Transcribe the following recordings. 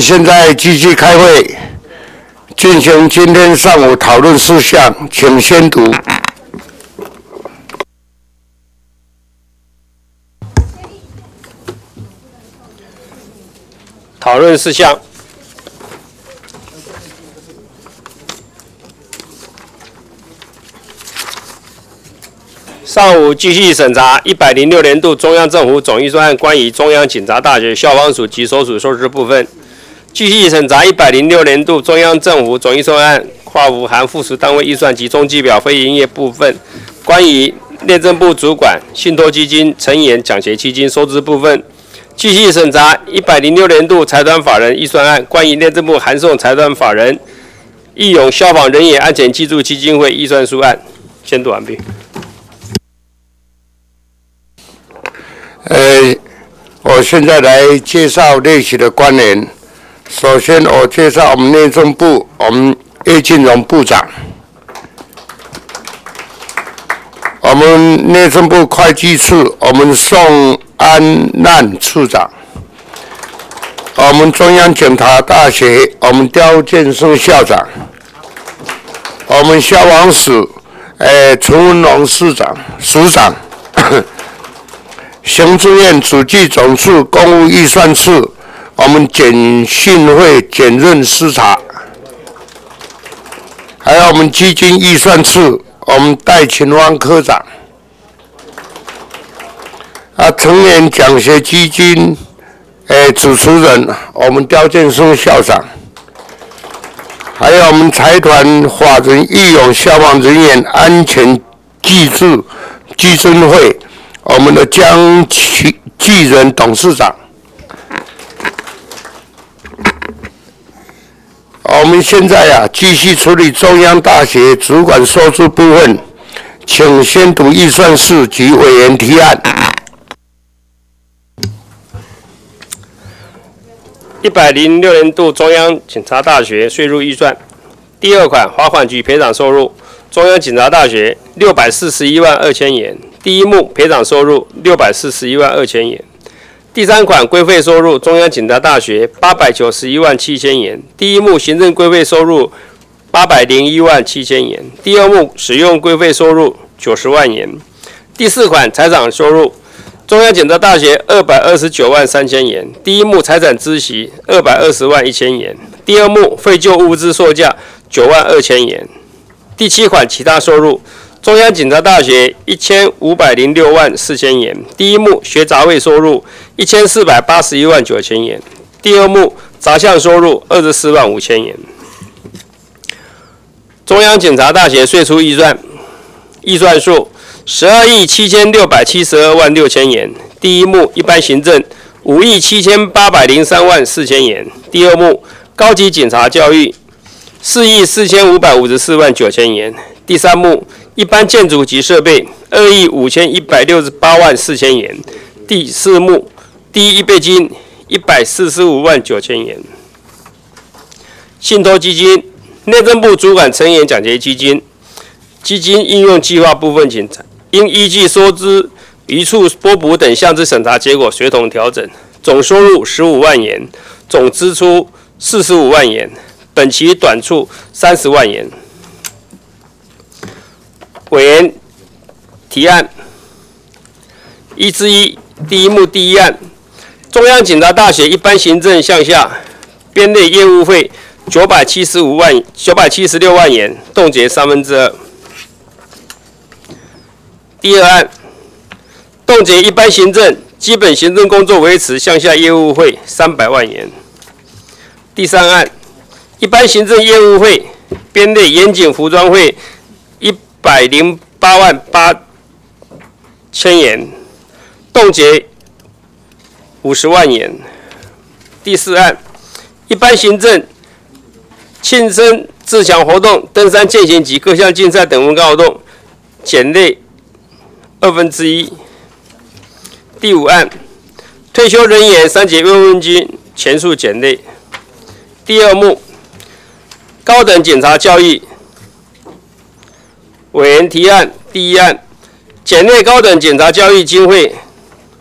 现在继续开会，进行今天上午讨论事项，请宣读。讨论事项。上午继续审查一百零六年度中央政府总预算案关于中央警察大学消防署及所属设施部分。继续审查一百零六年度中央政府总预算案跨无含附属单位预算及中计表非营业部分，关于内政部主管信托基金成员奖学基金收支部分。继续审查一百零六年度财团法人预算案关于内政部函送财团法人义勇消防人员安全技术基金会预算书案。宣读完毕。呃，我现在来介绍列席的官员。首先，我介绍我们内政部，我们叶金荣部长；我们内政部会计处，我们宋安难处长；我们中央检察大学，我们刁建生校长；我们消防署，呃，陈文龙市长、署长。行政院主计总处公务预算处，我们简讯会简任视察；还有我们基金预算处，我们戴勤芳科长；啊，成员奖学基金，诶，主持人我们刁建松校长；还有我们财团法人义勇消防人员安全技术基金会。我们的江启继任董事长，我们现在呀继续处理中央大学主管收支部分，请宣读预算事及委员提案。一百零六年度中央警察大学税入预算，第二款罚款及赔偿收入，中央警察大学六百四十一万二千元。第一目赔偿收入六百四十一万二千元，第三款规费收入中央警察大学八百九十一万七千元，第一目行政规费收入八百零一万七千元，第二目使用规费收入九十万元，第四款财产收入中央警察大学二百二十九万三千元，第一目财产孳息二百二十万一千元，第二目废旧物资售价九万二千元，第七款其他收入。中央警察大学一千五百零六万四千元，第一目学杂费收入一千四百八十一万九千元，第二目杂项收入二十四万五千元。中央警察大学税出预算预算数十二亿七千六百七十二万六千元，第一目一般行政五亿七千八百零三万四千元，第二目高级警察教育四亿四千五百五十四万九千元，第三目。一般建筑及设备二亿五千一百六十八万四千元，第四目第一备金一百四十五万九千元。信托基金内政部主管成员奖金基金基金应用计划部分请应依据收支余处拨补等项之审查结果协同调整，总收入十五万元，总支出四十五万元，本期短处三十万元。委员提案一之一第一目第一案，中央警察大学一般行政项下编内业务费九百七十五万九百七十六万元，冻结三分之二。第二案，冻结一般行政基本行政工作维持项下业务费三百万元。第三案，一般行政业务费编内严谨服装费。百零八万八千元，冻结五十万元。第四案，一般行政庆生自强活动、登山健行及各项竞赛等文化活动，减列二分之一。第五案，退休人员三节慰问金全数减列。第二目，高等检察教育。委员提案第一案，减内高等检察教育经费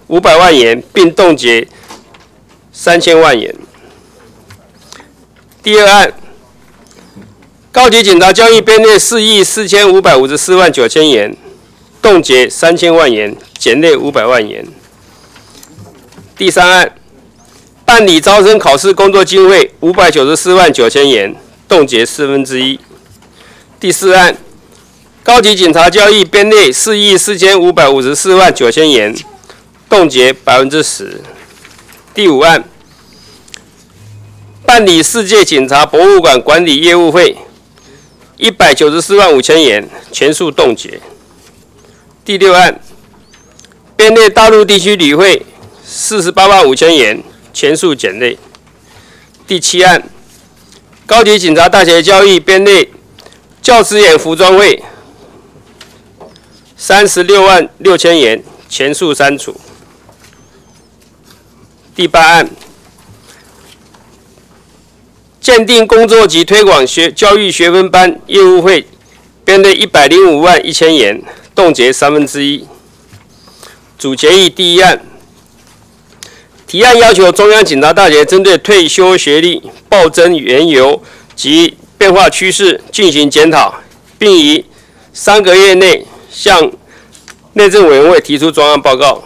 五百万元，并冻结三千万元。第二案，高级警察交易编列四亿四千五百五十四万九千元，冻结三千万元，减列五百万元。第三案，办理招生考试工作经费五百九十四万九千元，冻结四分之一。第四案，高级警察交易编列四亿四千五百五十四万九千元，冻结百分之十。第五案，办理世界警察博物馆管理业务费一百九十四万五千元，全数冻结。第六案，编列大陆地区旅会四十八万五千元，全数减内。第七案，高级警察大学交易编列教师员服装费三十六万六千元，全数删除。第八案，鉴定工作及推广学教育学分班业务费编列一百零五万一千元，冻结三分之一。主决议第一案，提案要求中央警察大学针对退休学历暴增缘由及变化趋势进行检讨，并于三个月内向内政委员会提出专案报告。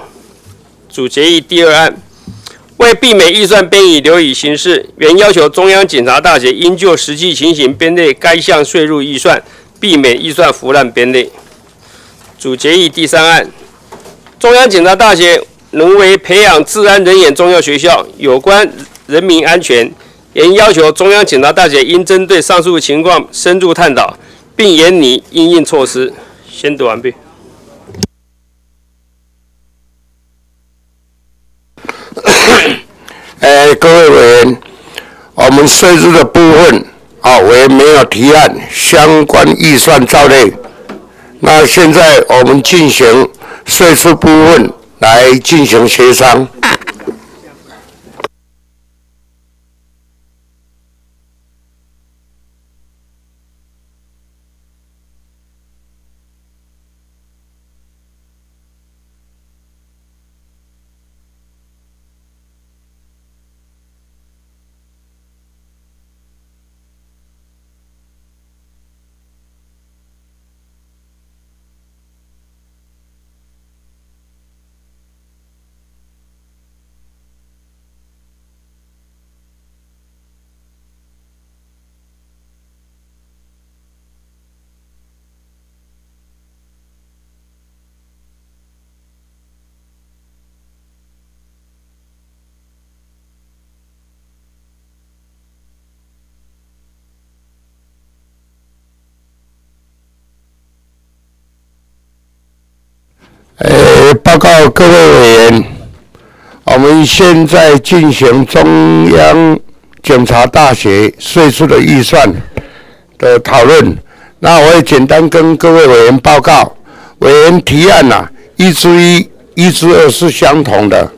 主决议第二案。为避免预算编移流于形式，原要求中央警察大学应就实际情形编列该项税入预算，避免预算腐烂编列。主决议第三案，中央警察大学能为培养治安人员重要学校，有关人民安全，原要求中央警察大学应针对上述情况深入探讨，并研拟应应措施。宣读完毕。哎，各位委员，我们税入的部分啊，我也没有提案，相关预算照例。那现在我们进行税收部分来进行协商。呃，报各位委员，我们现在进行中央检察大学税收的预算的讨论。那我也简单跟各位委员报告，委员提案呐，一之一、一之二是相同的，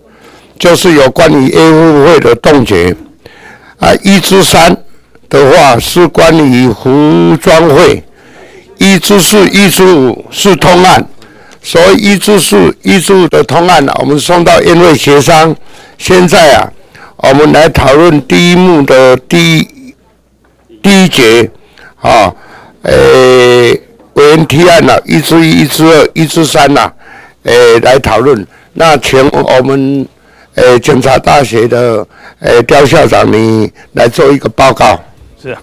就是有关于 A 户会的冻结。啊，一之三的话是关于服装会，一之四、一之五是通案。所以一注四一注的通案，我们送到宴会协商。现在啊，我们来讨论第一幕的第一第一节啊，呃，委员提案了，一注一、一注二、一注三呐，呃，来讨论。那请我们呃警察大学的呃刁校长，你来做一个报告。是，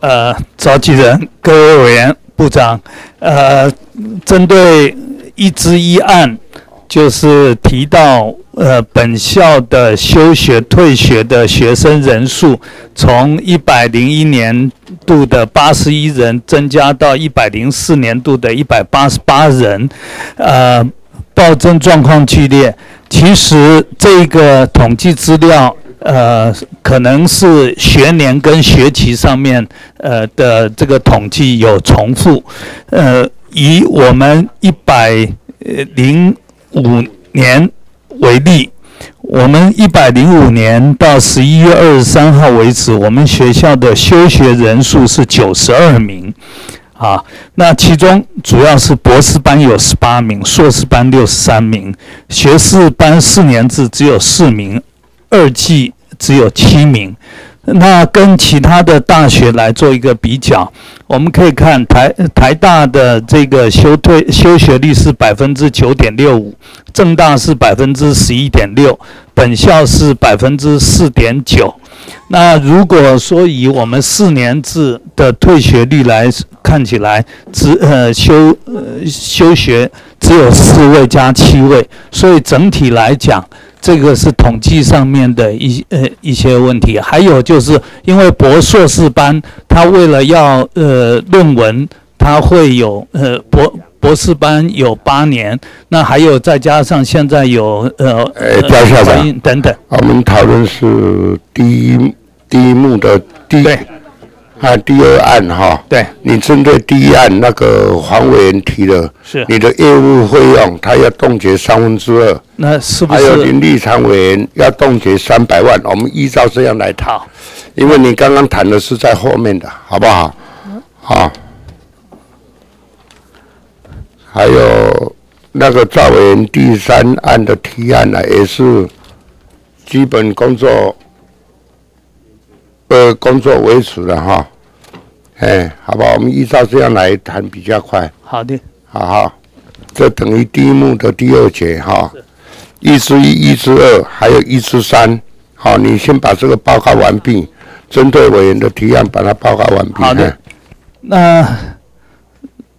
呃，召集人、各位委员、部长，呃，针对。一之一案，就是提到，呃，本校的休学退学的学生人数，从一百零一年度的八十一人，增加到一百零四年度的一百八十八人，呃，暴增状况剧烈。其实这个统计资料，呃，可能是学年跟学期上面，呃的这个统计有重复，呃。以我们一百零五年为例，我们一百零五年到十一月二十三号为止，我们学校的休学人数是九十二名，啊，那其中主要是博士班有十八名，硕士班六十三名，学士班四年制只有四名，二季只有七名。那跟其他的大学来做一个比较，我们可以看台台大的这个休退休学率是百分之九点六五，正大是百分之十一点六，本校是百分之四点九。那如果说以我们四年制的退学率来看起来，只呃休呃休学只有四位加七位，所以整体来讲，这个是统计上面的一呃一些问题。还有就是因为博硕士班，他为了要呃论文，他会有呃博。博士班有八年，那还有再加上现在有呃呃，教校长等等。我们讨论是第一第一幕的第对啊第二案哈。对，你针对第一案那个黄委员提的，是你的业务费用，他要冻结三分之二，那是不是还有林立常委员要冻结三百万，我们依照这样来套，因为你刚刚谈的是在后面的，好不好？好。还有那个赵委员第三案的提案呢，也是基本工作，呃，工作维持了哈。哎，好吧，我们依照这样来谈比较快。好的？好好，这等于第一幕的第二节哈，一之一、一之二，还有一之三。好，你先把这个报告完毕，针对委员的提案把它报告完毕。好的哎那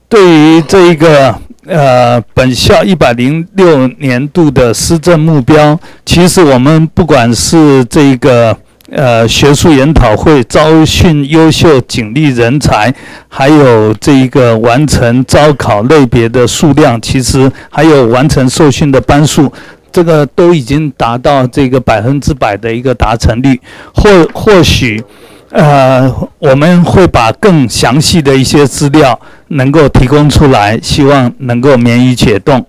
对于这一个呃本校一百零六年度的施政目标，其实我们不管是这个呃学术研讨会招训优秀警力人才，还有这一个完成招考类别的数量，其实还有完成受训的班数。这个都已经达到这个百分之百的一个达成率，或或许，呃，我们会把更详细的一些资料能够提供出来，希望能够免于解冻。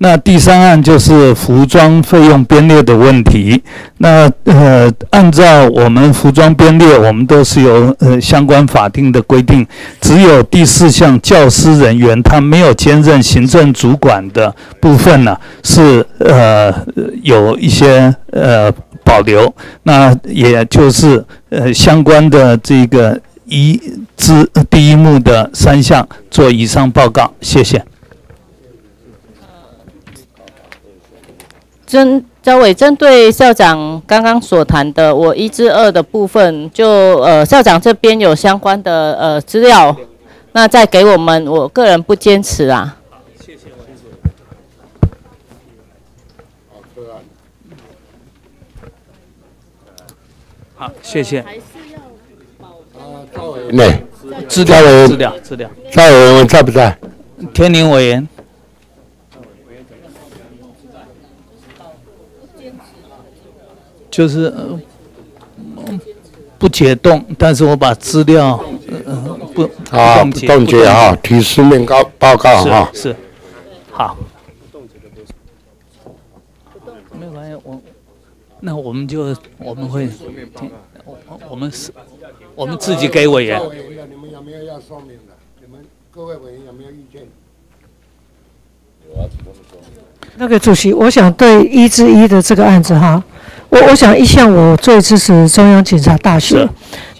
那第三案就是服装费用编列的问题。那呃，按照我们服装编列，我们都是有呃相关法定的规定，只有第四项教师人员他没有兼任行政主管的部分呢，是呃有一些呃保留。那也就是呃相关的这个一至第一目的三项做以上报告，谢谢。针焦伟针对校长刚刚所谈的我一至二的部分，就呃校长这边有相关的呃资料，那再给我们，我个人不坚持啊。好，谢谢。那资料，赵委员资料，资料。赵委员在不在？天宁委员。就是呃嗯不解冻，但是我把资料呃不不啊，冻结，冻结哈，提书面告报告哈。是是，好。没有关系，我那我们就我们会听，我我们是，我们自己给委员。委员，你们有没有要说明的？你们各位委员有没有意见？那个主席，我想对一之一的这个案子哈，我我想一向我最支持中央警察大学是，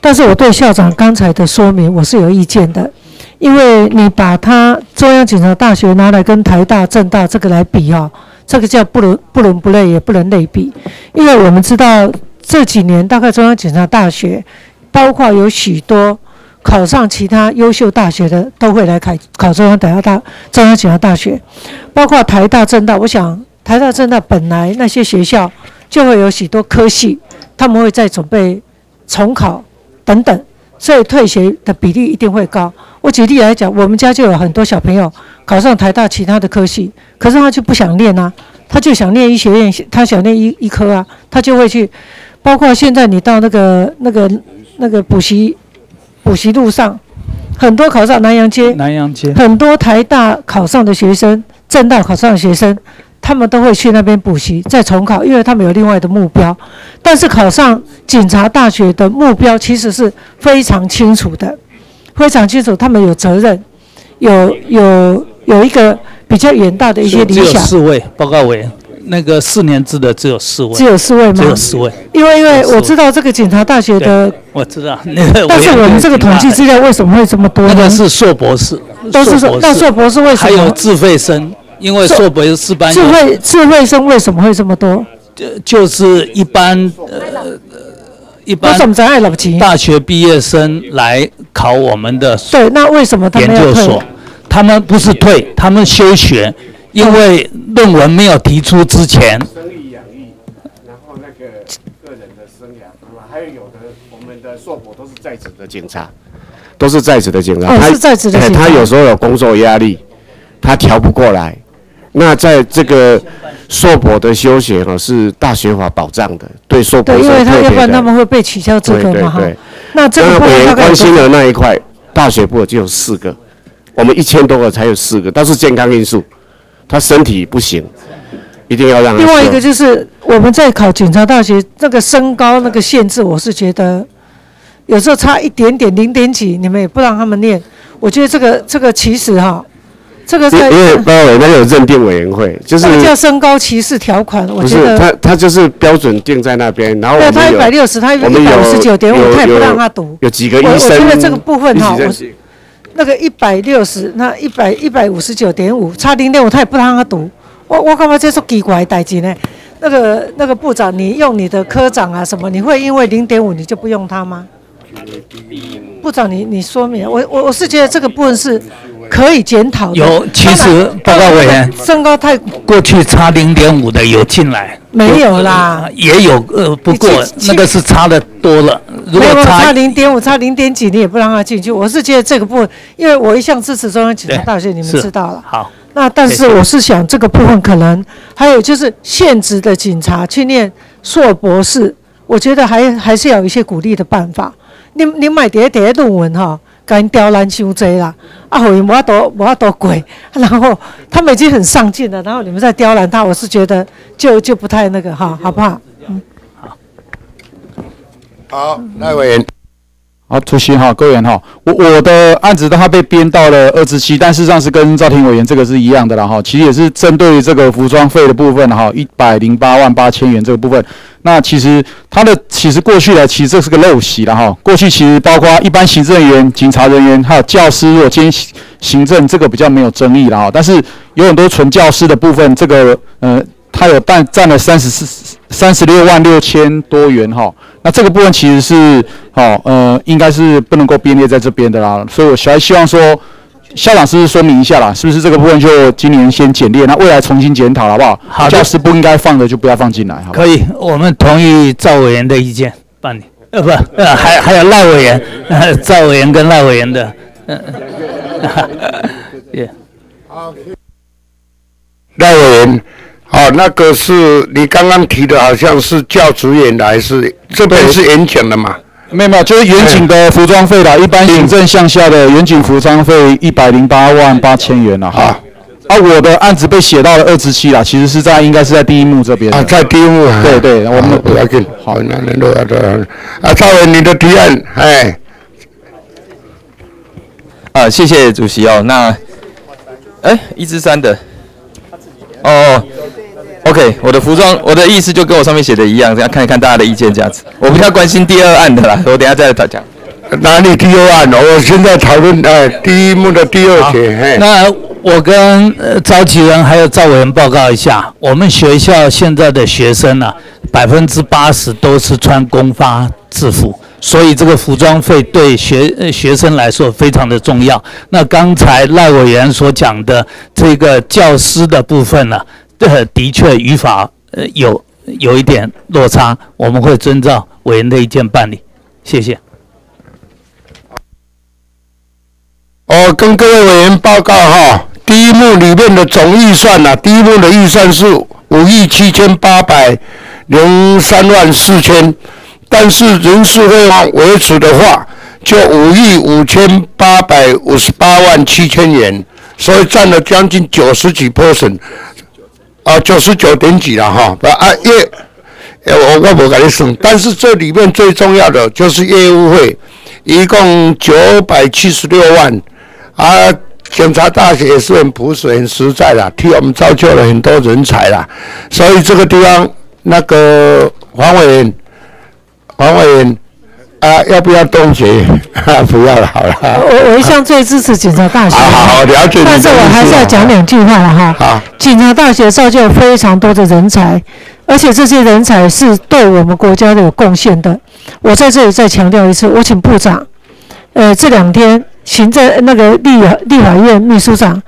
但是我对校长刚才的说明我是有意见的，因为你把他中央警察大学拿来跟台大、政大这个来比哦、这个叫不伦不伦不类，也不能类比，因为我们知道这几年大概中央警察大学，包括有许多考上其他优秀大学的，都会来考考中央台大大中央警察大学。包括台大、政大，我想台大、政大本来那些学校就会有许多科系，他们会再准备重考等等，所以退学的比例一定会高。我举例来讲，我们家就有很多小朋友考上台大其他的科系，可是他就不想念啊，他就想念医学院，他想念医医科啊，他就会去。包括现在你到那个那个那个补习补习路上，很多考上南洋街，南洋街很多台大考上的学生、政大考上的学生，他们都会去那边补习，再重考，因为他们有另外的目标。但是考上警察大学的目标其实是非常清楚的，非常清楚，他们有责任，有有有一个比较远大的一些理只有想。四位报告委员，那个四年制的只有四位，只有四位吗？只有四位。因为因为我知道这个警察大学的，我知道那个，但是我们这个统计资料为什么会这么多呢？那个是硕博士，都是硕，那硕博士为什么？还有自费生，因为硕博士班智慧智慧生为什么会这么多？就就是一般呃。一般大学毕业生来考我们的对，那为什么他们研究所？他们不是退，他们休学，因为论文没有提出之前。生育养育，然后那个个人的生涯，还有有的我们的硕博都是在职的警察，都是在职的警察。哦，是在职的警察。他有时候有工作压力，他调不过来。那在这个硕博的休学呢是大学法保障的，对硕博对，因为他要不然他们会被取消资格嘛哈。那这个关心的那一块，大学部就有四个，我们一千多个才有四个，但是健康因素，他身体不行，一定要让。另外一个就是我们在考警察大学那个身高那个限制，我是觉得有时候差一点点零点几，你们也不让他们念，我觉得这个这个其实哈。这个是因为包委那有认定委员会，就是叫身高歧视条款。我觉得他他就是标准定在那边，然后对他一百六十，他一百五十九点五，他也不让他读。有几个医生？我我觉得这个部分哈，我那个一百六十，那一百一百五十九点五，差零点五，他也不让他读。我我干嘛这说奇怪代志呢？那个那个部长，你用你的科长啊什么？你会因为零点五你就不用他吗？部长，你你说明我我我是觉得这个部分是。可以检讨。有，其实报告委员，身高太过去差零点五的有进来，没有啦，也有呃，不过那个是差的多了。如果差零点五，差零点几，你也不让他进去。我是觉得这个部分，因为我一向支持中央警察大学，你们知道了。好，那但是我是想这个部分可能还有就是现职的警察去念硕博士，我觉得还还是有一些鼓励的办法。你你买叠叠论文哈。跟刁难修贼啦，啊，后面我要多我要多鬼，然后他们已经很上进了，然后你们再刁难他，我是觉得就就不太那个哈，好不好？嗯，好，好，那位。好，主席哈，各位哈，我我的案子它被编到了二至七，但事实上是跟赵庭委员这个是一样的了哈。其实也是针对这个服装费的部分哈，一百零八万八千元这个部分。那其实它的其实过去的其实这是个陋习了哈。过去其实包括一般行政员、警察人员还有教师，如果兼行政这个比较没有争议了哈。但是有很多纯教师的部分，这个呃。它有占占了三十四三十六万六千多元哈，那这个部分其实是好呃，应该是不能够编列在这边的啦，所以我还希望说校长是不是说明一下啦，是不是这个部分就今年先简列，那未来重新检讨好不好？好，教师不应该放的就不要放进来，好。可以，我们同意赵委员的意见，办理。呃不呃还还有赖委员，赵委员跟赖委员的，嗯，好，赖委员。哦，那个是你刚刚提的，好像是教职员的，还是这边是远景的嘛？没有没有，就是远景的服装费啦，一般行政向下的远景服装费一百零八万八千元了哈。啊，我的案子被写到了二十七啦，其实是在应该是在第一幕这边。啊，在第一幕。对对，我们不要紧。好，那那都要的。啊，赵伟，你的提案，哎。啊，谢谢主席哦。那，哎，一至三的。哦。OK，我的服装，我的意思就跟我上面写的一样，这样看一看大家的意见这样子。我比较关心第二案的啦，我等下再来讲。哪里第二案？我现在讨论呃第一幕的第二节。那我跟呃召集人还有赵委员报告一下，我们学校现在的学生呢，百分之八十都是穿公发制服，所以这个服装费对学学生来说非常的重要。那刚才赖委员所讲的这个教师的部分呢？这的确语法呃有有一点落差，我们会遵照委员的意见办理，谢谢。哦，跟各位委员报告哈，第一幕里面的总预算呢，第一幕的预算是五亿七千八百零三万四千，但是人事费用维持的话，就五亿五千八百五十八万七千元，所以占了将近九十几 percent。啊，九十九点几了哈，不啊业，我我不跟你算，但是这里面最重要的就是业务费，一共九百七十六万，啊，警察大学也是很朴实、很实在的，替我们造就了很多人才啦。所以这个地方，那个黄委员，黄委员啊，要不要冻结？不要了，好了。我我一向最支持警察大学，好好好，了解但是我还是要讲两句话了哈。好，警察大学造就了非常多的人才，而且这些人才是对我们国家的有贡献的。我在这里再强调一次，我请部长，呃，这两天行政那个立立法院秘书长，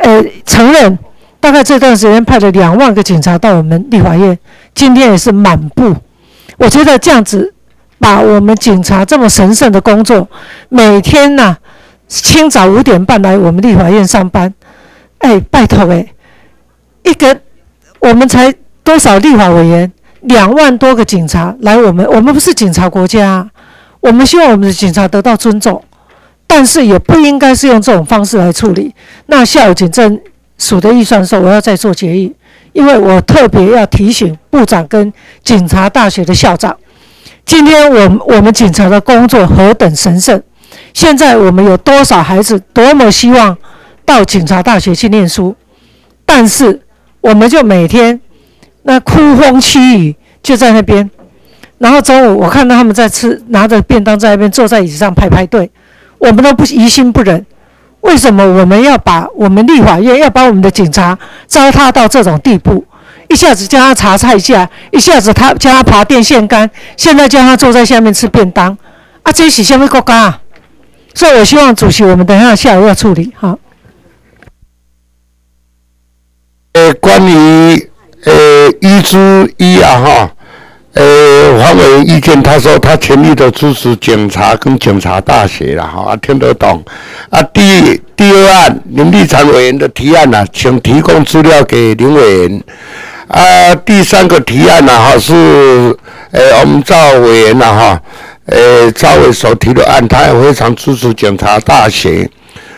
呃，承认大概这段时间派了两万个警察到我们立法院，今天也是满布。我觉得这样子把我们警察这么神圣的工作，每天呐、清早五点半来我们立法院上班，哎，拜托哎，一个我们才多少立法委员，两万多个警察来我们，我们不是警察国家、我们希望我们的警察得到尊重，但是也不应该是用这种方式来处理。那下午警政署的预算的时候，我要再做决议，因为我特别要提醒部长跟警察大学的校长，今天我们我们警察的工作何等神圣，现在我们有多少孩子多么希望到警察大学去念书，但是我们就每天那哭风凄雨就在那边，然后中午我看到他们在吃，拿着便当在那边坐在椅子上排排队，我们都不疑心不忍。为什么我们要把我们立法院要把我们的警察糟蹋到这种地步？一下子叫他查菜价，一下子他叫他爬电线杆，现在叫他坐在下面吃便当，啊，这是什么国家啊？所以我希望主席，我们等一下下午要处理好。呃，关于呃一之一啊哈，呃黄委员意见，他说他全力的支持警察跟警察大学了哈，啊听得懂。啊，第第二案林立常委员的提案呢、请提供资料给林委员。啊，第三个提案呢、哈是呃我们赵委员呐、哈，呃赵委所提的案，他也非常支持警察大学。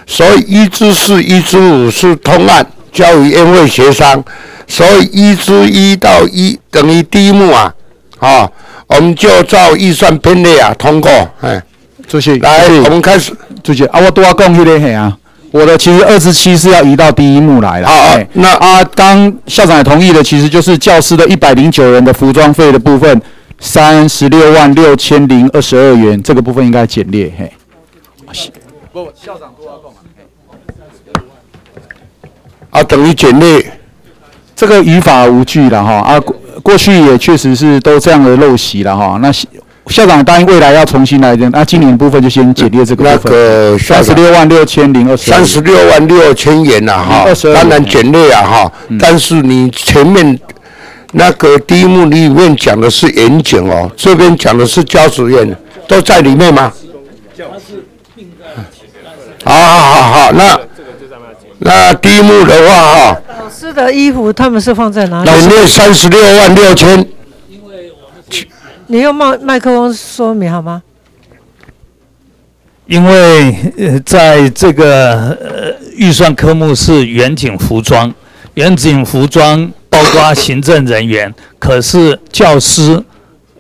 所以一至四、一至五是通案，交予院会协商。所以一至一到一等于第一幕啊，啊，我们就照预算编列啊通过。哎，主席，来，我们开始。主席啊，我多要讲迄个嘿啊，我的其实二十七是要移到第一幕来了。好好嘿那啊，刚校长也同意的，其实就是教师的一百零九人的服装费的部分，三十六万六千零二十二元，这个部分应该减列嘿。啊，等于减列。这个于法无据了哈啊，过过去也确实是都这样的陋习了哈。那校长答应未来要重新来的，那今年部分就先解决这个那部分。个三十六万六千零二十。三十六万六千元呐、哈嗯当然减略啊哈，但是你前面那个第一幕里面讲的是严谨哦，这边讲的是教职员，都在里面吗？好好好好，那那第一幕的话哈，老师的衣服他们是放在哪里？减列三十六万六千，你用麦麦克风说明好吗？因为呃，在这个呃预算科目是远景服装，远景服装包括行政人员，可是教师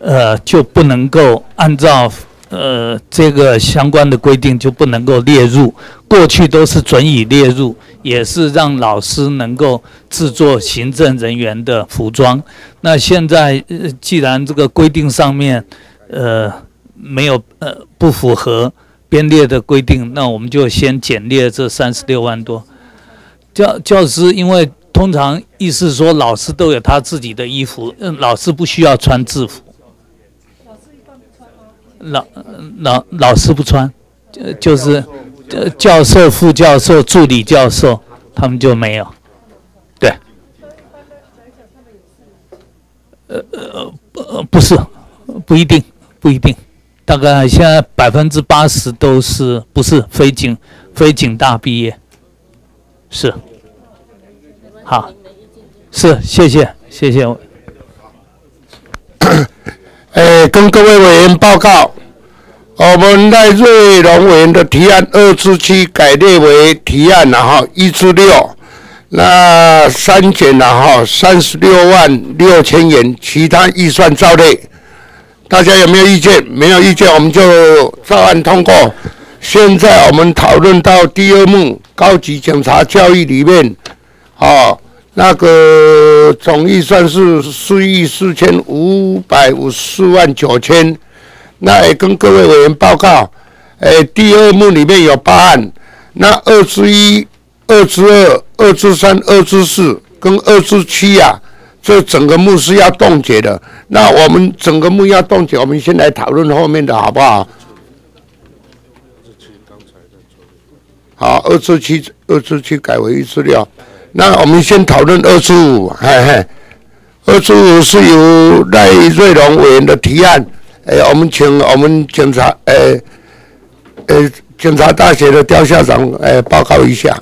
呃就不能够按照呃这个相关的规定就不能够列入，过去都是准予列入，也是让老师能够制作行政人员的服装。那现在呃既然这个规定上面呃没有呃不符合。编列的规定，那我们就先减列这三十六万多。教教师因为通常意思说老师都有他自己的衣服，嗯，老师不需要穿制服。老老老师不穿，呃，就是呃教授、副教授、助理教授他们就没有。对。呃呃呃，不是，不一定，不一定。大概现在百分之八十都是不是非警非警大毕业，是，好，是谢谢谢谢。呃，跟各位委员报告，我们赖瑞龙委员的提案二至七改列为提案然后一至六，那删减然后三十六万六千元，其他预算照列。大家有没有意见？没有意见，我们就照案通过。现在我们讨论到第二幕高级警察教育里面，哦，那个总预算是四亿四千五百五十四万九千，那也跟各位委员报告，哎，第二幕里面有八案，那二之一、二之二、二之三、二之四跟二之七呀、这整个幕是要冻结的。那我们整个幕要冻结，我们先来讨论后面的好不好？好，二之七，二之七改为一至六。那我们先讨论二之五，嘿嘿。二之五是由赖瑞龙委员的提案，哎，我们请我们警察，呃，哎，警察大学的刁校长，哎，报告一下。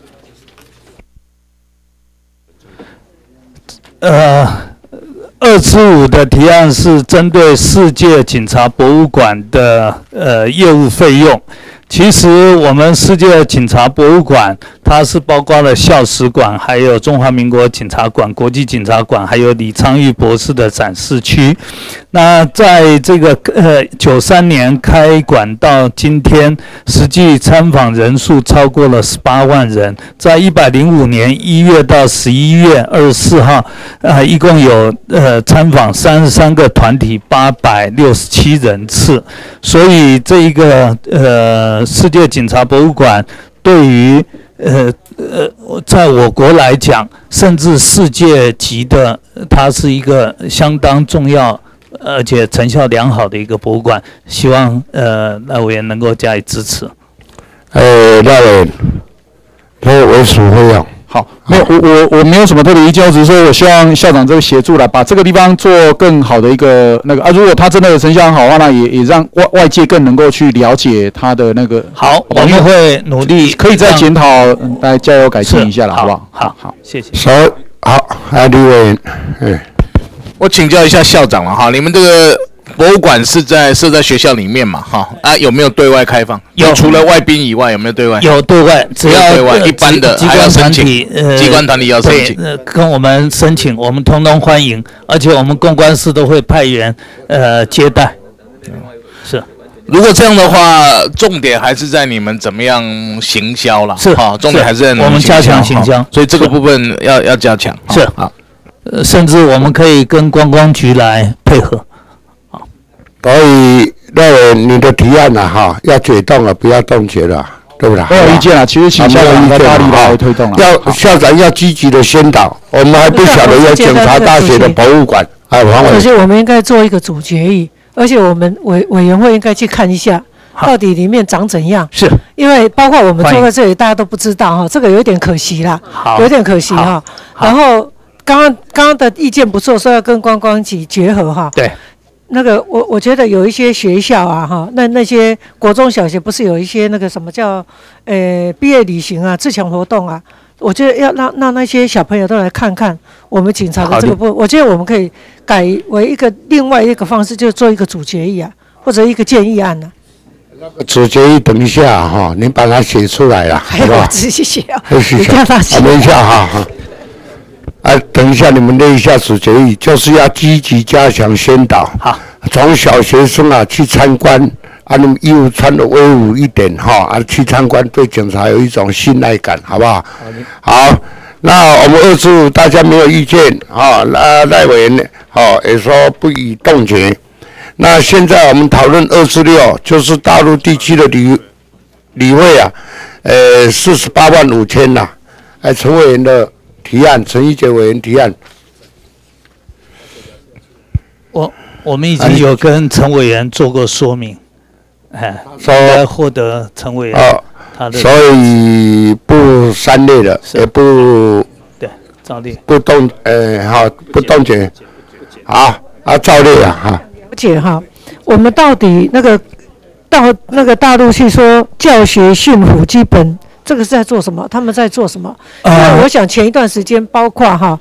呃，二之五的提案是针对世界警察博物馆的呃业务费用。其实我们世界警察博物馆，它是包括了校史馆，还有中华民国警察馆、国际警察馆，还有李昌钰博士的展示区。那在这个呃九三年开馆到今天，实际参访人数超过了十八万人。在一百零五年一月到十一月二十四号，呃，一共有呃参访三十三个团体，八百六十七人次。所以这一个呃世界警察博物馆对于呃呃，在我国来讲，甚至世界级的，它是一个相当重要。而且成效良好的一个博物馆，希望呃赖委员能够加以支持。呃，赖委员，这为属会用。好，没有我我我没有什么特别意见，我只是说我希望校长这个协助了把这个地方做更好的一个那个啊，如果他真的成效很好的话，那也也让外外界更能够去了解他的那个。好，我们会努力，可以再检讨，嗯来加油改进一下了，好不好？好好，谢谢。所好，还有李委员，嗯。我请教一下校长了哈，你们这个博物馆是在设在学校里面嘛哈啊有没有对外开放？有除了外宾以外有没有对外？有对外，只要呃对外一般的机还要申机关团体请呃机关团体要申请呃跟我们申请，我们通通欢迎，而且我们公关室都会派员呃接待。是如果这样的话，重点还是在你们怎么样行销啦，是哈，重点还是在你我们加强行销哈所以这个部分要要加强。是好，呃，甚至我们可以跟观光局来配合。所以那个你的提案呢、哈，要解冻了，不要冻结了，对不对？没有意见啊，其实请校长来大力来推动了。要校长要积极的宣导，我们还不晓得有警察大学的博物馆，哎，黄委而且我们应该做一个主决议，而且我们委委员会应该去看一下，到底里面长怎样。是因为包括我们坐在这里，大家都不知道哈，这个有点可惜啦，有点可惜哈。然后刚刚刚刚的意见不错，说要跟观光局结合哈。对，那个我我觉得有一些学校啊哈，那那些国中小学不是有一些那个什么叫呃毕业旅行啊、自强活动啊。我觉得要让让那些小朋友都来看看我们警察的这个部分，我觉得我们可以改为一个另外一个方式，就做一个主决议啊，或者一个建议案呢、那个主决议等一下哈，你把它写出来了，还有我好不好？仔细写啊。等一下哈哈。啊，等一下，你们列一下子决议，就是要积极加强宣导。好，从小学生啊去参观，啊，你们衣服穿的威武一点哈，啊，去参观对警察有一种信赖感，好不好？好，那我们二十五大家没有意见啊，那赖委员呢，好也说不予冻结。那现在我们讨论二十六，就是大陆地区的旅旅费啊，呃，四十八万五千呐，哎，陈委员的提案，陈一杰委员提案，我我们已经有跟陈委员做过说明，哎，说应该获得陈委员哦，他的所以不删列了，是也不对照例。不冻，呃，好，不冻结，好，啊，照例啊，哈。了解哈，我们到底那个到那个大陆去说教学训辅基本，这个是在做什么？他们在做什么？因呃为我想前一段时间包括哈，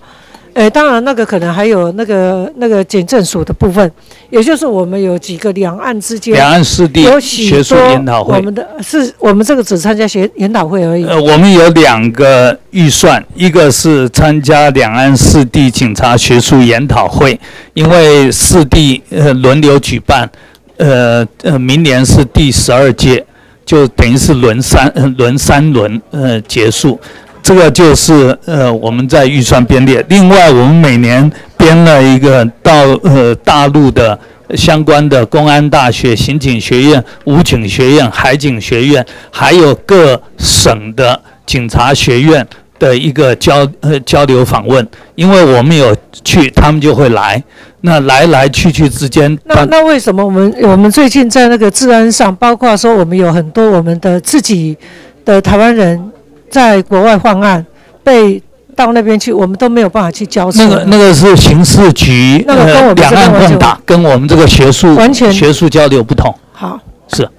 呃，当然那个可能还有那个那个检政署的部分，也就是我们有几个两岸之间两岸四地有许学术多研讨会我们的是我们这个只参加学研讨会而已。呃，我们有两个预算，一个是参加两岸四地警察学术研讨会，因为四地呃轮流举办，呃呃，明年是第十二届，就等于是轮三轮三轮呃结束。这个就是呃我们在预算编列。另外，我们每年编了一个到呃大陆的相关的公安大学、刑警学院、武警学院、海警学院，还有各省的警察学院的一个交呃交流访问。因为我们有去，他们就会来。那来来去去之间，那那为什么我们我们最近在那个治安上，包括说我们有很多我们的自己的台湾人在国外犯案，被到那边去，我们都没有办法去交涉。那个那个是刑事局，那个跟我们两岸这个完全共打，跟我们这个学术完全学术交流不同。好，是。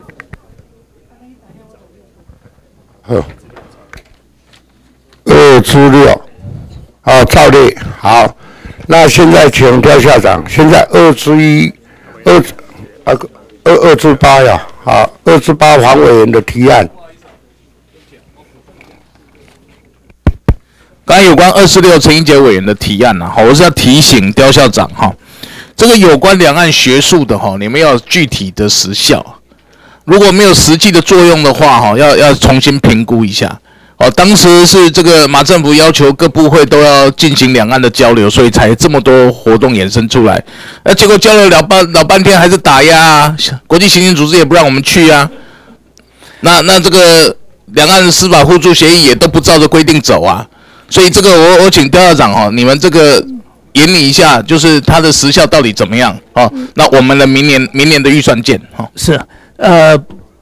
好，二资料，好，照例好。那现在请刁校长，现在二之一，二啊二二至八呀，好，二至八黄委员的提案。刚有关二十六陈英杰委员的提案呢、哈，我是要提醒刁校长哈，这个有关两岸学术的哈，你们要具体的时效，如果没有实际的作用的话哈，要要重新评估一下。哦，当时是这个马政府要求各部会都要进行两岸的交流，所以才这么多活动衍生出来。那结果交流了半老半天还是打压啊，国际刑警组织也不让我们去啊。那那这个两岸司法互助协议也都不照着规定走啊。所以这个我我请刁校长哈，你们这个研拟一下，就是它的时效到底怎么样哦？那我们的明年明年的预算见哈。是，呃，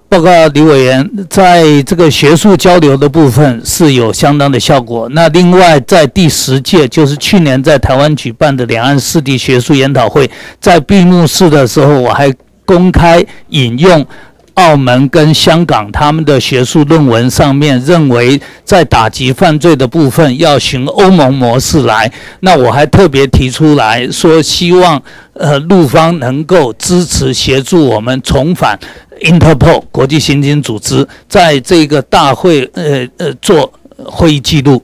报告李委员，在这个学术交流的部分是有相当的效果。那另外，在第十届，就是去年在台湾举办的两岸四地学术研讨会，在闭幕式的时候，我还公开引用。澳门跟香港他们的学术论文上面认为，在打击犯罪的部分要循欧盟模式来。那我还特别提出来说，希望呃陆方能够支持协助我们重返 Interpol 国际刑警组织，在这个大会呃呃做会议记录。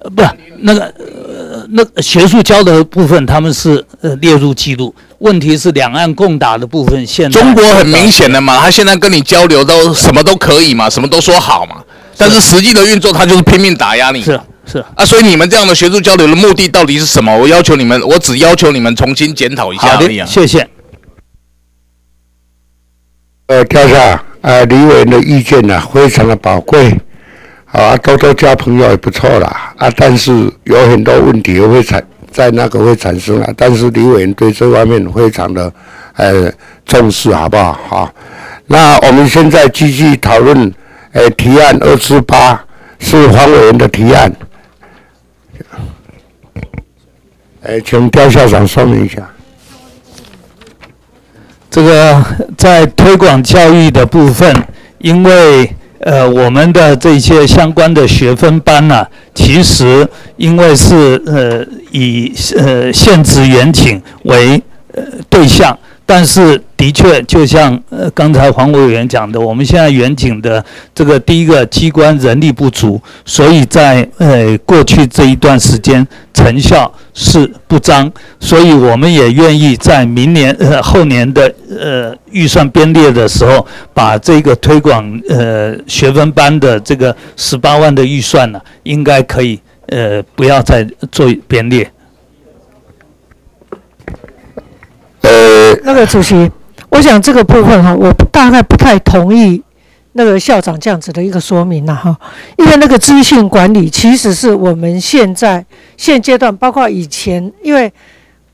呃，不，那个呃，那学术交流的部分，他们是呃列入记录。问题是两岸共打的部分，现在中国很明显的嘛，他现在跟你交流都什么都可以嘛，什么都说好嘛，但是实际的运作他就是拼命打压你。是是啊，所以你们这样的学术交流的目的到底是什么？我要求你们，我只要求你们重新检讨一下好而已啊。的，谢谢。呃，调查呃李委员的意见呢、非常的宝贵，啊，多多交朋友也不错啦，啊，但是有很多问题会产在那个会产生啊，但是李委员对这方面非常的呃重视，好不好？好，那我们现在继续讨论，呃，提案二四八是黄委员的提案，呃，请刁校长说明一下。这个在推广教育的部分，因为呃我们的这些相关的学分班呢、其实因为是呃以呃现职远景为呃对象，但是的确就像呃刚才黄委员讲的，我们现在远景的这个第一个机关人力不足，所以在呃过去这一段时间成效是不彰，所以我们也愿意在明年呃后年的呃预算编列的时候，把这个推广呃学分班的这个十八万的预算呢，应该可以呃不要再做编列。那个主席，我想这个部分哈，我大概不太同意那个校长这样子的一个说明了哈，因为那个资讯管理其实是我们现在现阶段，包括以前，因为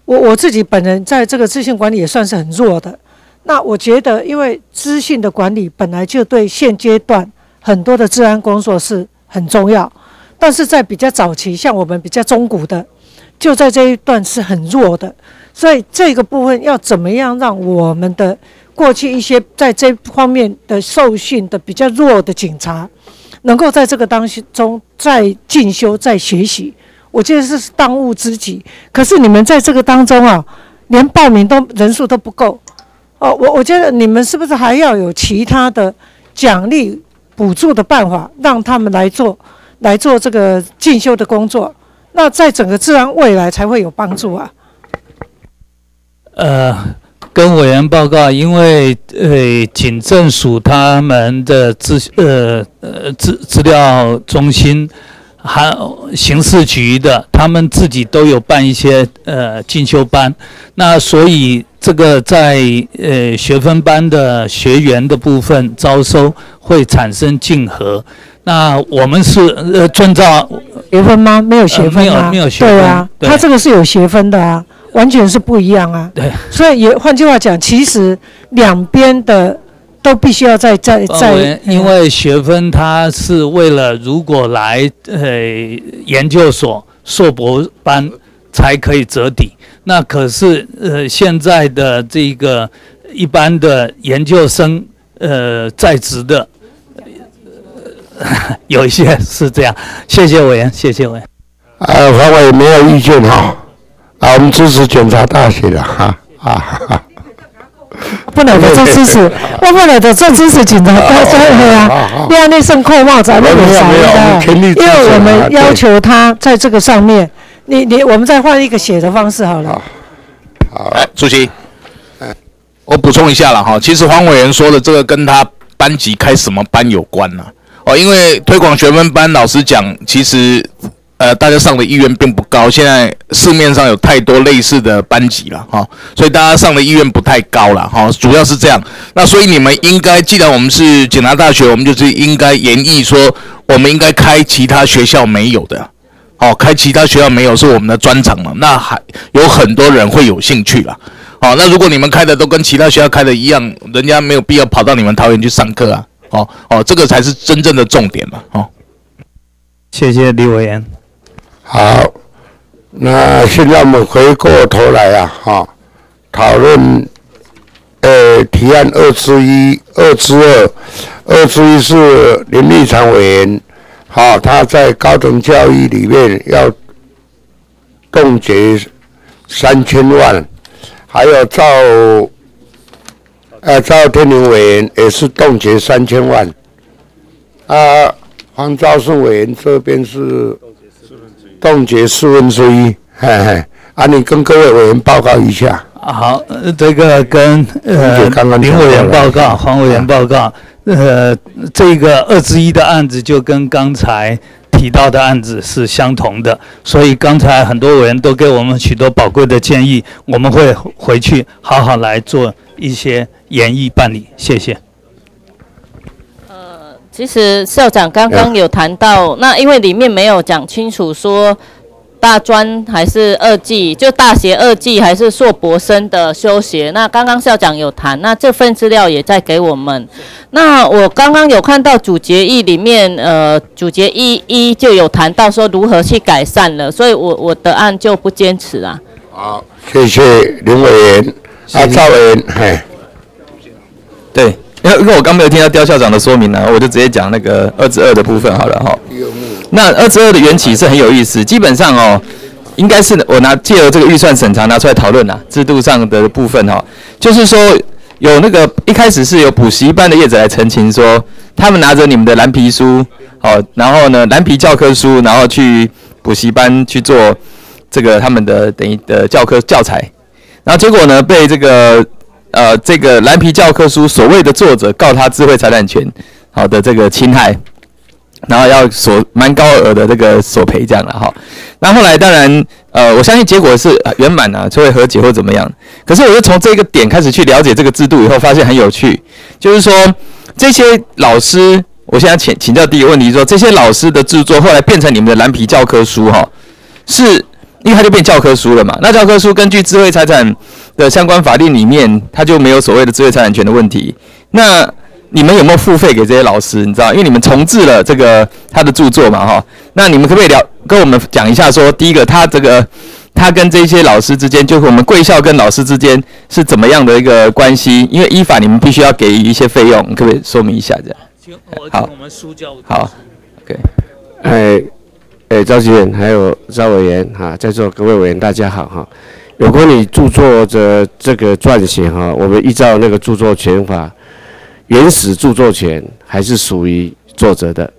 我我自己本人在这个资讯管理也算是很弱的。那我觉得，因为资讯的管理本来就对现阶段很多的治安工作是很重要，但是在比较早期，像我们比较中古的，就在这一段是很弱的。所以这个部分要怎么样让我们的过去一些在这方面的受训的比较弱的警察，能够在这个当中再进修、再学习，我觉得这是当务之急。可是你们在这个当中啊，连报名都人数都不够哦。我我觉得你们是不是还要有其他的奖励补助的办法，让他们来做来做这个进修的工作？那在整个治安未来才会有帮助啊。呃，跟委员报告，因为呃，警政署他们的资呃呃资资料中心，还刑事局的，他们自己都有办一些呃进修班，那所以这个在呃学分班的学员的部分招收会产生竞合。那我们是呃遵照学分吗？没有学分啊，呃没有没有学分。对啊，对。他这个是有学分的啊，完全是不一样啊。对，所以也换句话讲，其实两边的都必须要在在呃在，因为学分它是为了如果来呃研究所硕博班才可以折抵，那可是呃现在的这个一般的研究生呃在职的。呃 有一些是这样，谢谢委员，谢谢委员。呃，黄委没有意见哈，啊，我们支持检察大学的哈啊哈。不能的做支持，我不能的做支持警察大学的啊，另外那剩扣帽子还没有啥没有因为我们要求他在这个上面，你你我们再换一个写的方式好了。好来，主席，我补充一下了哈，其实黄委员说的这个跟他班级开什么班有关呢、哦，因为推广学分班，老师讲，其实呃大家上的意愿并不高，现在市面上有太多类似的班级了哈、所以大家上的意愿不太高了哈、主要是这样。那所以你们应该，既然我们是检察大学，我们就是应该研议说，我们应该开其他学校没有的。哦，开其他学校没有是我们的专长了，那还有很多人会有兴趣了。哦，那如果你们开的都跟其他学校开的一样，人家没有必要跑到你们桃园去上课啊。哦哦，这个才是真正的重点了。哦，谢谢李委员。好，那现在我们回过头来啊，哈，讨论，呃，提案二之一、二之二，二之一是林立常委员，好，他在高等教育里面要冻结三千万，还有赵，呃，赵天麟委员也是冻结三千万，啊，黄昭顺委员这边是。冻结四分之一，嘿嘿，啊，你跟各位委员报告一下。好，呃这个跟呃林委员报告，黄委员报告，呃，这个二之一的案子就跟刚才提到的案子是相同的，所以刚才很多委员都给我们许多宝贵的建议，我们会回去好好来做一些研议办理，谢谢。其实校长刚刚有谈到，那因为里面没有讲清楚说大专还是二技，就大学二技还是硕博生的修学。那刚刚校长有谈，那这份资料也在给我们。那我刚刚有看到主决议里面，呃，主决议一就有谈到说如何去改善了，所以我我的案就不坚持啦。好，谢谢林委员，啊，赵委员，嘿，对，因为因为我刚没有听到刁校长的说明呢、我就直接讲那个二之二的部分好了哈。那二之二的缘起是很有意思，基本上哦，应该是我拿借由这个预算审查拿出来讨论啦，制度上的部分哈、就是说有那个一开始是有补习班的业者来澄清说，他们拿着你们的蓝皮书，好，然后呢蓝皮教科书，然后去补习班去做这个他们的等于的教科教材，然后结果呢被这个呃这个蓝皮教科书所谓的作者告他智慧财产权好的这个侵害，然后要索蛮高额的这个索赔这样了哈。那后来当然呃我相信结果是圆满啊，就会和解或怎么样。可是我就从这个点开始去了解这个制度以后，发现很有趣，就是说这些老师，我现在请请教第一个问题说，这些老师的制作后来变成你们的蓝皮教科书哈，是因为它就变教科书了嘛？那教科书根据智慧财产的相关法令里面，它就没有所谓的知识财产权的问题。那你们有没有付费给这些老师？你知道，因为你们重置了这个他的著作嘛，哈。那你们可不可以聊跟我们讲一下说，第一个他这个他跟这些老师之间，就是我们贵校跟老师之间是怎么样的一个关系？因为依法你们必须要给予一些费用，你可不可以说明一下这样？好我们书教好，OK。哎，哎，赵主任还有赵委员哈，在座各位委员大家好哈。有关你著作的这个撰写哈，我们依照那个著作权法，原始著作权还是属于作者的。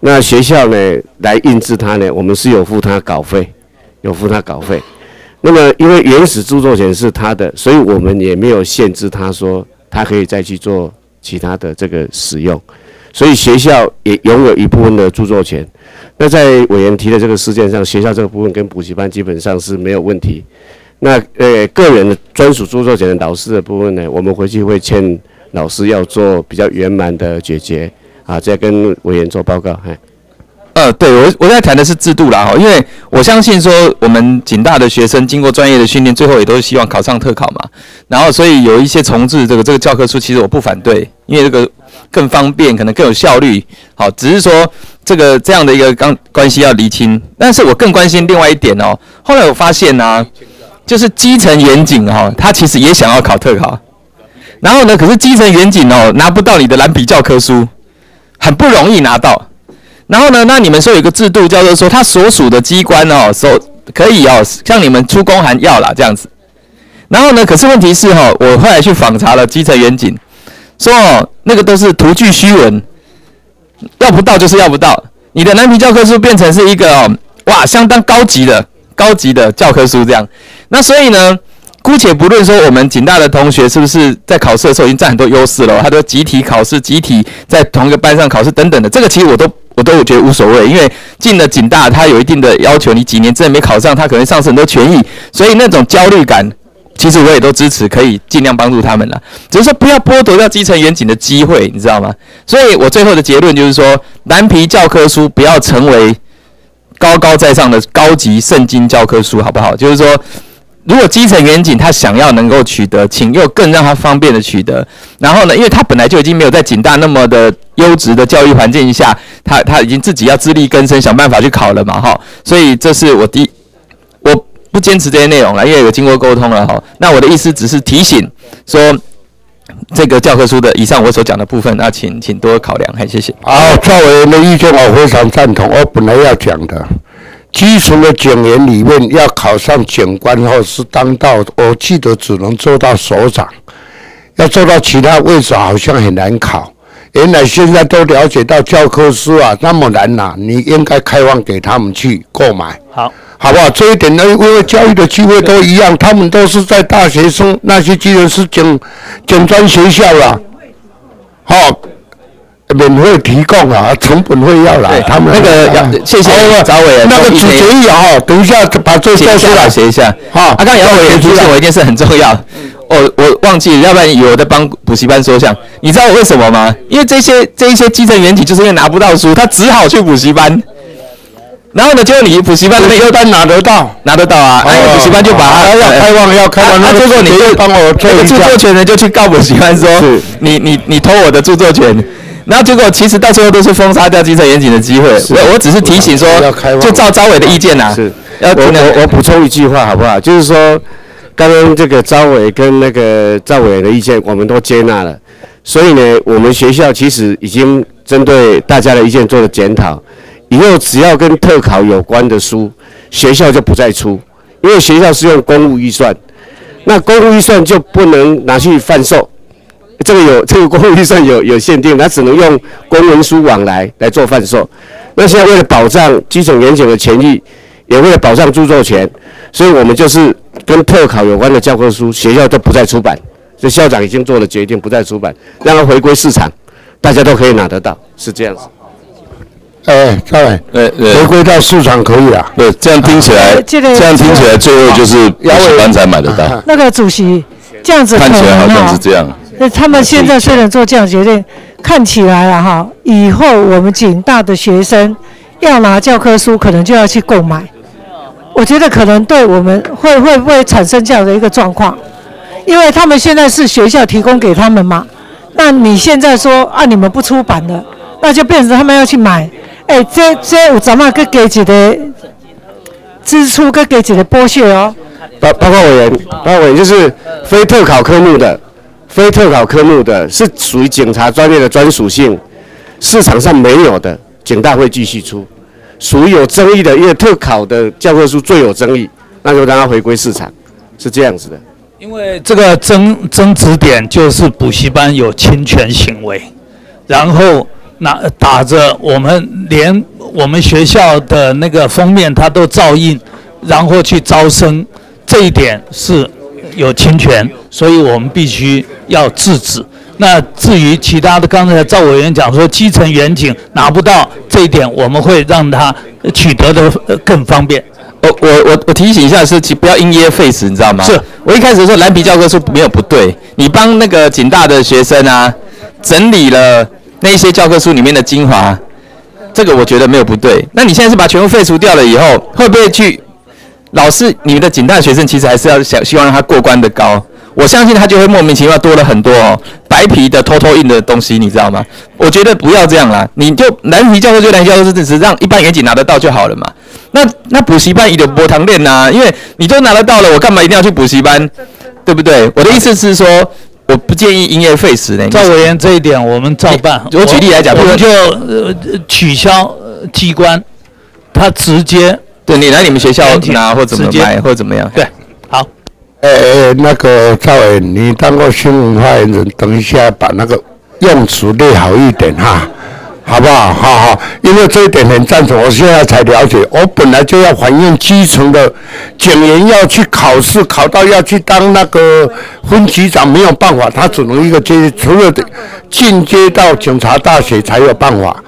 那学校呢来印制它呢，我们是有付他稿费，有付他稿费。那么因为原始著作权是他的，所以我们也没有限制他说他可以再去做其他的这个使用，所以学校也拥有一部分的著作权。那在委员提的这个事件上，学校这个部分跟补习班基本上是没有问题。那呃，个人的专属著作权的老师的部分呢，我们回去会劝老师要做比较圆满的解决啊，再跟委员做报告。哎，呃，对我我在谈的是制度啦哈，因为我相信说我们警大的学生经过专业的训练，最后也都是希望考上特考嘛。然后所以有一些重置这个这个教科书，其实我不反对，因为这个更方便，可能更有效率。好，只是说这个这样的一个刚关系要厘清。但是我更关心另外一点哦，后来我发现呢。就是基层远景哈，他其实也想要考特考，然后呢，可是基层远景哦拿不到你的蓝皮教科书，很不容易拿到。然后呢，那你们说有一个制度叫做说，他所属的机关哦，所可以哦，向你们出公函要啦这样子。然后呢，可是问题是哈，我后来去访查了基层远景，说哦，那个都是图具虚文，要不到就是要不到。你的蓝皮教科书变成是一个哦，哇，相当高级的高级的教科书这样。那所以呢，姑且不论说我们景大的同学是不是在考试的时候已经占很多优势了，他都集体考试、集体在同一个班上考试等等的，这个其实我都我都觉得无所谓，因为进了警大，他有一定的要求，你几年真的没考上，他可能丧失很多权益，所以那种焦虑感，其实我也都支持，可以尽量帮助他们了，只是说不要剥夺掉基层远景的机会，你知道吗？所以我最后的结论就是说，蓝皮教科书不要成为高高在上的高级圣经教科书，好不好？就是说。如果基层远景他想要能够取得，请又更让他方便的取得。然后呢，因为他本来就已经没有在景大那么的优质的教育环境下，他他已经自己要自力更生，想办法去考了嘛，哈。所以这是我第，我不坚持这些内容了，因为有经过沟通了，哈。那我的意思只是提醒说，这个教科书的以上我所讲的部分，那请请多考量，嘿谢谢。好，赵委员的意见我非常赞同，我本来要讲的。基层的警员里面，要考上警官或是当到，我记得只能做到首长，要做到其他位置好像很难考。原来现在都了解到教科书啊那么难拿，你应该开放给他们去购买，好，好不好？这一点呢，因为教育的机会都一样，他们都是在大学生那些既然是警警专学校了，好。免费提供啊，成本费要来，他们那个要谢谢赵伟。那个主决议啊，等一下把这写出来写一下。好，啊，刚姚委员提醒我一件事很重要，我我忘记，要不然有的帮补习班说下。你知道为什么吗？因为这些这一些基层员体就是因为拿不到书，他只好去补习班。然后呢，就你补习班那一般拿得到，拿得到啊。哎，补习班就把他要开放要开放，那如果你就帮我这个著作权人就去告补习班说，你你你偷我的著作权。然后结果其实到最后都是封杀掉基层严谨的机会。我我只是提醒说，就照招委的意见呐。是，我我我补充一句话好不好？就是说，刚刚这个招委跟那个赵委的意见，我们都接纳了。所以呢，我们学校其实已经针对大家的意见做了检讨。以后只要跟特考有关的书，学校就不再出，因为学校是用公务预算，那公务预算就不能拿去贩售。这个有这个公务预算有有限定，它只能用公文书往来来做贩售。那现在为了保障基层严谨的权益，也为了保障著作权，所以我们就是跟特考有关的教科书，学校都不再出版。所以校长已经做了决定，不再出版，让它回归市场，大家都可以拿得到，是这样子。哎，赵伟，呃，回归到市场可以啊。对，这样听起来，这样听起来最后就是补习班才买得到。那个主席，这样子看起来好像是这样。那他们现在虽然做这样决定，看起来了哈，以后我们警大的学生要拿教科书，可能就要去购买。我觉得可能对我们会会不会产生这样的一个状况？因为他们现在是学校提供给他们嘛，那你现在说啊，你们不出版了，那就变成他们要去买。哎，这这有怎么个给几的支出，跟给几的剥削哦？报报告委员，报告委员就是非特考科目的。非特考科目的是属于警察专业的专属性，市场上没有的，警大会继续出。属于有争议的，因为特考的教科书最有争议，那就让它回归市场，是这样子的。因为这个争争执点就是补习班有侵权行为，然后拿打着我们连我们学校的那个封面他都照印，然后去招生。这一点是有侵权，所以我们必须要制止。那至于其他的，刚才赵委员讲说基层远景拿不到这一点，我们会让他取得的呃更方便。我我我我提醒一下是，其不要因噎废食，你知道吗？是我一开始说蓝皮教科书没有不对，你帮那个警大的学生啊整理了那些教科书里面的精华，这个我觉得没有不对。那你现在是把全部废除掉了以后，会不会去老师你们的警大学生其实还是要想希望让他过关的高？我相信他就会莫名其妙多了很多哦白皮的偷偷印的东西，你知道吗？我觉得不要这样啦，你就蓝皮教授就蓝皮教科书只是让一般严谨拿得到就好了嘛。那那补习班一定波堂练呐，因为你都拿得到了，我干嘛一定要去补习班？对不对？我的意思是说，我不建议因噎废食呢。赵委员这一点我们照办。我举例来讲，我们就呃取消呃机关，他直接对你来你们学校拿或怎么买或怎么样？对，好。哎哎，那个赵伟，你当过新闻发言人，等一下把那个用词列好一点哈，好不好？好好，因为这一点很赞成，我现在才了解。我本来就要反映基层的警员要去考试，考到要去当那个分局长，没有办法，他只能一个阶，除了进阶到警察大学才有办法。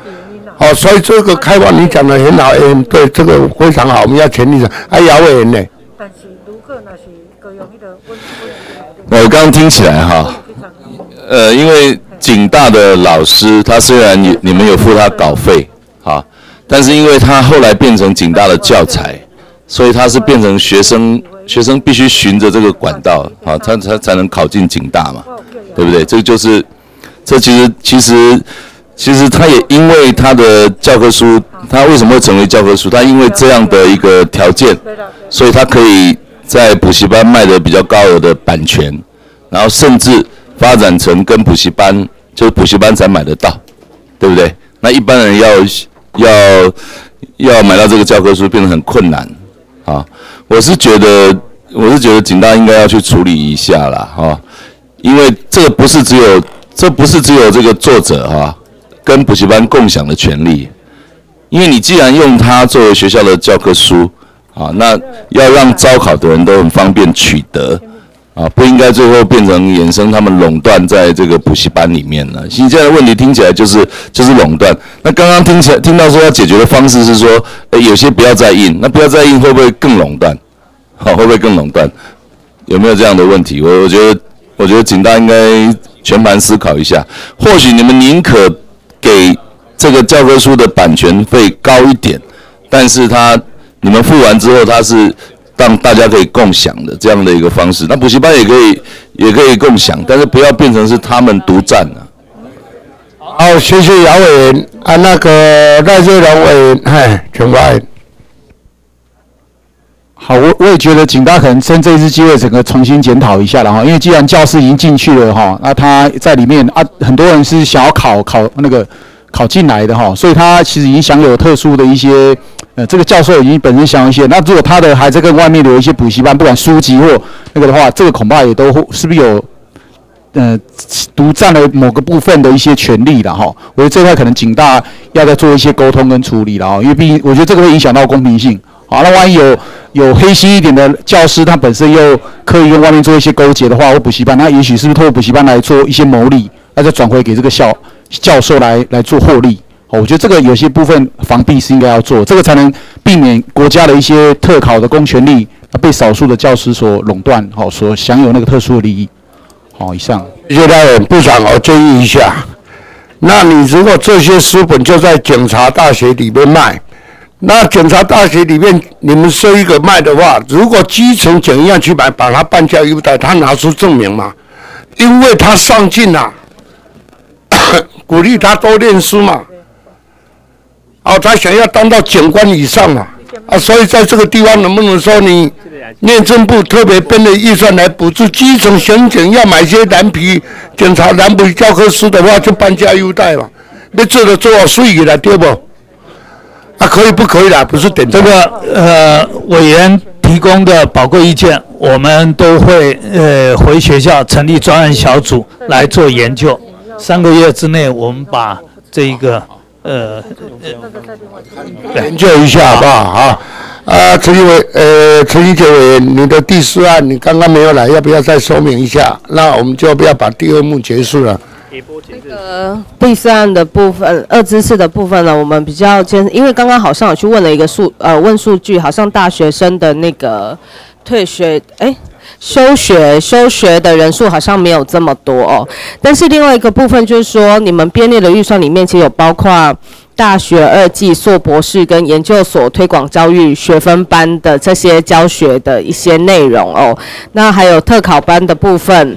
好、所以这个开放你讲的很好，嗯，对，这个非常好，我们要全力的。哎，姚委员呢？我刚刚听起来哈，呃，因为警大的老师他虽然你你们有付他稿费啊，但是因为他后来变成警大的教材，所以他是变成学生学生必须循着这个管道啊，他他才能考进警大嘛，对不对？这就是这其实其实其实他也因为他的教科书，他为什么会成为教科书？他因为这样的一个条件，所以他可以在补习班卖的比较高额的版权，然后甚至发展成跟补习班，就是补习班才买得到，对不对？那一般人要要要买到这个教科书变得很困难啊！我是觉得，我是觉得警大应该要去处理一下啦，哈，因为这个不是只有，这不是只有这个作者哈、跟补习班共享的权利，因为你既然用它作为学校的教科书，啊，那要让招考的人都很方便取得，啊，不应该最后变成衍生他们垄断在这个补习班里面了。其实这样的问题听起来就是就是垄断。那刚刚听起来听到说要解决的方式是说，呃，有些不要再印，那不要再印会不会更垄断？好、会不会更垄断？有没有这样的问题？我我觉得，我觉得警大应该全盘思考一下。或许你们宁可给这个教科书的版权费高一点，但是他你们付完之后，他是让大家可以共享的这样的一个方式。那补习班也可以也可以共享，但是不要变成是他们独占了、好，谢谢姚委员啊，那个赖瑞龙委员，嗨，全委员。好，我我也觉得警大可能趁这一次机会，整个重新检讨一下了哈。因为既然教师已经进去了哈，那他在里面啊，很多人是想要考考那个考进来的哈，所以他其实已经享有特殊的一些呃，这个教授已经本身享有一些。那如果他的还在跟外面的有一些补习班，不管书籍或那个的话，这个恐怕也都会是不是有呃独占了某个部分的一些权利了哈。我觉得这块可能警大要再做一些沟通跟处理了哈，因为毕竟我觉得这个会影响到公平性。好，那万一有有黑心一点的教师，他本身又刻意跟外面做一些勾结的话，或补习班，那也许是不是透过补习班来做一些牟利，那再转回给这个校教授来来做获利？好，我觉得这个有些部分防弊是应该要做，这个才能避免国家的一些特考的公权力被少数的教师所垄断，好，所享有那个特殊的利益。好，以上。谢谢大委部长，我建议一下，那你如果这些书本就在警察大学里面卖，那警察大学里面你们收一个卖的话，如果基层警员去买，把他办教优待，他拿出证明嘛，因为他上进了、鼓励他多念书嘛，哦，他想要当到警官以上嘛，啊，所以在这个地方能不能说你内政部特别编的预算来补助基层刑警要买些蓝皮检查蓝皮教科书的话，就搬家优待嘛，你做的做好税了对不？啊，可以不可以啦？不是点这个呃委员提供的宝贵意见，我们都会呃回学校成立专案小组来做研究。三个月之内，我们把这一个呃研究一下好不好？啊，啊，陈伟，呃，陈玉杰委员，你的第四案你刚刚没有来，要不要再说明一下？那我们就不要把第二幕结束了。那个，第四案的部分，二知识的部分呢，我们比较坚，因为刚刚好像有去问了一个数，呃，问数据，好像大学生的那个退学，哎，休学休学的人数好像没有这么多哦。但是另外一个部分就是说，你们编列的预算里面其实有包括大学二技、硕博士跟研究所推广教育学分班的这些教学的一些内容哦。那还有特考班的部分。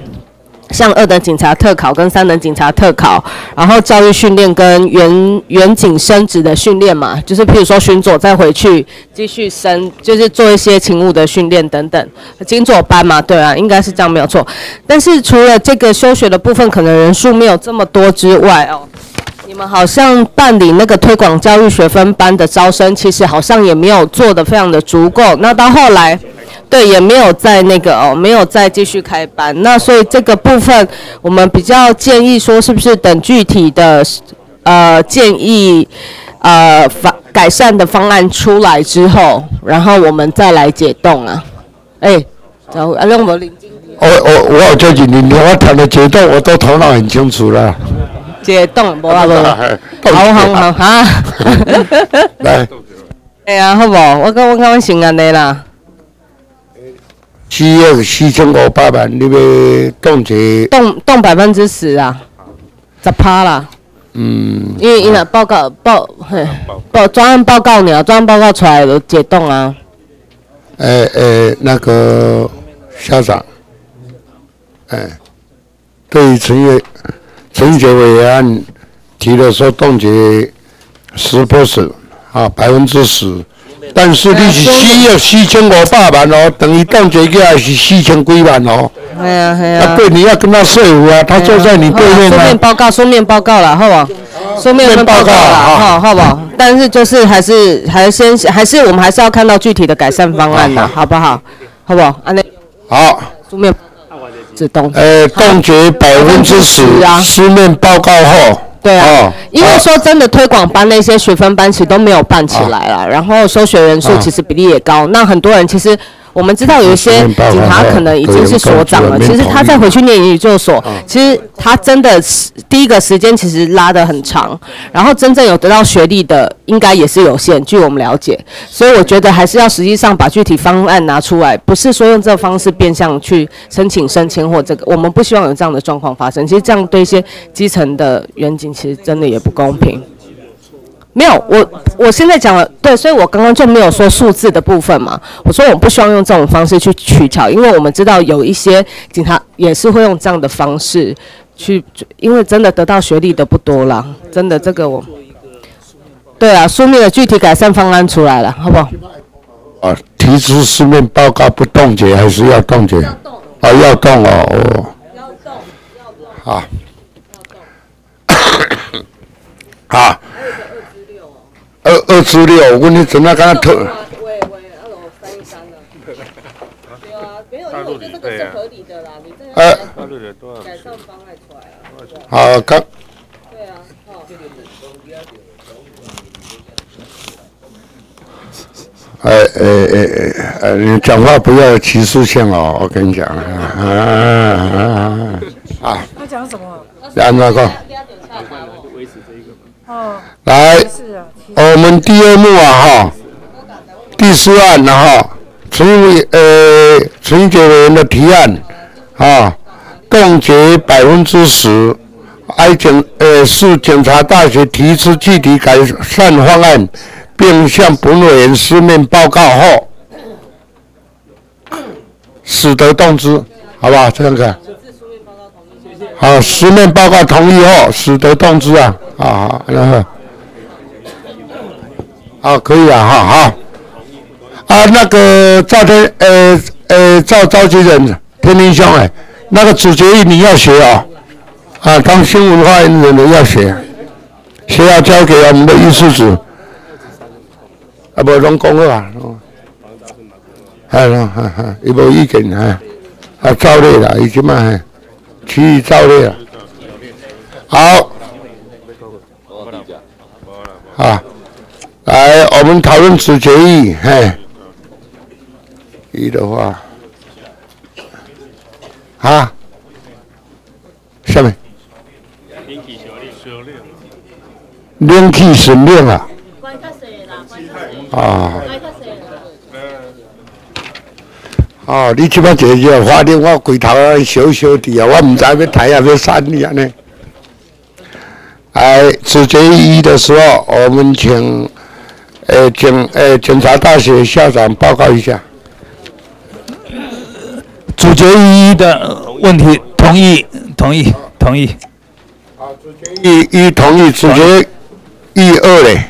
像二等警察特考跟三等警察特考，然后教育训练跟原原警升职的训练嘛，就是譬如说巡佐再回去继续升，就是做一些勤务的训练等等，警佐班嘛，对啊，应该是这样没有错。但是除了这个休学的部分，可能人数没有这么多之外哦，你们好像办理那个推广教育学分班的招生，其实好像也没有做的非常的足够。那到后来。对，也没有在那个哦，没有再继续开班。那所以这个部分，我们比较建议说，是不是等具体的呃建议呃方改善的方案出来之后，然后我们再来解冻啊？哎，走，阿亮我领金。我我我有交警，你你我谈的解冻，我都头脑很清楚了。解冻，无啦无啦，好好好哈。来。哎呀，好不？我讲我讲我先安尼啦。需要四千五百万，你要冻结？冻冻百分之十啊，十趴啦。嗯。因为因为报告报嘿报专案报告呢，专案报告出来就解冻啊。诶诶，那个校长，哎，对于陈月陈学委员提了说冻结十 percent 啊，百分之十。但是你是需要四千五百万哦，等于冻结起来是四千几万哦。系啊系啊。啊对，你要跟他说服啊，他坐在你对面书面报告，书面报告了，好不好？书面报告了，好，好不好？但是就是还是还是先还是我们还是要看到具体的改善方案的，好不好？好不好？安内。好。书面自动。呃，冻结百分之十啊。书面报告后。对啊，因为说真的，推广班那些学分班其实都没有办起来了，然后收学人数其实比例也高，那很多人其实。我们知道有一些警察可能已经是所长了，其实他再回去念研究所，其实他真的是第一个时间其实拉得很长，然后真正有得到学历的应该也是有限，据我们了解，所以我觉得还是要实际上把具体方案拿出来，不是说用这个方式变相去申请升迁或这个，我们不希望有这样的状况发生。其实这样对一些基层的远景其实真的也不公平。没有，我我现在讲了，对，所以我刚刚就没有说数字的部分嘛。我说我不希望用这种方式去取巧，因为我们知道有一些警察也是会用这样的方式去，因为真的得到学历的不多了，真的这个我，对啊，书面的具体改善方案出来了，好不好？啊，提出书面报告不冻结还是要冻结？啊，要冻哦，要冻，要啊。好。二二十六，我问你怎么刚刚特？喂喂，二楼三一三的。对啊，没有，因为我觉得这个是合理的啦。你这个改善方案出来了。好，刚。对啊，好。哎哎哎哎，你讲话不要歧视性哦，我跟你讲啊啊啊啊！他讲什么？两个。哦。来。我们第二幕啊，哈，第四案了哈，陈委呃陈杰委员的提案啊，冻结百分之十，挨检呃市检察大学提出具体改善方案，并向本委员书面报告后，使得动之，好不好？这样子。好，书面报告同意后，使得动之啊，啊，然后。啊，可以啊，哈好。啊，那个赵天，呃呃，赵召集人天明兄哎，那个主决议你要学啊，啊，当新闻发言人的要学，需要交给我们的秘书组。啊，不拢讲好啊，系咯，哈哈，伊无意见啊，啊，照例啦，伊即卖，区域照例啦。好。啊。来，我们讨论此决议，嘿。一的话，啊，下面，冷气省量啊，啊，哦，你即摆坐热花莲，我规头啊小小滴啊，我毋知要抬啊要删你安尼。哎，子节一的时候，我们请，呃，警，呃，警察大学校长报告一下。主角一的问题，同意，同意，同意。一一同意，主角一二嘞。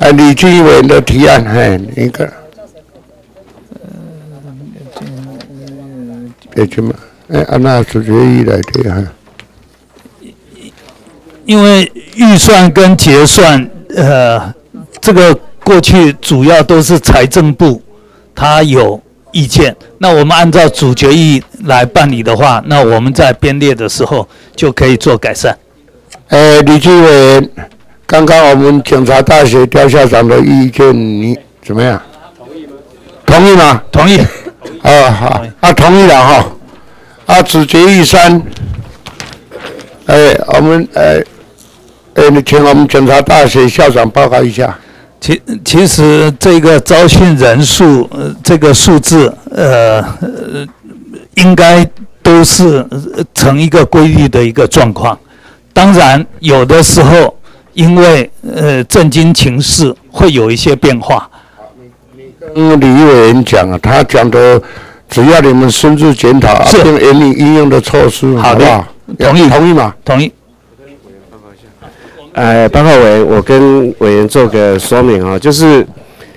啊，李俊伟的提案，嘿，一个。别去嘛，哎，按那主角一来提案。因为预算跟结算，呃，这个过去主要都是财政部，他有意见。那我们按照主决议来办理的话，那我们在编列的时候就可以做改善。呃，李志伟，刚刚我们警察大学刁校长的意见，你怎么样？同意吗？同意。啊好，啊同意了哈。啊，主决议三，哎，我们哎，哎，你请我们警察大学校长报告一下。其其实这个招训人数，呃，这个数字，呃，应该都是成一个规律的一个状况。当然，有的时候因为呃震惊情势会有一些变化。嗯，李委员讲啊，他讲的只要你们深入检讨，并严厉应用的措施，好不好？同意，同意吗？同意。呃，报告委，我跟委员做个说明啊，就是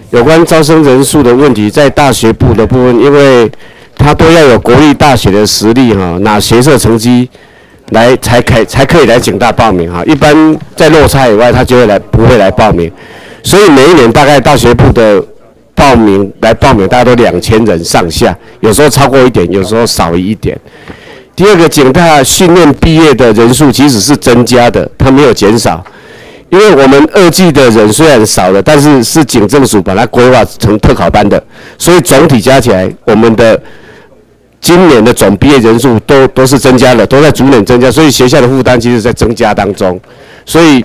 有关招生人数的问题，在大学部的部分，因为他都要有国立大学的实力哈，拿学测成绩来才可才可以来警大报名哈，一般在落差以外，他就会来不会来报名，所以每一年大概大学部的报名来报名，大概都两千人上下，有时候超过一点，有时候少一点。第二个，警大训练毕业的人数其实是增加的，它没有减少。因为我们二季的人虽然少了，但是是警政署把它规划成特考班的，所以总体加起来，我们的今年的总毕业人数都都是增加了，都在逐年增加，所以学校的负担其实在增加当中。所以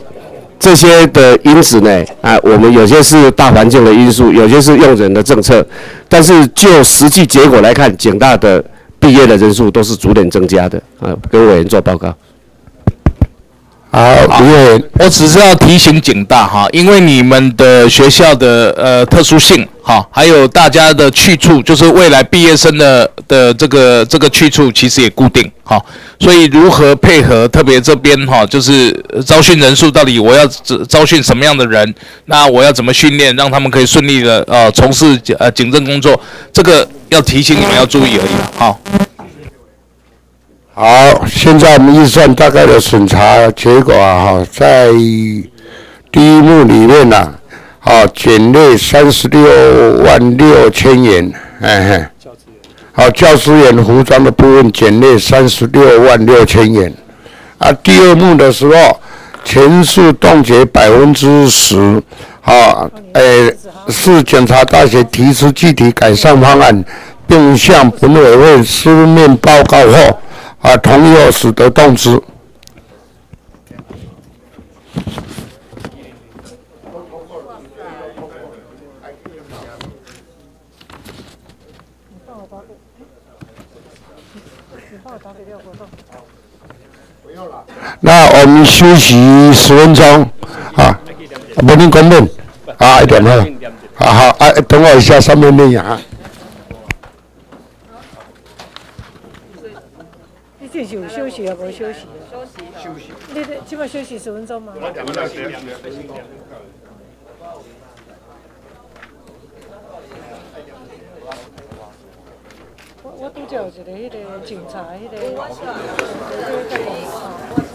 这些的因子呢，啊，我们有些是大环境的因素，有些是用人的政策，但是就实际结果来看，警大的毕业的人数都是逐年增加的。啊，跟委员做报告。好，因为我只是要提醒警大哈，因为你们的学校的呃特殊性哈，还有大家的去处，就是未来毕业生的的这个这个去处其实也固定哈，所以如何配合，特别这边哈，就是招训人数到底我要招招训什么样的人，那我要怎么训练，让他们可以顺利的呃从事呃警政工作，这个要提醒你们要注意而已了，好。好，现在我们预算大概的审查结果啊，哈，在第一幕里面呢，啊，减列三十六万六千元，哎嘿，好，教师员服装的部分减列三十六万六千元，啊，第二幕的时候，全数冻结百分之十，好，哎，市检察大学提出具体改善方案，并向本委会书面报告后。啊，同意后使得动词。那我们休息十分钟，啊，不能公问，啊，一点了，好好，哎，等我一下，上面那样啊。有休息啊，无休息。休息。休息。你得起码休息十分钟嘛。我我拄着一个迄个警察，迄个。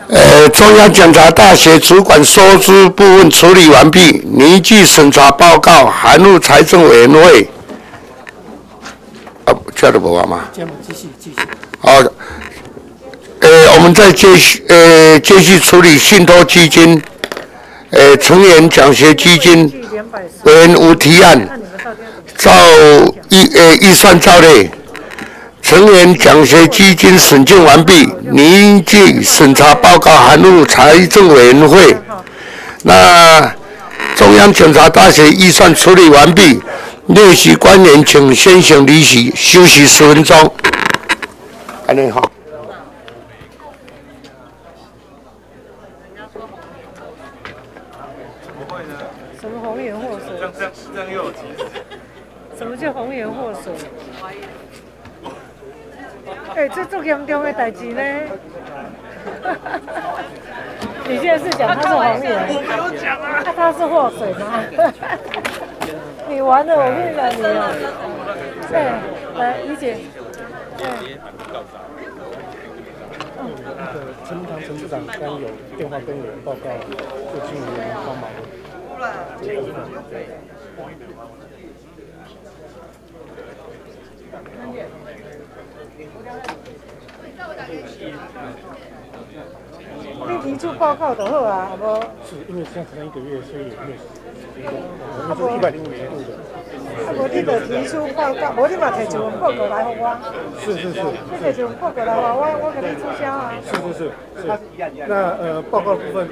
呃，中央检察大学主管收支部分处理完毕，拟具审查报告函入财政委员会。啊，叫得不完吗？继续继续。好。呃，我们再继续，呃，继续处理信托基金，呃，成员奖学基金，委员无提案，照预呃预算照例，成员奖学基金审定完毕，拟具审查报告函入财政委员会。那中央检察大学预算处理完毕，列席官员请先行离席，休息十分钟。安尼好。什么红颜祸水？这样这样又有什么叫红颜祸水？哎、这做严重的代志呢？你现在是讲他是黄脸？我没有讲啊。那他是祸水吗？你完了，我跟你讲你了。哎、来，怡姐。哎、那个陈明堂陈部长刚有电话跟有人报告，就请你们帮忙。你提出报告就好啊，好不？是因为现在才能一个月，所以也没有。我是一百零五年度的。啊，无你就提出报告，无你嘛摕一份报告来给我。是是是。这个就报告来给我，我我给你注销啊。是是是是。那呃，报告部分。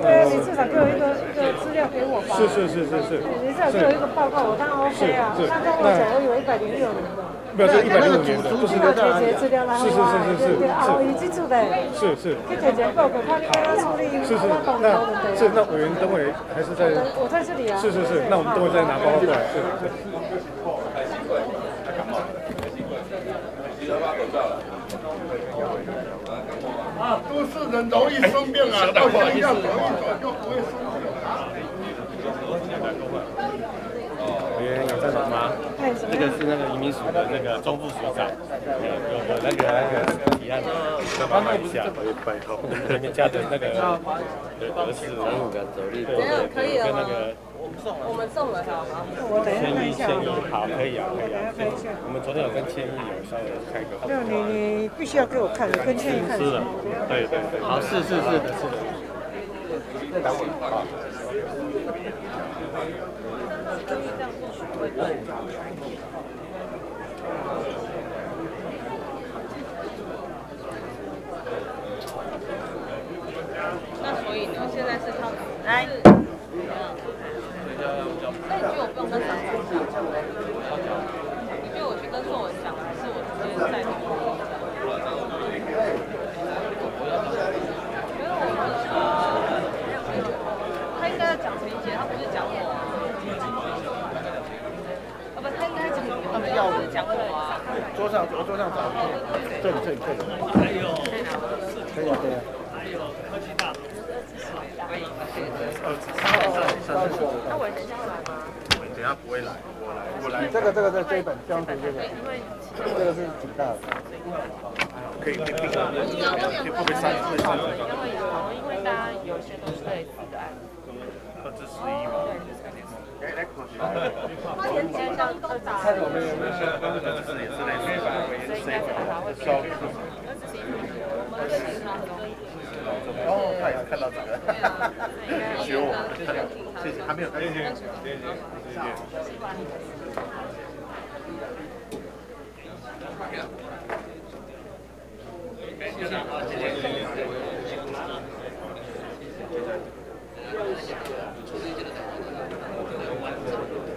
对，你至少给我一个一个资料给我吧。是是是是是。你至少给我一个报告，我当然 OK 啊。是是他跟我讲，我有一百零六年的。没有，这一百零五年的，是你要摕一个资料来给我。是是是是是对啊，我已经做的。是是。去摕一个报告，看你跟他处理，是是我懂那。是那委员等会还是在。我在这里啊。是是是，那我们等会再拿包包过来。是是。啊，都市人容易生病啊，到法院走一走就不会生病啊。委员有在场吗？这个是那个移民署的那个中副署长，有有有那个那个提案，要帮忙一下。拜托，前面加的那个对德式人物跟走力，对对，可以跟那个我们送了，好好。我等一下千亿看一下千亿啊。好，可以啊，可以啊。我们昨天有跟千亿有稍微开个会。没有你，你必须要给我看，跟倩怡看是的？，对对对，好，是是是的，是的。等会啊。那所以呢，现在是他们来。那你觉得我不用跟厂商讲？你觉得我去跟硕文讲，还是我直接在你们他应该要讲陈怡杰，他不是讲我啊。啊不，他应该讲他们要我讲我啊。桌上，桌上找。这里，这里，这里。可以啊，可以啊。那我等一下会来吗？等下不会来，我来，我来。这个，这个，这这一本江图这个，这个是挺大的。可以可以并啊，会不会删？会删这个？会有，因为大家有些都是类似的案子。二至十一嘛。他连接上都打了。我们有没有相关的是也是类的，所以应该他会消费。哦，他也是看到这个，学我，谢谢，还没有，谢。谢，谢。谢，谢。谢。今 Thank you.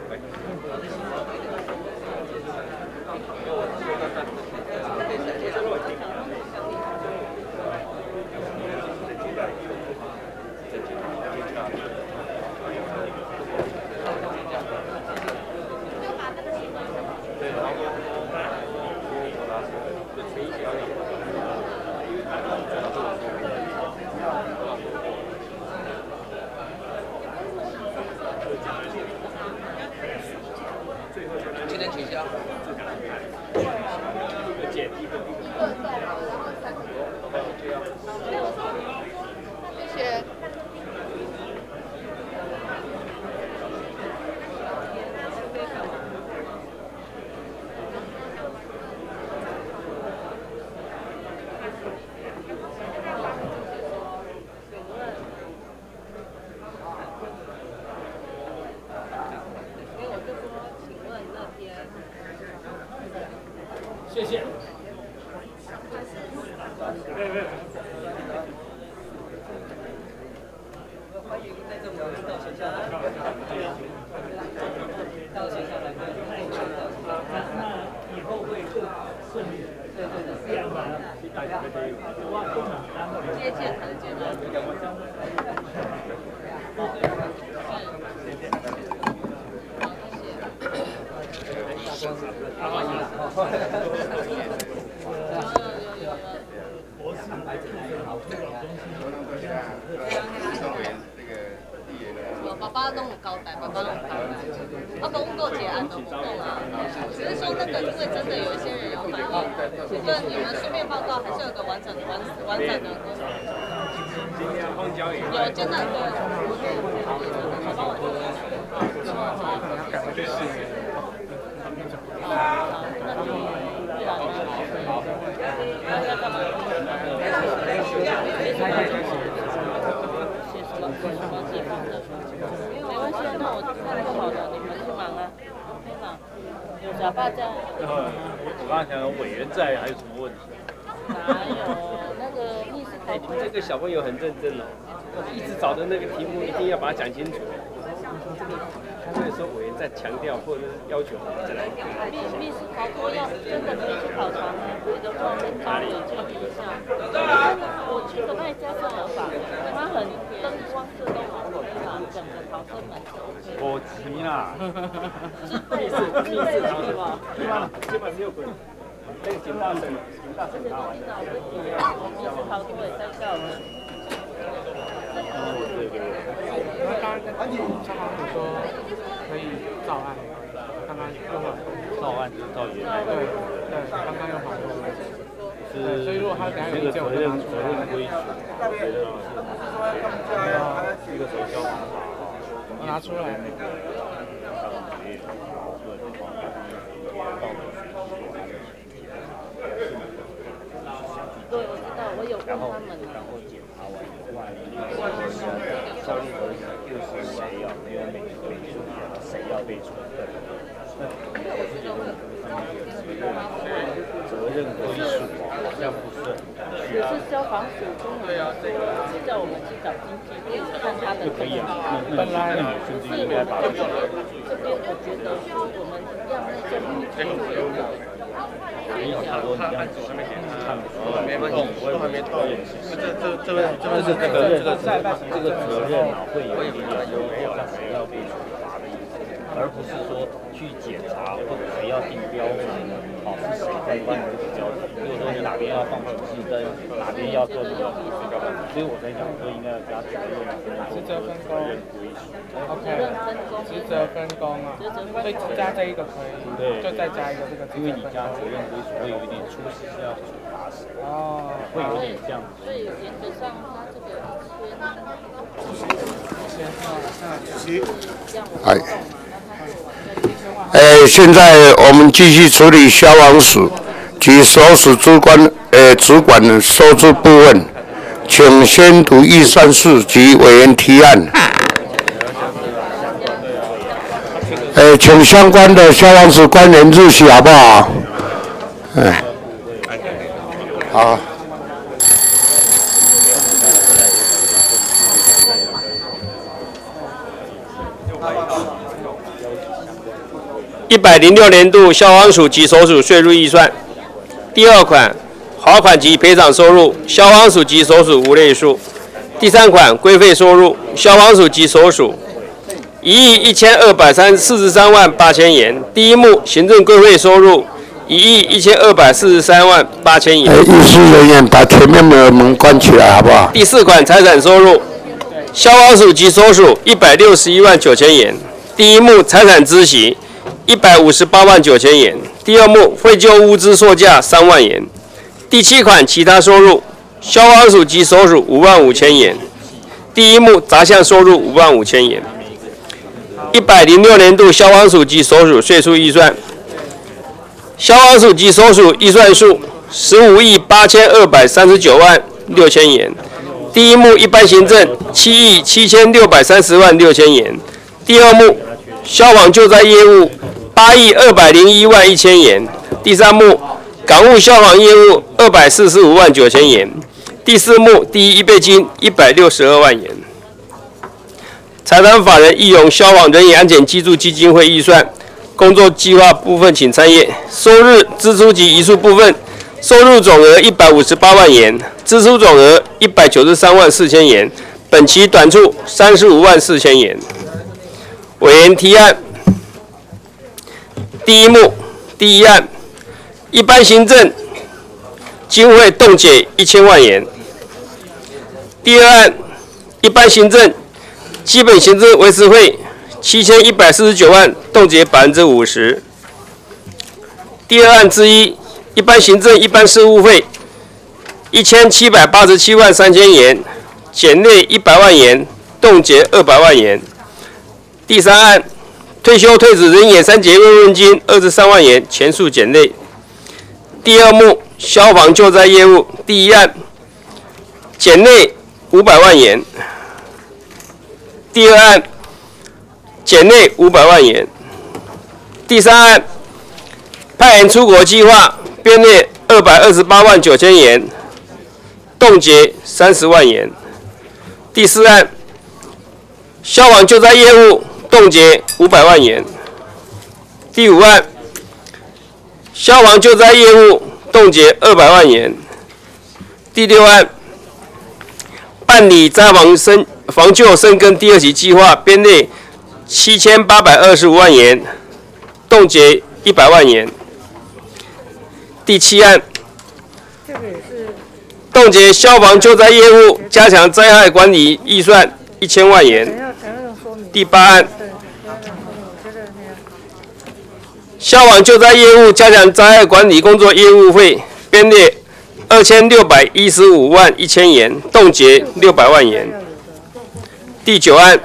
这个责任就拿出责任。归属，我觉得是一个手消防法，我拿出来。对，我知道，我有问他们。然后检查完以后，效力核实又是谁要，谁要被处分，责任归属好像不是很可是消防署跟我们说，叫我们去找经济部看他的可以啊，那本来那你甚至应该把这边这边我觉得说我们让那个律师没有他说你这样子看不出来，没问题我也还没讨厌。这这这位这位是这个这个这个责任啊，会有一点有没有让谁要被处罚的意思，而不是说去检查或者谁要定标准，哦是谁在定这个标准，比如说你哪边要放指示灯，哪边要做什么，所以我在讲说应该要加责任职责分工。OK，职责分工啊，所以加这一个可以，对，就再加一个这个因为你。加责任归属会有一点出事是要处罚死，哦，会有点这样子。所以原则上他这个哎，呃，现在我们继续处理消防署及所属主管呃主管的收支部分，请宣读预算数及委员提案。呃，请相关的消防署官员入席好不好？哎，好。一百零六年度消防署及所属税入预算，第二款罚款及赔偿收入，消防署及所属无类数；第三款规费收入，消防署及所属一亿一千二百三四十三万八千元。第一目行政规费收入一亿一千二百四十三万八千元。哎，议事人员把前面的门关起来好不好？第四款财产收入，消防署及所属一百六十一万九千元。第一目财产孳息一百五十八万九千元。第二目废旧物资售价三万元。第七款其他收入，消防署及所属五万五千元。第一目杂项收入五万五千元。一百零六年度消防署及所属税收预算，消防署及所属预算数十五亿八千二百三十九万六千元。第一目一般行政七亿七千六百三十万六千元。第二目消防救灾业务八亿二百零一万一千元。第三目港务消防业务二百四十五万九千元。第四目第一预备金一百六十二万元。财团法人义勇消防人员安全技术基金会预算工作计划部分，请参阅。收入、支出及移数部分，收入总额一百五十八万元，支出总额一百九十三万四千元，本期短处三十五万四千元。委员提案：第一目第一案，一般行政经费冻结一千万元；第二案，一般行政基本行政维持费七千一百四十九万，冻结百分之五十。第二案之一，一般行政一般事务费一千七百八十七万三千元，减列一百万元，冻结二百万元。第三案，退休退职人员三节慰问金二十三万元，全数减内。第二目，消防救灾业务，第一案，减内五百万元。第二案，减内五百万元。第三案，派员出国计划编列二百二十八万九千元，冻结三十万元。第四案，消防救灾业务冻结五百万元。第五案，消防救灾业务冻结二百万元。第六案，办理灾防生。防救生根第二期计划编列七千八百二十五万元，冻结一百万元。第七案，冻结消防救灾业务，加强灾害管理预算一千万元。第八案，消防救灾业务加强灾害管理工作业务费编列二千六百一十五万一千元，冻结六百万元。第九案，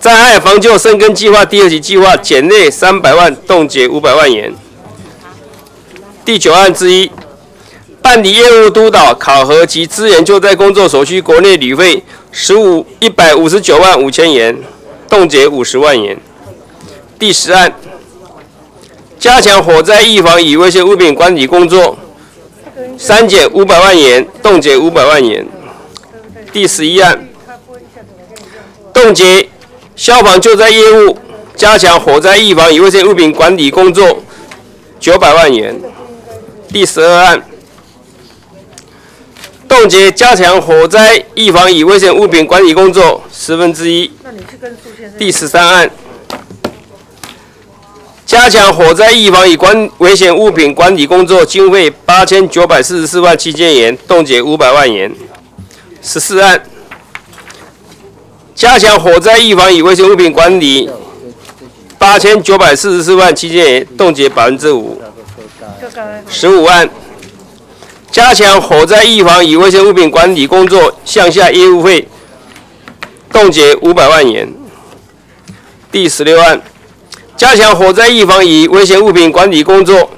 灾害防救深耕计划第二期计划减列三百万，冻结五百万元。第九案之一，办理业务督导考核及资源救灾工作所需国内旅费十五一百五十九万五千元，冻结五十万元。第十案，加强火灾预防与危险物品管理工作，删减五百万元，冻结五百万元。第十一案。冻结消防救灾业务，加强火灾预防与危险物品管理工作，九百万元。第十二案，冻结加强火灾预防与危险物品管理工作十分之一。第十三案，加强火灾预防与管危险物品管理工作经费八千九百四十四万七千元，冻结五百万元。十四案。加强火灾预防与危险物品管理，八千九百四十四万七千元，冻结百分之五。十五万，加强火灾预防与危险物品管理工作项下业务费，冻结五百万元。第十六案，加强火灾预防与危险物品管理工作，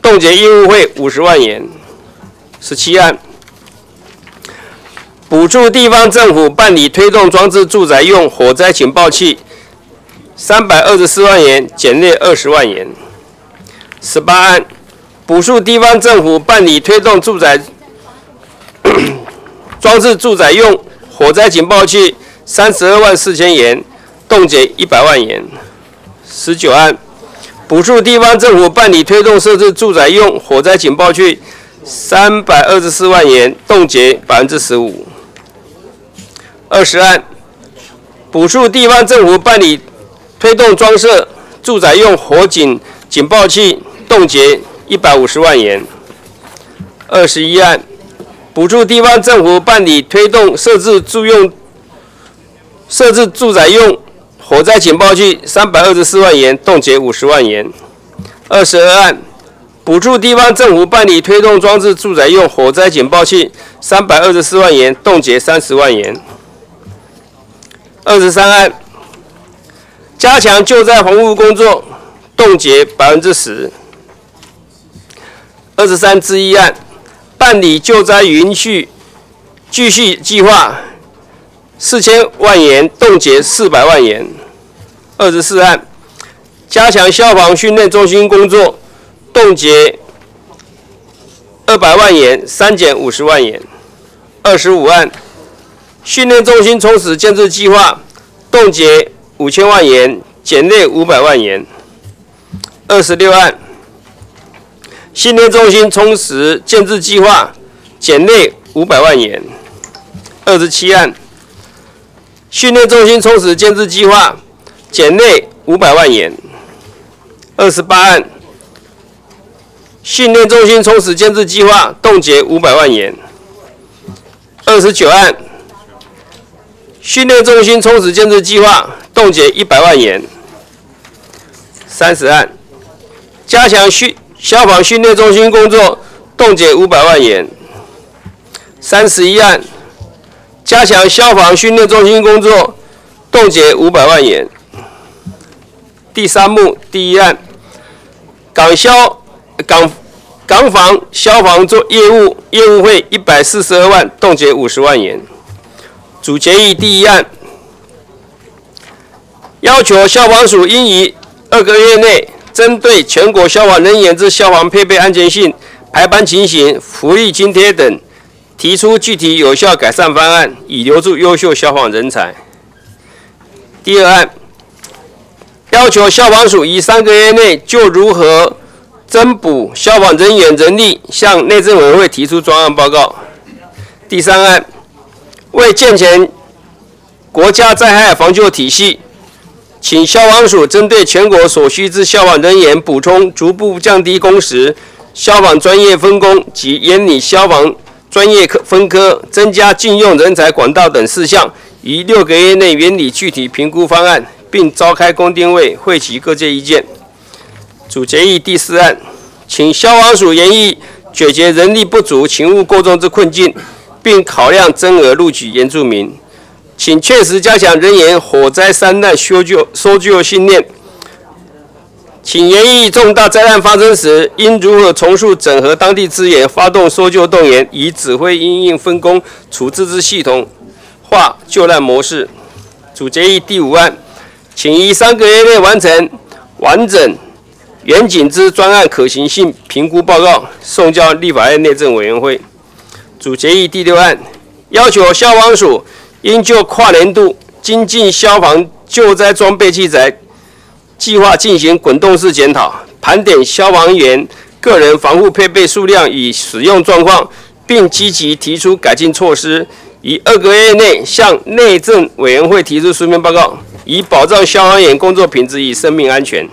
冻结业务费五十万元。十七案。补助地方政府办理推动装置住宅用火灾警报器，三百二十四万元，减列二十万元。十八案，补助地方政府办理推动住宅装置住宅用火灾警报器，三十二万四千元，冻结一百万元。十九案，补助地方政府办理推动设置住宅用火灾警报器，三百二十四万元，冻结百分之十五。二十案，补助地方政府办理推动装设住宅用火警警报器，冻结一百五十万元。二十一案，补助地方政府办理推动设置住用设置住宅用火灾警报器，三百二十四万元，冻结五十万元。二十二案，补助地方政府办理推动装置住宅用火灾警报器，三百二十四万元，冻结三十万元。二十三案，加强救灾防护工作，冻结百分之十。二十三之一案，办理救灾允续继续计划，四千万元，冻结四百万元。二十四案，加强消防训练中心工作，冻结二百万元删减五十万元。二十五案，训练中心充实建制计划冻结五千万元，减列五百万元。二十六案，训练中心充实建制计划减列五百万元。二十七案，训练中心充实建制计划减内五百万元。二十八案，训练中心充实建制计划冻结五百万元。二十九案，训练中心充实建制计划冻结一百万元。三十案，加强训消防训练中心工作冻结五百万元。三十一案，加强消防训练中心工作冻结五百万元。第三幕第一案，港消港。港防消防做业务业务费一百四十二万，冻结五十万元。主决议第一案，要求消防署应于二个月内，针对全国消防人员之消防配备安全性、排班情形、福利津贴等，提出具体有效改善方案，以留住优秀消防人才。第二案，要求消防署于三个月内就如何。增补消防人员人力，向内政委员会提出专案报告。第三案，为健全国家灾害防救体系，请消防署针对全国所需之消防人员补充，逐步降低工时、消防专业分工及严拟消防专业科分科、增加禁用人才管道等事项，于六个月内原理具体评估方案，并召开公听会，汇集各界意见。主决议第四案，请消防署研议解决人力不足、勤务过重之困境，并考量增额录取原住民，请确实加强人员火灾三难搜救搜救训练，请研议重大灾难发生时应如何重塑整合当地资源，发动搜救动员，以指挥应应分工处置之系统化救难模式。主决议第五案，请于三个月内完成完整。远景之专案可行性评估报告送交立法院内政委员会。主决议第六案，要求消防署应就跨年度精进消防救灾装备器材计划进行滚动式检讨，盘点消防员个人防护配备数量与使用状况，并积极提出改进措施，于二个月内向内政委员会提出书面报告，以保障消防员工作品质与生命安全。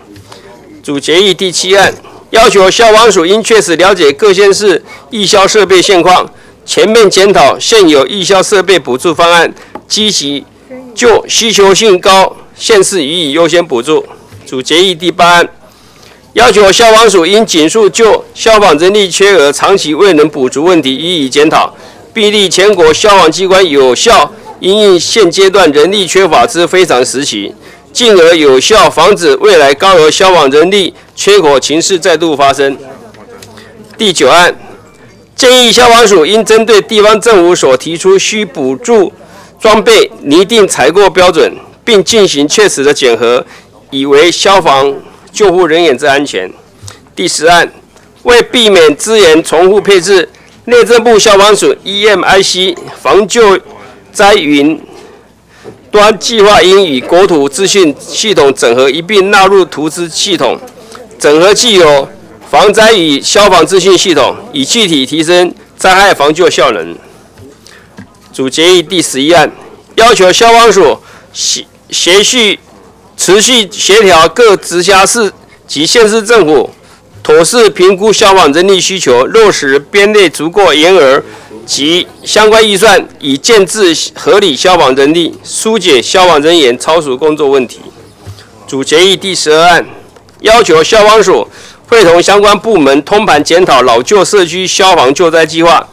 主决议第七案要求消防署应确实了解各县市义消设备现况，全面检讨现有义消设备补助方案，积极就需求性高县市予以优先补助。主决议第八案要求消防署应紧速就消防人力缺额长期未能补足问题予以检讨，并立全国消防机关有效应应现阶段人力缺乏之非常时期。进而有效防止未来高额消防人力缺口情势再度发生。第九案建议消防署应针对地方政府所提出需补助装备拟定采购标准，并进行确实的检核，以为消防救护人员之安全。第十案为避免资源重复配置，内政部消防署 EMIC 防救灾云。端计划应与国土资讯系统整合一并纳入图资系统，整合既有防灾与消防资讯系统，以具体提升灾害防救效能。主决议第十一案要求消防署协协续持续协调各直辖市及县市政府，妥善评估消防人力需求，落实编列足够员额。及相关预算，以建制合理消防人力，疏解消防人员超时工作问题。主决议第十二案要求消防署会同相关部门通盘检讨老旧社区消防救灾计划，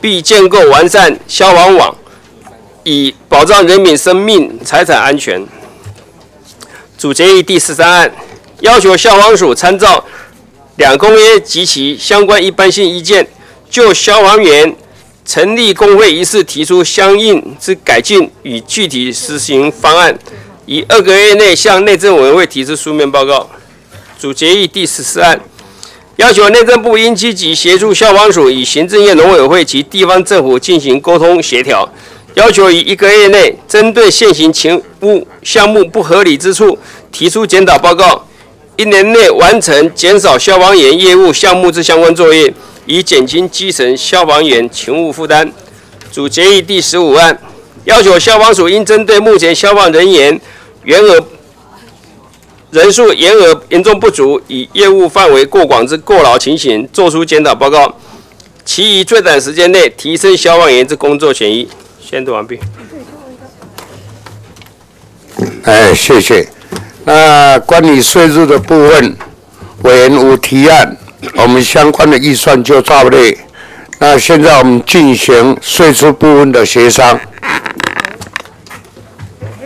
并建构完善消防网，以保障人民生命财产安全。主决议第十三案要求消防署参照两公约及其相关一般性意见，就消防员。成立工会一事，提出相应之改进与具体实行方案，于二个月内向内政委员会提出书面报告。主决议第十四案要求内政部应积极协助消防署与行政院农委会及地方政府进行沟通协调，要求于一个月内针对现行勤务项目不合理之处提出检讨报告，一年内完成减少消防员业务项目之相关作业，以减轻基层消防员勤务负担。主决议第十五案，要求消防署应针对目前消防人员员额人数员额严重不足，以业务范围过广之过劳情形，作出检讨报告，其于最短时间内提升消防员之工作权益。宣读完毕。哎，谢谢。那关于税入的部分，委员无提案，我们相关的预算就照例。那现在我们进行税出部分的协商。迄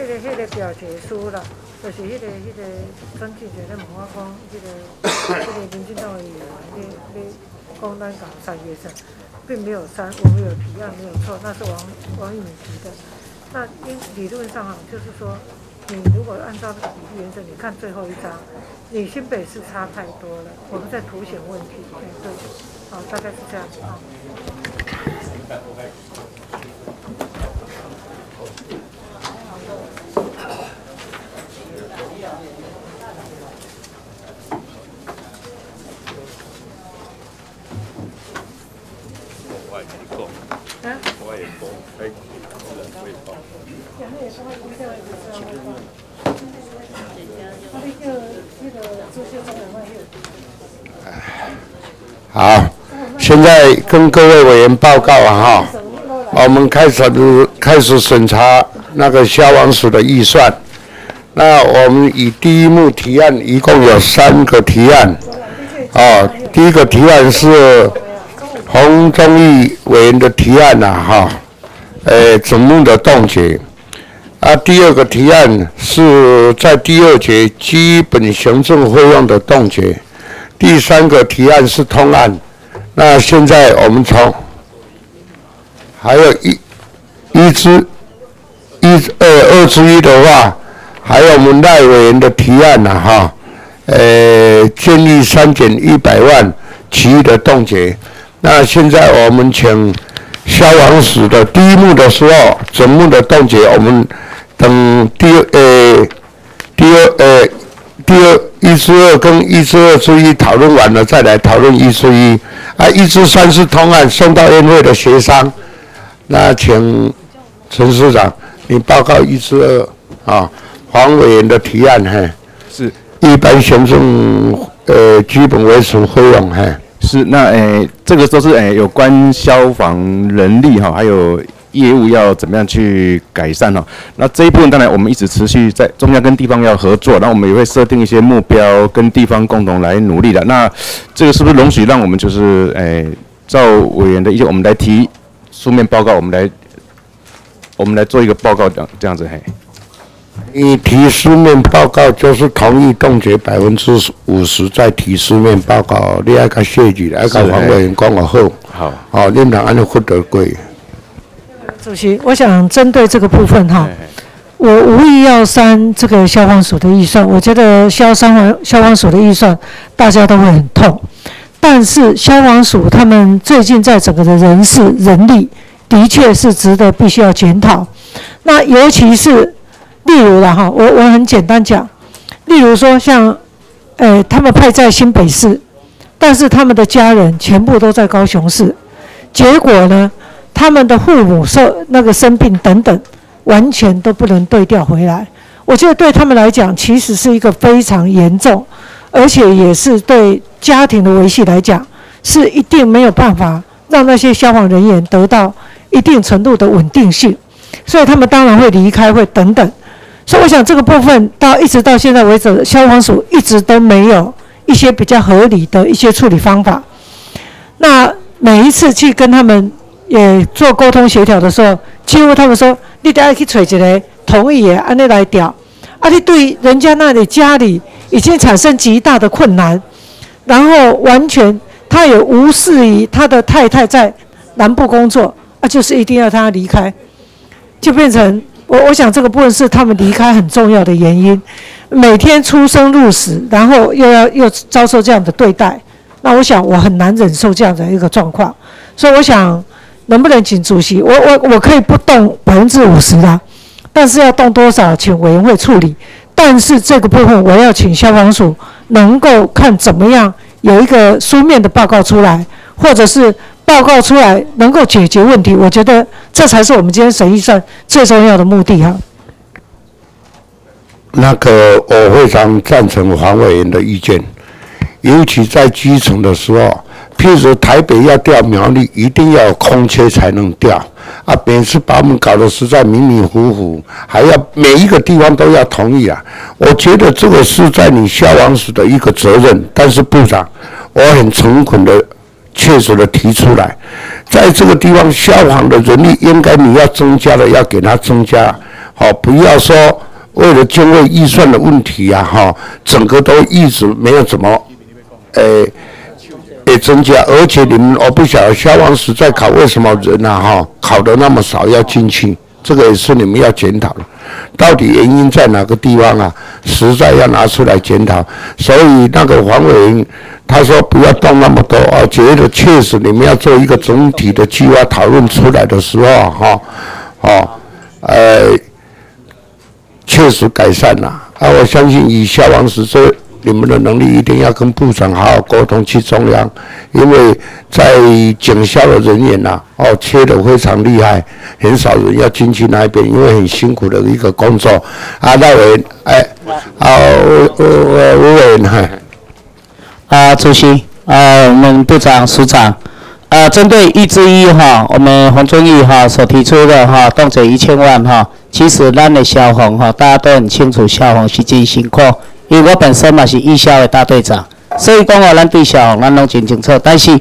个、迄个表决书啦，就是迄个、迄个曾记者咧问我讲，迄个、迄个民进党的议员，你你讲咱搞三月份，并没有删，我们有提案没有错，那是王王玉敏提的。那因理论上啊，就是说，你如果按照比例原则，你看最后一张，你新北市差太多了，我们在凸显问题，对对，好，大概是这样子啊。好，现在跟各位委员报告啊哈，我们开始开始审查那个消防署的预算。那我们以第一幕提案一共有三个提案，哦，第一个提案是洪忠义委员的提案呐哈，呃，总目的冻结。啊，第二个提案是在第二节基本行政费用的冻结。第三个提案是通案，那现在我们从还有一一支一二二之一的话，还有我们赖委员的提案呐哈，呃，建议删减一百万，其余的冻结。那现在我们请消防署的第一幕的时候，整幕的冻结，我们等第二呃第二呃。第二一至二跟一至二之一讨论完了，再来讨论一至一。啊，一至三是通案，送到院会的协商。那请陈市长，你报告一至二啊，黄委员的提案，嘿，是一般行政呃基本维持费用，嘿，是那诶，这个都是诶有关消防人力哈，还有。业务要怎么样去改善哈？那这一部分当然我们一直持续在中央跟地方要合作，那我们也会设定一些目标跟地方共同来努力的。那这个是不是容许让我们就是诶，照委员的意见，我们来提书面报告，我们来我们来做一个报告这样这样子嘿。你提书面报告就是同意冻结百分之五十，再提书面报告，你爱个设计，爱个黄委员讲我好，好，哦，你们安尼获得过。主席，我想针对这个部分哈，我无意要删这个消防署的预算。我觉得消防消防署的预算大家都会很痛，但是消防署他们最近在整个的人事人力的确是值得必须要检讨。那尤其是例如了哈，我我很简单讲，例如说像，呃，他们派在新北市，但是他们的家人全部都在高雄市，结果呢？他们的父母受那个生病等等，完全都不能对调回来。我觉得对他们来讲，其实是一个非常严重，而且也是对家庭的维系来讲，是一定没有办法让那些消防人员得到一定程度的稳定性。所以他们当然会离开，会等等。所以我想这个部分到一直到现在为止，消防署一直都没有一些比较合理的一些处理方法。那每一次去跟他们。也做沟通协调的时候，几乎他们说：“你得要去找一个同意的，安尼来调。”啊，你对人家那里家里已经产生极大的困难，然后完全他也无视于他的太太在南部工作，啊，就是一定要他离开，就变成我我想这个部分是他们离开很重要的原因。每天出生入死，然后又要又遭受这样的对待，那我想我很难忍受这样的一个状况，所以我想能不能请主席，我我我可以不动百分之五十啦，但是要动多少，请委员会处理。但是这个部分我要请消防署能够看怎么样有一个书面的报告出来，或者是报告出来能够解决问题，我觉得这才是我们今天审预算最重要的目的哈。那个我非常赞成黄委员的意见，尤其在基层的时候，譬如台北要调苗栗，一定要空缺才能调。啊，每次把我们搞得实在迷迷糊糊，还要每一个地方都要同意啊。我觉得这个是在你消防署的一个责任，但是部长，我很诚恳的、确实的提出来，在这个地方消防的人力应该你要增加的，要给他增加，好，不要说为了经费预算的问题呀，哈，整个都一直没有怎么，诶。也增加，而且你们我不晓得消防署在考，为什么人呐哈考的那么少要进去？这个也是你们要检讨的，到底原因在哪个地方啊？实在要拿出来检讨。所以那个黄伟英他说不要动那么多啊，觉得确实你们要做一个总体的计划讨论出来的时候哈，哦，呃，确实改善了啊，我相信以消防署这。你们的能力一定要跟部长好好沟通去中央，因为在警校的人员呐，哦，缺的非常厉害，很少人要进去那边，因为很辛苦的一个工作。啊，那位，哎，啊，吴吴吴委员哈，啊，主席，啊，我们部长、署长，啊，针对一之一哈，我们黄忠义哈所提出的哈，动辄一千万哈，其实咱的消防哈，大家都很清楚，消防是真辛苦。因为我本身嘛是义消的大队长，所以讲哦，咱对消防咱拢真清楚。但是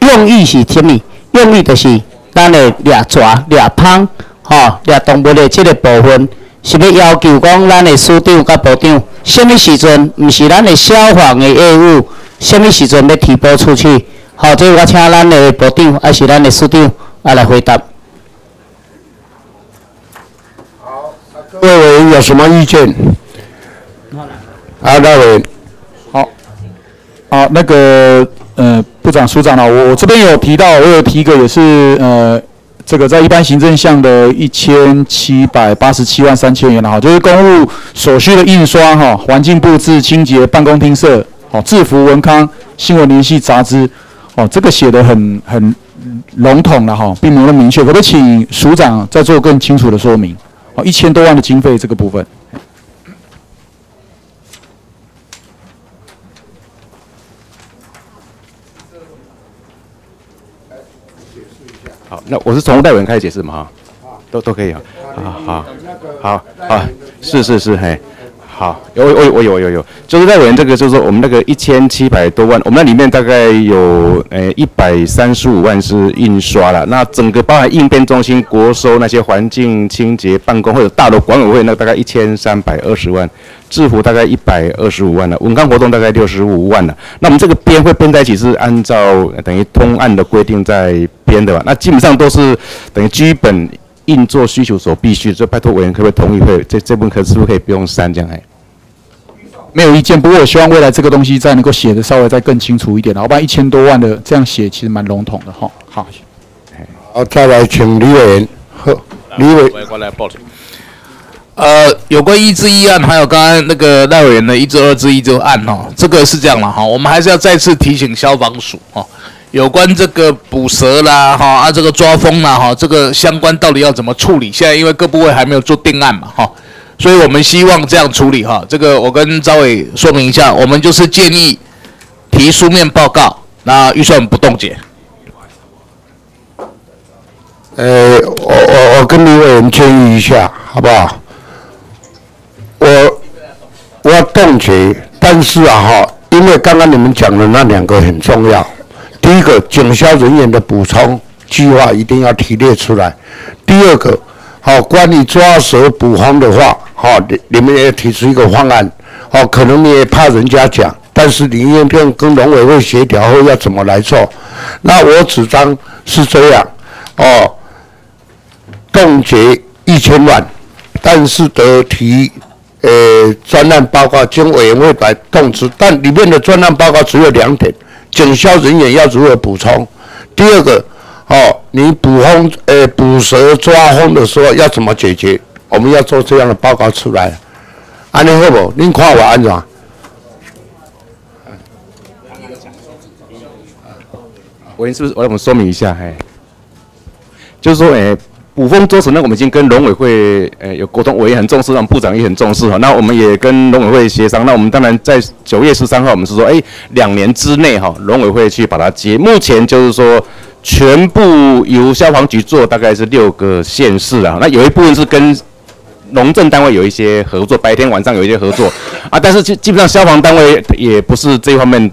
用意是啥物？用意就是咱的掠抓、掠芳，吼，掠动物的这个部分，是要要求讲咱的署长甲部长，啥物时阵毋是咱的消防的业务，啥物时阵要提拨出去？好，这我请咱的部长还是咱的署长啊来回答。好，各位有什么意见？啊，那位，好，啊，那个，呃，部长、署长啊，我这边有提到，我有提一个，也是，呃，这个在一般行政项的一千七百八十七万三千元哈，就是公务所需的印刷哈，环境布置、清洁、办公厅设，好，制服、文康、新闻联系、杂志，哦，这个写的很很笼统了哈，并没有那么明确，可不可以请署长再做更清楚的说明？哦，一千多万的经费这个部分。那我是从戴文开始解释嘛哈，都都可以啊，好好好好，是是是嘿，好，有我我有有有，就是戴文这个就是说我们那个一千七百多万，我们那里面大概有呃一百三十五万是印刷了，那整个包含应变中心、国收那些环境清洁、办公或者大楼管委会那大概一千三百二十万。制服大概一百二十五万了，文康活动大概六十五万了。那我们这个编会编在一起是按照等于通案的规定在编的吧？那基本上都是等于基本运作需求所必须，就拜托委员可不可以同意？会这这部分可是不是可以不用删这样？哎，没有意见。不过我希望未来这个东西再能够写的稍微再更清楚一点，好不然一千多万的这样写其实蛮笼统的哈。好，好，再来请李委员，呵李委，我来报呃，有关一至一案，还有刚刚那个赖委员的一至二至一这个案哦，这个是这样了哈，我们还是要再次提醒消防署哈，有关这个捕蛇啦哈啊这个抓风啦哈，这个相关到底要怎么处理？现在因为各部位还没有做定案嘛哈，所以我们希望这样处理哈。这个我跟赵伟说明一下，我们就是建议提书面报告，那预算不冻结。呃，我我我跟李委员建议一下，好不好？我我要冻结，但是啊哈，因为刚刚你们讲的那两个很重要。第一个，警消人员的补充计划一定要提列出来。第二个，好，关于抓蛇捕蜂的话，好，你你们也提出一个方案。好，可能你也怕人家讲，但是你愿不跟农委会协调后要怎么来做？那我主张是这样，哦，冻结一千万，但是得提。呃，专案报告经委员会来通知，但里面的专案报告只有两点：检销人员要如何补充？第二个，哦，你捕风呃捕蛇抓风的时候要怎么解决？我们要做这样的报告出来。安尼好不？您看我安怎？委员是不是我我们说明一下？嘿，就是说，诶，捕风捉蛇，那我们已经跟农委会诶有沟通，我也很重视，那部长也很重视哈。那我们也跟农委会协商，那我们当然在九月十三号，我们是说，诶，两年之内哈，农委会去把它接。目前就是说，全部由消防局做，大概是六个县市啊。那有一部分是跟农政单位有一些合作，白天晚上有一些合作啊，但是基基本上消防单位也不是这方面。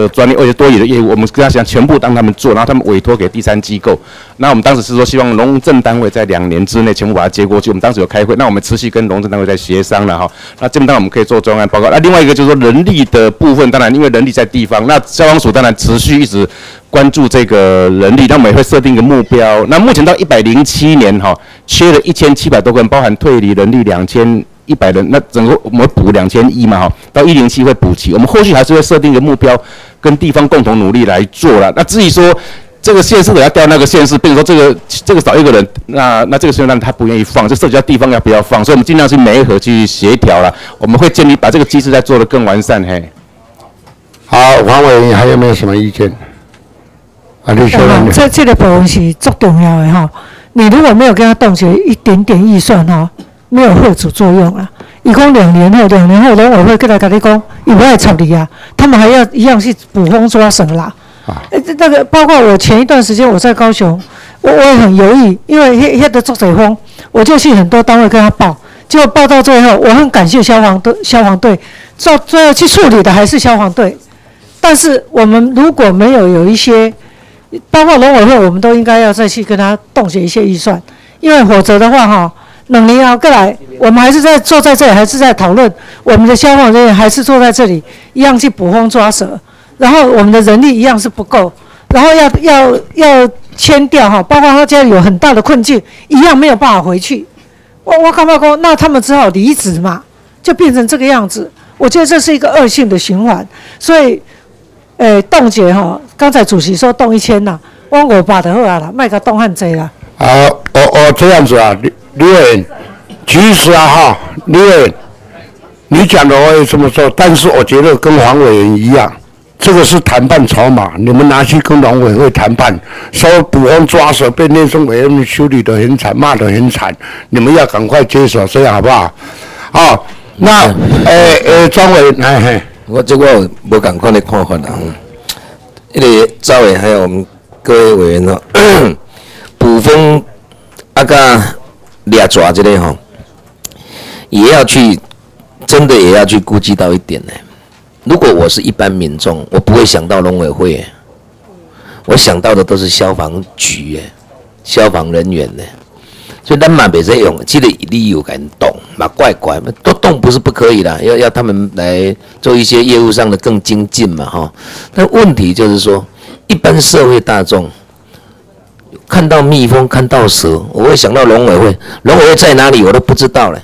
的专利，而且多余的业务，我们跟他讲全部当他们做，然后他们委托给第三机构。那我们当时是说，希望农政单位在两年之内全部把它接过去。我们当时有开会，那我们持续跟农政单位在协商了哈。那基本上我们可以做专案报告。那另外一个就是说人力的部分，当然因为人力在地方，那消防署当然持续一直关注这个人力，那我们也会设定一个目标。那目前到一百零七年哈，缺了一千七百多个人，包含退离人力两千。一百人，那整个我们补两千亿嘛哈，到一零七会补齐。我们后续还是会设定一个目标，跟地方共同努力来做了。那至于说这个县市的要调那个县市，比如说这个这个少一个人，那那这个县市他不愿意放，就涉及到地方要不要放，所以我们尽量去每一盒去协调了。我们会建议把这个机制再做得更完善。嘿，好，黄委员还有没有什么意见？啊，李先生，这这个部分是足重要的哈。你如果没有跟他动起一点点预算哈。没有后主作用啊！一共两年后，两年后农委会跟他跟你讲，以不要处理啊，他们还要一样去捕风抓蛇啦。啊，这那个包括我前一段时间我在高雄，我我也很犹豫，因为黑黑的做水风，我就去很多单位跟他报，结果报到最后，我很感谢消防队，消防队到最后去处理的还是消防队。但是我们如果没有有一些，包括农委会，我们都应该要再去跟他冻结一些预算，因为否则的话，哈。两年后过来，我们还是在坐在这里，还是在讨论我们的消防人员还是坐在这里，一样去捕风抓蛇，然后我们的人力一样是不够，然后要要要迁调哈，包括他家里有很大的困境，一样没有办法回去。我我干嘛说，那他们只好离职嘛，就变成这个样子。我觉得这是一个恶性的循环，所以，诶，冻结哈，刚才主席说冻一千呐，我我把的好啊了，卖个冻汉贼了。好，哦哦，这样子啊。李委员，其实啊哈，李委员，你讲的我也这么说，但是我觉得跟黄委员一样，这个是谈判筹码，你们拿去跟农委会谈判，说捕风抓蛇被内政委员修理得很惨，骂得很惨，你们要赶快接手，这样好不好？好，那诶诶，庄委，哎嘿，我这个无赶快的看法啦，因为赵委还有我们各位委员呢，捕风。抓抓这类哈，也要去，真的也要去估计到一点呢。如果我是一般民众，我不会想到农委会，我想到的都是消防局消防人员呢。所以咱嘛别再用，记得你有敢动嘛，怪怪嘛，都动不是不可以啦，要要他们来做一些业务上的更精进嘛哈。但问题就是说，一般社会大众。看到蜜蜂，看到蛇，我会想到农委会。农委会在哪里，我都不知道了。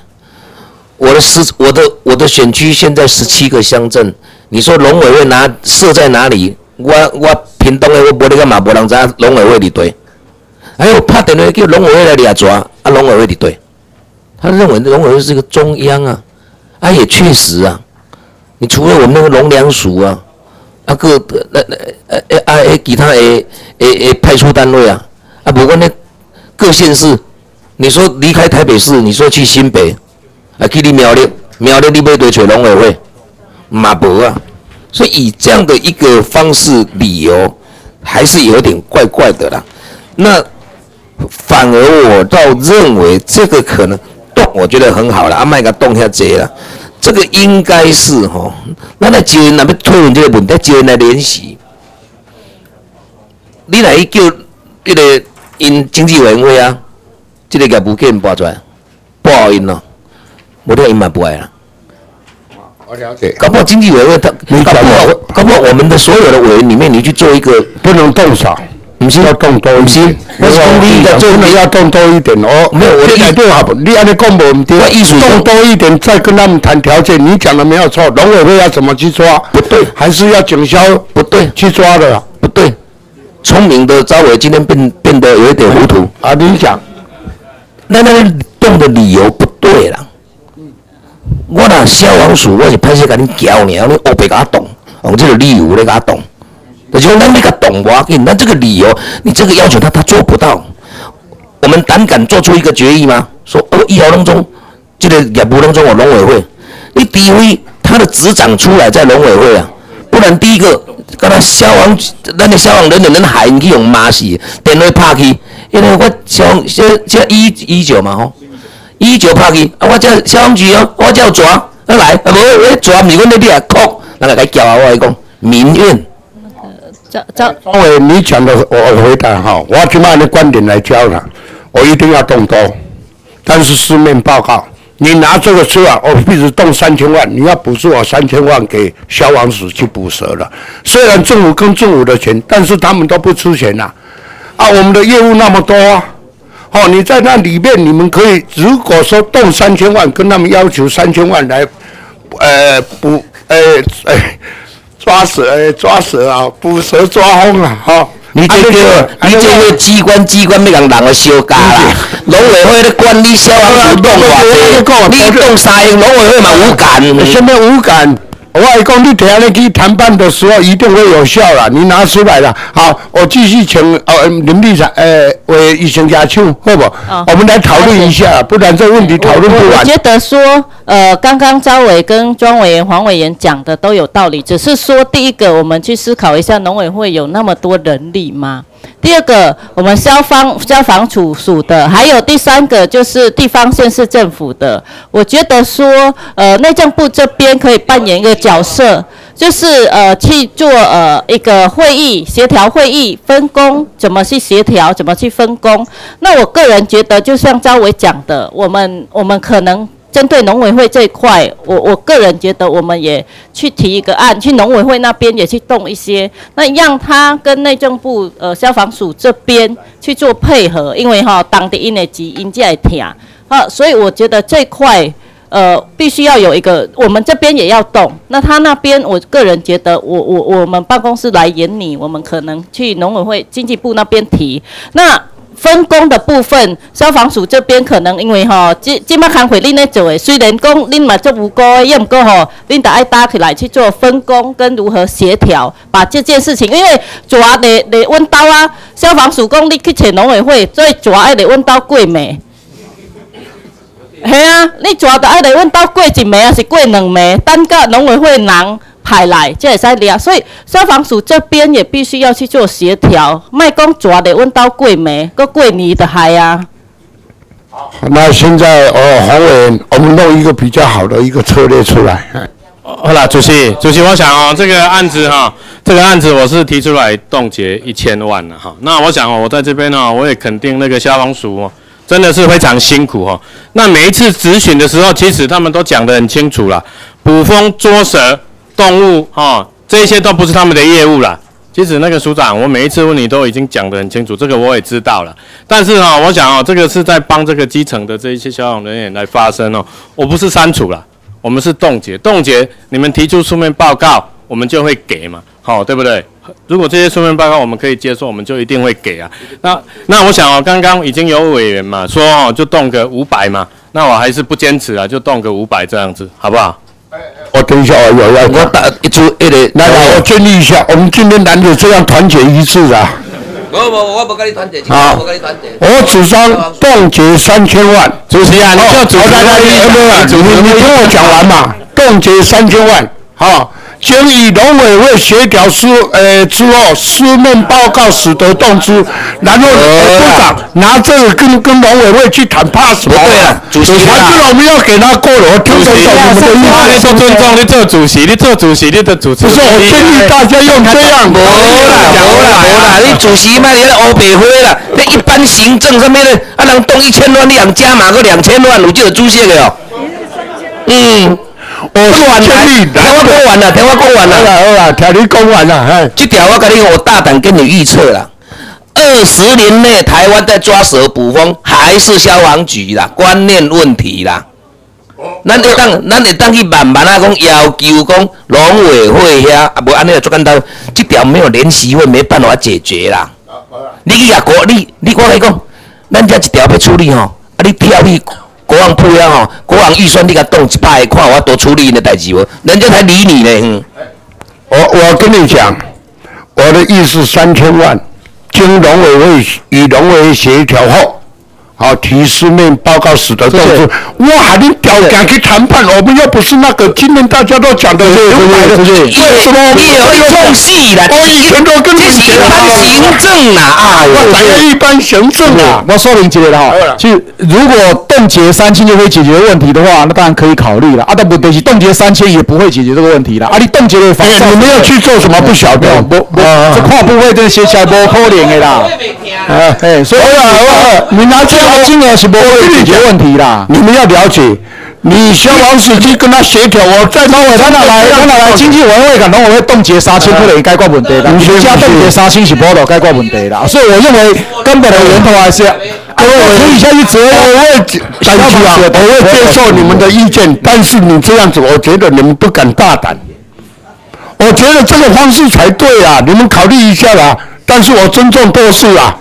我的十，我的我的选区现在十七个乡镇，你说农委会哪设在哪里？我我屏东的我无你干嘛？无人在农委会里对。哎呦，拍电话叫农委会来抓抓，啊，农委会里对。他认为农委会是个中央啊，啊也确实啊。你除了我们那个农粮署啊，啊个那那呃呃啊诶其他诶诶诶派出单位啊。啊，不过呢，各县市，你说离开台北市，你说去新北，啊，去你苗栗，苗栗你要对找农委会，嘛无啊，所以以这样的一个方式理由，还是有点怪怪的啦。那反而我倒认为这个可能动，我觉得很好了，啊，卖个动下这了，这个应该是吼，那那接那边讨论这个问题，接来联系，你来叫一个。因经济委员会啊，这个业务给人拨出来，不好因咯，无得因嘛不爱啦。我了解。搞不好经济委员会他，搞不好搞不好我们的所有的委员里面，你去做一个不能动手，不是要动多一点。我是讲你要动多一点哦。没有我的意现在对好不？你按你讲不对，我意思动多一点，再跟他们谈条件。你讲的没有错，农委会要怎么去抓？不对，还是要警消不对去抓的聪明的赵伟今天变变得有一点糊涂。啊？你讲，那那个动的理由不对啦。我那消防署，我是歹势甲你教你，你黑白甲他动，用这个理由咧甲他动。就是讲咱你甲动无要紧，咱这个理由，你这个要求他他做不到。我们胆敢做出一个决议吗？说哦，一号当中，这个业务当中我农委会，你除非他的执掌出来在农委会啊，然第一个，敢若消防，咱的消防人员咱害因去用骂死，电话拍去，因为我消防这这一一九嘛吼，一九拍去，啊我这消防局哦，我这有抓，啊来，啊无我抓，毋是阮咧你啊哭，人家甲叫啊，我来讲民怨。赵赵张伟，你讲的我回答哈，我就按你观点来教他，我一定要动刀，但是书面报告，你拿这个出来，我必须动三千万，你要补助我三千万给消防署去补蛇了。虽然政府跟政府的钱，但是他们都不出钱呐、啊，我们的业务那么多啊。哦，你在那里面，你们可以如果说动三千万，跟他们要求三千万来，呃，补，呃，呃，抓蛇，抓蛇啊，捕蛇抓风啊，哈、你这个，你这个机关机关要让人来相加啦。农委会的管理消防不动偌济，你动三亿，农委会嘛无感。什么无感。我来讲，你等下你去谈判的时候一定会有效了，你拿出来了。好，我继续请呃林立长呃为医生家去，好不？我们来讨论一下，不然这问题讨论不完。我觉得说，呃，刚刚招委跟庄委员、黄委员讲的都有道理，只是说，第一个，我们去思考一下，农委会有那么多人力吗？第二个，我们消防消防处属的，还有第三个就是地方县市政府的。我觉得说，呃，内政部这边可以扮演一个角色，就是呃去做呃一个会议协调会议分工，怎么去协调，怎么去分工。那我个人觉得，就像张伟讲的，我们我们可能。针对农委会这一块，我我个人觉得，我们也去提一个案，去农委会那边也去动一些，那让他跟内政部呃消防署这边去做配合，因为哈当地因的急因在听，啊，所以我觉得这块呃必须要有一个，我们这边也要动。那他那边，我个人觉得，我我我们办公室来演你，我们可能去农委会经济部那边提那。分工的部分，消防署这边可能因为吼，即即摆工会恁咧做诶，虽然讲恁嘛做有过诶，也毋过吼，恁得爱搭起来去做分工跟如何协调，把这件事情，因为抓咧咧阮兜啊，消防署讲你去找农委会，所以抓爱咧阮兜过暝。系啊，你主要得爱来阮兜过一暝，还是过两暝？等到农委会人派来，才会使掠。所以消防署这边也必须要去做协调，卖讲抓咧阮兜过暝，搁过年就害啊。好那现在哦，黄伟，我们弄一个比较好的一个策略出来。好了，主席，主席，我想哦，这个案子哈，这个案子我是提出来冻结一千万了哈。那我想哦，我在这边呢，我也肯定那个消防署哦，真的是非常辛苦哦。那每一次咨询的时候，其实他们都讲得很清楚了，捕风捉蛇、动物哈，这些都不是他们的业务了。其实那个署长，我每一次问你都已经讲得很清楚，这个我也知道了。但是哈，我想哦，这个是在帮这个基层的这一些消防人员来发声哦，我不是删除了。我们是冻结，冻结，你们提出书面报告，我们就会给嘛，好，对不对？如果这些书面报告我们可以接受，我们就一定会给啊。那那我想哦，刚刚已经有委员嘛说哦，就冻个五百嘛，那我还是不坚持啊，就冻个五百这样子，好不好？我等一下，我有要我打一组一个，来来，我建议一下，我们今天难得这样团结一致啊。我我我不跟你团结，好我跟你团结。我主张冻结三千万。主席啊，你就主席你你听我讲完嘛，冻结三千万，好。经与农委会协调书，呃之后书面报告使得动之，然后呃部长拿这个跟跟农委会去谈，怕什么？对了，主席啊，这个我们要给他过了，我听得懂你们的意思。你做尊重，你做主席，你做主席，你的主持。不是，我建议大家用这样。无啦，无啦，无啦，你主席嘛，你咧乌白花啦，你一般行政上面的，啊能动一千万，你人加码个两千万，有这个主席的哦。嗯。我是建议，听我讲完了，听我讲完了。好啦好啦，听你讲完了，嘿。这条我跟你，我大胆跟你预测了，二十年内台湾在抓蛇捕蜂，还是消防局啦，观念问题啦。咱会当，咱会当去慢慢啊讲要求讲农委会遐，啊无安尼就做简单，这条没有联席会没办法解决啦。你去亚国，你你我来讲，咱这一条要处理吼，啊你跳去国防部遐吼，国王预算你甲动一百个，看我多处理你的代志无？人家才理你呢。我我跟你讲，我的意思三千万，经农委会与农委协调后。好，提示面报告使得动作。哇，你屌敢去谈判，我们又不是那个今天大家都讲的六百的，为什么你也会冲戏啦？我以前都跟你讲啊，行政啦，啊，我咱要一般行政啊。我说明一下哈，就如果冻结三千就可以解决问题的话，那当然可以考虑了。啊，但不对，冻结三千也不会解决这个问题了。啊，你冻结的方式，你们要去做什么？不晓得，不不，这跨部会这些小波可怜的啦。啊，哎，所以啊，你拿这。金额是不会解决问题的，你们要了解。你消防司机跟他协调，我再帮我他哪来？他哪来？经济委员会可能我会冻结三千，不能解决问题啦。加冻结三千是无能解决问题啦。所以我认为根本的源头还是，各位可以下去责任。我会担心啊，我会接受你们的意见，但是你这样子，我觉得你们不敢大胆。我觉得这个方式才对啊，你们考虑一下啦。但是我尊重多数啊。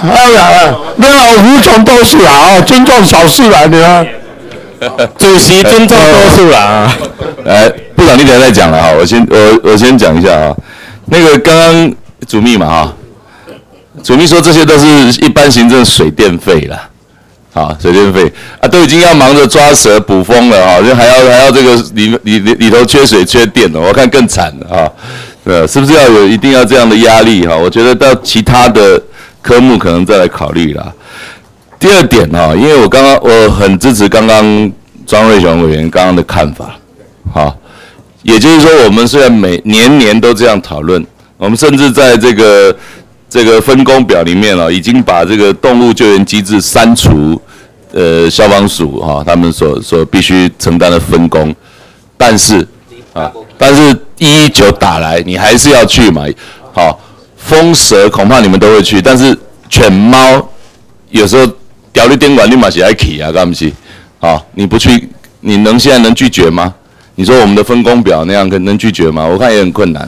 哎呀，没有无从多数啦，啊，尊重少数啦，你看，主席尊重多数啦，啊，来，部长你等下再讲了哈，我先我我先讲一下啊，那个刚刚主秘嘛哈，主秘说这些都是一般行政水电费啦，啊，水电费啊，都已经要忙着抓蛇捕风了啊，就还要还要这个里里里里头缺水缺电了，我看更惨了啊，呃，是不是要有一定要这样的压力哈？我觉得到其他的。科目可能再来考虑啦。第二点哈，因为我刚刚我很支持刚刚庄瑞雄委员刚刚的看法，好，也就是说我们虽然每年年都这样讨论，我们甚至在这个这个分工表里面了，已经把这个动物救援机制删除，呃，消防署哈他们所所必须承担的分工，但是啊，但是一一九打来，你还是要去嘛，好。风蛇恐怕你们都会去，但是犬猫有时候条律监管立马起来起啊，干不起？啊，你不去，你能现在能拒绝吗？你说我们的分工表那样，可能拒绝吗？我看也很困难。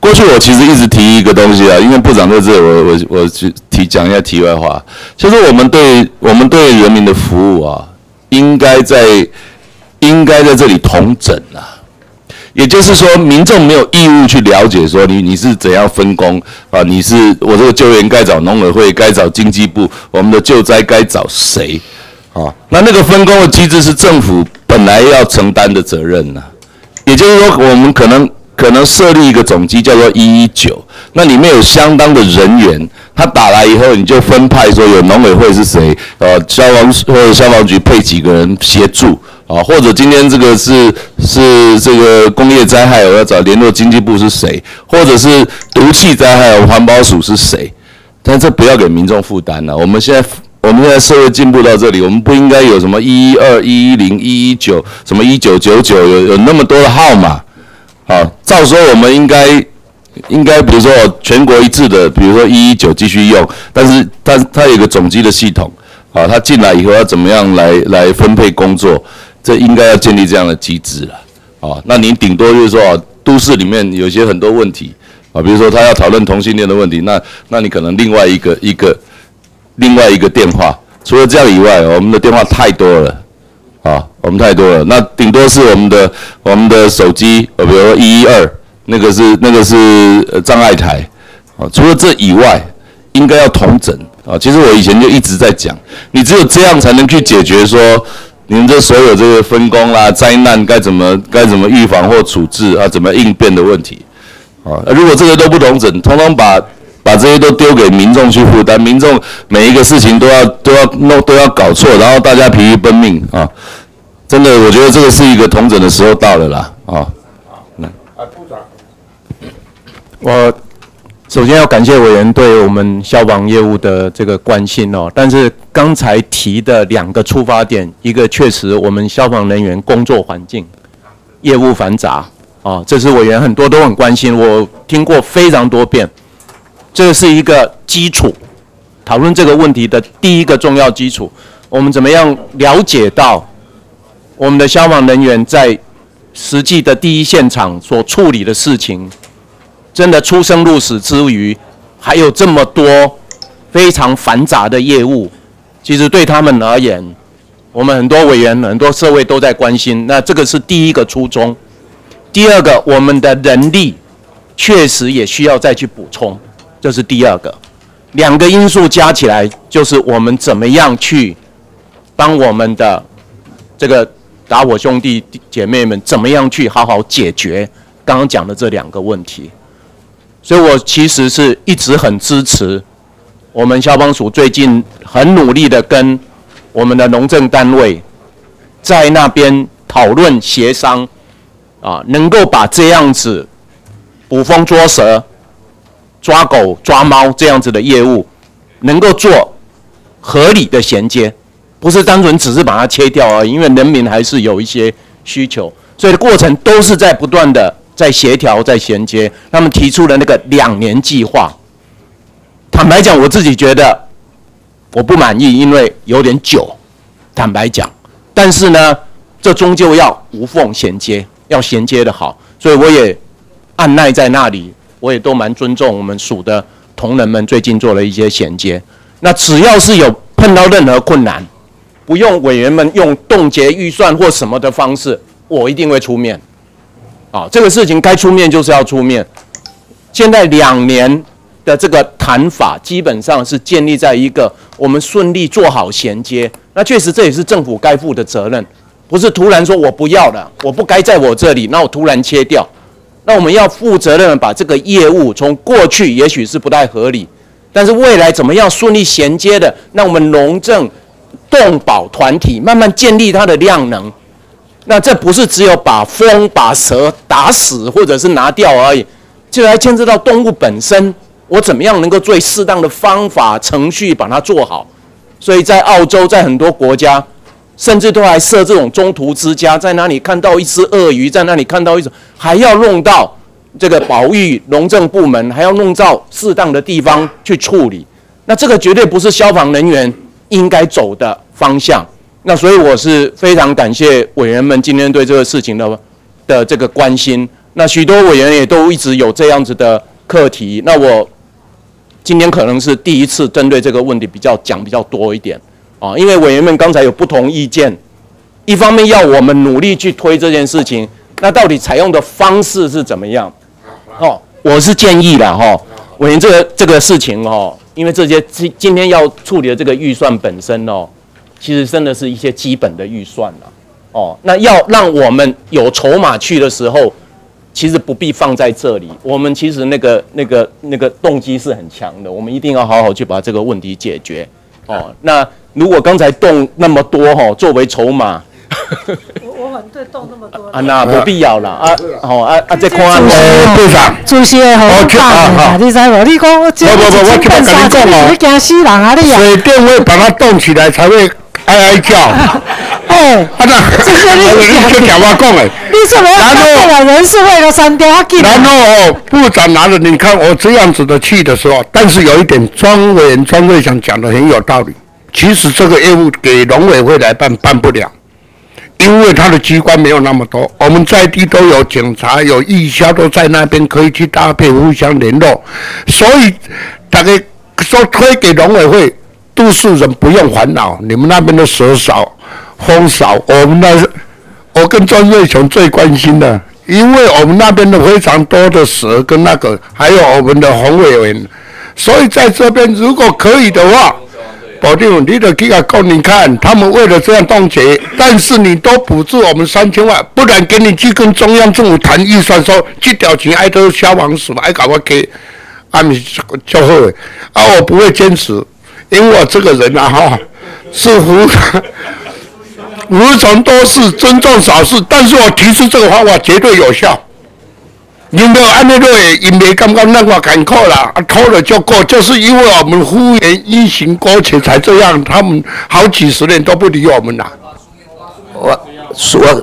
过去我其实一直提一个东西啊，因为部长在这，我我我去提讲一下题外话，就是我们对我们对人民的服务啊，应该在应该在这里同整啊。也就是说，民众没有义务去了解说你你是怎样分工啊？你是我这个救援该找农委会，该找经济部，我们的救灾该找谁？啊，那那个分工的机制是政府本来要承担的责任呢。也就是说，我们可能可能设立一个总机叫做一一九，那里面有相当的人员，他打来以后，你就分派说有农委会是谁，呃，消防或者消防局配几个人协助。啊，或者今天这个是是这个工业灾害，我要找联络经济部是谁？或者是毒气灾害，环保署是谁？但这不要给民众负担了。我们现在我们现在社会进步到这里，我们不应该有什么一一二、一一零、一一九，什么一九九九，有有那么多的号码。好，照说我们应该应该，比如说全国一致的，比如说一一九继续用，但是它它有个总机的系统，好，它进来以后要怎么样来来分配工作？这应该要建立这样的机制了，啊，那您顶多就是说啊，都市里面有些很多问题啊，比如说他要讨论同性恋的问题，那那你可能另外一个一个另外一个电话，除了这样以外，我们的电话太多了，啊，我们太多了，那顶多是我们的我们的手机，呃，比如说一一二，那个是那个是障碍台，啊，除了这以外，应该要同整啊。其实我以前就一直在讲，你只有这样才能去解决说。你们这所有这个分工啦、灾难该怎么该怎么预防或处置啊、怎么应变的问题，啊，如果这个都不同整，通通把把这些都丢给民众去负担，民众每一个事情都要都要弄都要搞错，然后大家疲于奔命啊，真的，我觉得这个是一个同整的时候到了啦，啊。啊，部长，我。首先要感谢委员对我们消防业务的这个关心哦，但是刚才提的两个出发点，一个确实我们消防人员工作环境业务繁杂啊，这是委员很多都很关心，我听过非常多遍，这是一个基础，讨论这个问题的第一个重要基础。我们怎么样了解到我们的消防人员在实际的第一现场所处理的事情，真的出生入死之余，还有这么多非常繁杂的业务，其实对他们而言，我们很多委员、很多社会都在关心。那这个是第一个初衷。第二个，我们的人力确实也需要再去补充，这是第二个。两个因素加起来，就是我们怎么样去帮我们的这个打火兄弟姐妹们，怎么样去好好解决刚刚讲的这两个问题。所以我其实是一直很支持我们消防署最近很努力的跟我们的农政单位在那边讨论协商。啊，能够把这样子捕风捉蛇、抓狗抓猫这样子的业务，能够做合理的衔接，不是单纯只是把它切掉而已。因为人民还是有一些需求，所以过程都是在不断的在协调、在衔接。他们提出了那个两年计划，坦白讲，我自己觉得我不满意，因为有点久。坦白讲，但是呢，这终究要无缝衔接。要衔接的好，所以我也按耐在那里，我也都蛮尊重我们署的同仁们最近做了一些衔接。那只要是有碰到任何困难，不用委员们用冻结预算或什么的方式，我一定会出面。啊，这个事情该出面就是要出面。现在两年的这个谈法，基本上是建立在一个我们顺利做好衔接。那确实这也是政府该负的责任。不是突然说我不要了，我不该在我这里，那我突然切掉。那我们要负责任的把这个业务从过去也许是不太合理，但是未来怎么样顺利衔接的，那我们农政动保团体慢慢建立它的量能。那这不是只有把风把蛇打死或者是拿掉而已，就还牵涉到动物本身，我怎么样能够最适当的方法程序把它做好。所以在澳洲，在很多国家。甚至都还设这种中途之家，在哪里看到一只鳄鱼，在那里看到一种，还要弄到这个保育农政部门，还要弄到适当的地方去处理。那这个绝对不是消防人员应该走的方向。那所以我是非常感谢委员们今天对这个事情的的这个关心。那许多委员也都一直有这样子的课题。那我今天可能是第一次针对这个问题比较讲比较多一点。啊，因为委员们刚才有不同意见，一方面要我们努力去推这件事情，那到底采用的方式是怎么样？哦，我是建议的哈，委员这个这个事情哦，因为这些今今天要处理的这个预算本身哦，其实真的是一些基本的预算了。哦，那要让我们有筹码去的时候，其实不必放在这里。我们其实那个那个那个动机是很强的，我们一定要好好去把这个问题解决。哦，那。如果刚才动那么多哈，作为筹码，我我反对动那么多啊，那不必要啦啊，好啊啊，这看队长，主席好大你知无？你讲不不不，我跟你讲哦，你惊死人啊你啊！水电会把它动起来，才会哀哀叫。哎，啊那这些你你就讲话讲哎，你怎么要这个人事会都删掉？然后哦，部长拿着，你看我这样子的去的时候，但是有一点，庄委员庄会长讲的很有道理。其实这个业务给农委会来办办不了，因为他的机关没有那么多。我们在地都有警察、有义消都在那边，可以去搭配互相联络。所以大概说推给农委会，都市人不用烦恼。你们那边的蛇少、风少，我们那我跟庄瑞雄最关心的，因为我们那边的非常多的蛇跟那个，还有我们的红委员，所以在这边如果可以的话。保定，你得给他讲，你看他们为了这样冻结，但是你都补助我们三千万，不然给你去跟中央政府谈预算，说这条钱爱都消亡死嘛，爱搞我给，啊你就会，啊我不会坚持，因为我这个人啊哈，是无无从多事，尊重少事，但是我提出这个方法绝对有效。因为安尼都会，因为刚刚那么坎坷啦，啊，拖了就过，就是因为我们敷衍疫情过去才这样，他们好几十年都不理我们啦。我我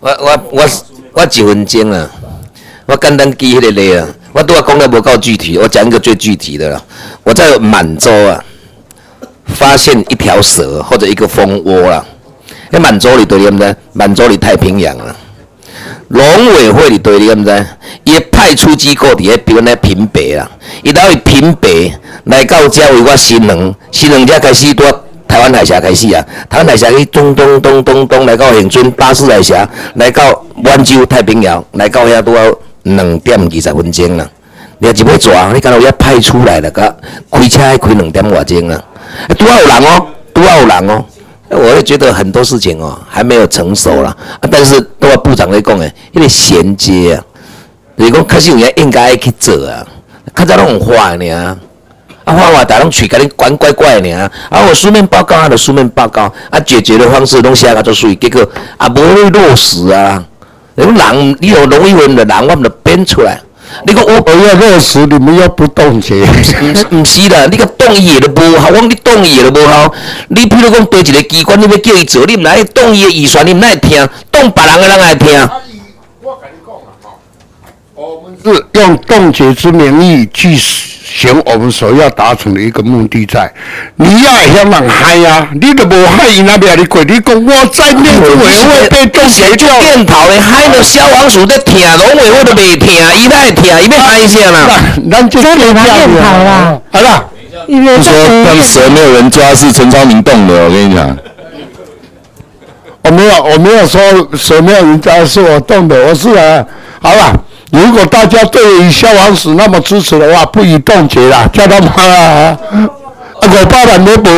我我我我一分钟啊，我简单记迄个例啊，我都要讲的不够具体，我讲一个最具体的了。我在满洲啊，发现一条蛇或者一个蜂窝啦。在满洲里对你唔知？满洲里太平洋啊，农委会里对你唔知？伊派出机构伫咧，比如咧平北啦，伊到去平北来到遮为我新能，新能遮开始多台湾海峡开始啊，台湾海峡去东东东东东来到恒春巴士海峡，来到满洲太平洋，来到遐都要两点二十分钟啦。你一要抓，你敢有要派出来了，甲开车要开两点外钟啊，拄好有人哦，拄好有人哦。我会觉得很多事情哦还没有成熟啦，啊，但是都要部长在讲诶，因为衔接啊，你讲确实有人应该去做啊，较早拢画呢，啊，画画大拢嘴甲你管怪怪呢，啊，我书面报告啊，的书面报告，啊，解决的方式拢写甲做水，结果啊，无去落实啊，你人你有容易问的人，我们就编出来。你讲我我要落实，你们要不冻结？唔唔是啦，你个动议都无效，我讲你动议都无效。你比如讲对一个机关，你要叫伊做，你唔来动伊的预算，你唔来听，动别人的人爱听。我们是用冻结之名义去行我们所要达成的一个目的，在你要向人嗨呀，你都无嗨，伊那边你鬼，你讲我在内政委会被冻结就电头的嗨到消防署在听，农委会都未听，伊在听，伊要嗨下啦。咱就这里他电跑啦，好了。因为说让蛇没有人抓是陈超明动的，我跟你讲。我没有，我没有说蛇没有人抓是我动的，我是啊，好了。如果大家对于消防史那么支持的话，不予冻结啦，叫他们 啊，我爸爸没补。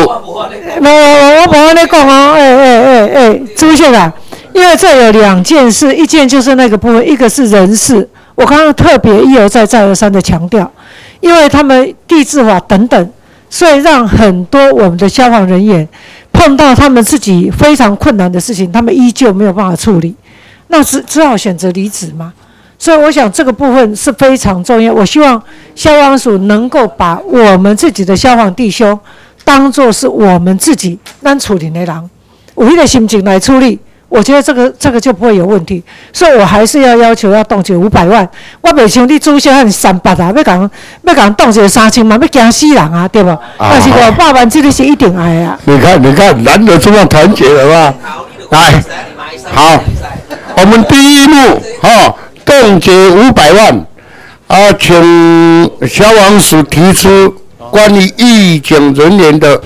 我我我跟你讲哦，哎哎哎哎，朱县长，因为这有两件事，一件就是那个部分，一个是人事，我刚刚特别一而再再而三的强调，因为他们地质法等等，所以让很多我们的消防人员碰到他们自己非常困难的事情，他们依旧没有办法处理，那只只好选择离职嘛。所以我想这个部分是非常重要。我希望消防署能够把我们自己的消防弟兄当做是我们自己难处理的人，我的心情来处理，我觉得这个这个就不会有问题。所以我还是要要求要冻结五百万。我未像你祖先生三八啊，要讲要讲冻结三千万，要惊死人啊，对不？但是五百万这个是一定爱啊。你看，你看，难得这么团结了吧？来，好，我们第一幕哈。冻结五百万，啊，请消防署提出关于预警人员的，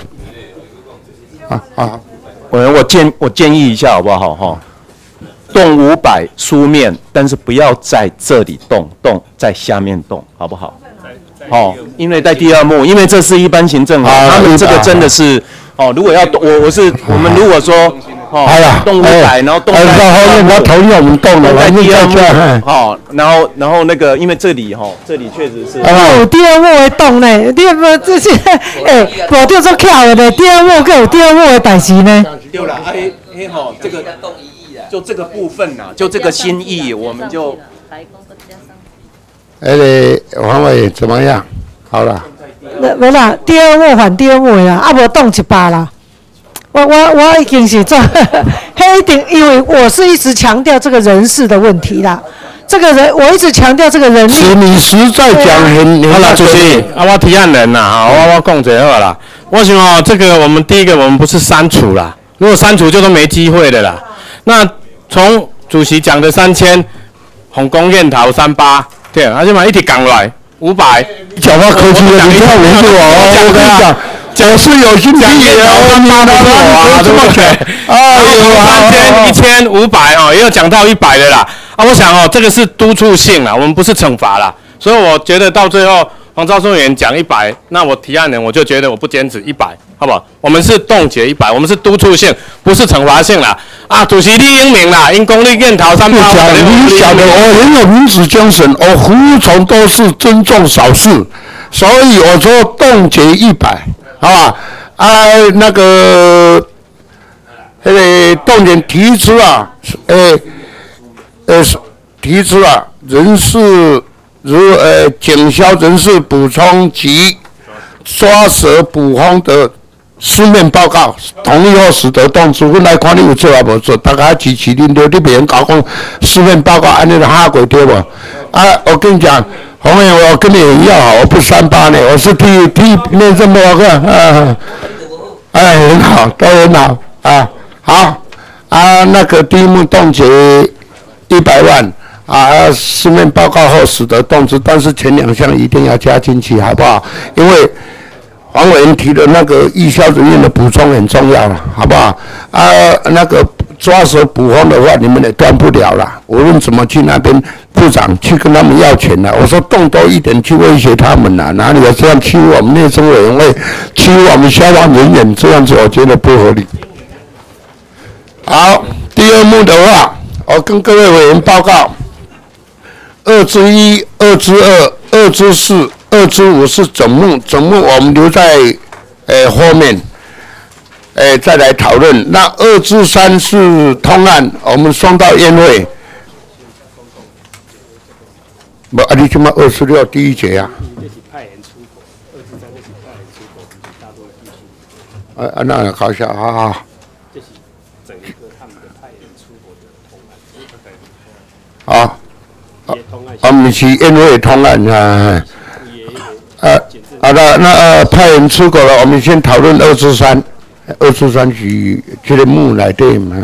啊啊，我我建我建议一下好不好哈？动五百书面，但是不要在这里动，动在下面动，好不好？好，因为在第二幕，因为这是一般行政啊，他们这个真的是哦，如果要我我是我们如果说。哎呀，动五百，然后动在后面，他头要我们动了，在第二幕，好，然后然后那个，因为这里哈，这里确实是，哦，第二幕会动呢，第二幕这些，哎，我就说巧了呢，第二幕更有第二幕的代志呢。对了，哎这个就这个部分呐，就这个心意，我们就。哎，黄伟怎么样？好了。没没啦，第二幕换第二幕啦，啊，无动一把啦。我我我已经是做黑顶，因为我是一直强调这个人事的问题啦。这个人我一直强调这个人。是你实在讲很。好了，主席，啊，我提案人呐，好，我我讲最好啦。我想哦，这个我们第一个，我们不是删除啦，如果删除就都没机会的啦。那从主席讲的三千，红宫宴桃三八，对，而且嘛一提讲来五百，讲话客气的，你看我，我跟你讲。我是有心讲义哦，你妈的啊，这么给，啊，三千、一千、五百哦，也有讲到一百的啦。啊，我想哦，这个是督促性啦，我们不是惩罚啦。所以我觉得到最后，黄昭松员讲一百，那我提案人我就觉得我不坚持一百，好不好？我们是冻结一百，我们是督促性，不是惩罚性啦。啊，主席立英明啦，因公立院逃三炮。不讲，你讲的我很有民主精神，我服从都是尊重少数，所以我说冻结一百。好吧，啊，那个，那个重点提出啊，呃，呃，提出了人事如呃警消人事补充及抓蛇捕蜂的书面报告，同意后使得动之，阮来看你有做啊无做，大家支持恁着，你袂用搞讲书面报告安尼就哈过对无？啊，我跟你讲，红颜我跟你一样，我不三八呢，我是替替那这么个啊，哎，很好，都很好啊，好啊，那个第一幕冻结一百万啊，书面报告后使得冻结，但是前两项一定要加进去，好不好？因为黄委员提的那个义消人员的补充很重要了，好不好？啊，那个抓手补方的话，你们也断不了了。无论怎么去那边，部长去跟他们要钱了。我说动多一点去威胁他们了，哪里有这样欺负我们内政委员会，欺负我们消防人员这样子，我觉得不合理。好，第二幕的话，我跟各位委员报告，二之一、二之二、二之四。二之五是总目，总目我们留在呃后面，呃再来讨论。那二之三是通案，我们送到宴会。不，啊，你起码二十六第一节呀。啊啊，那好笑，好好。好，我们是宴会通案啊。呃，好的，那呃派人出国了，我们先讨论二至三，二至三是这个幕来对嘛？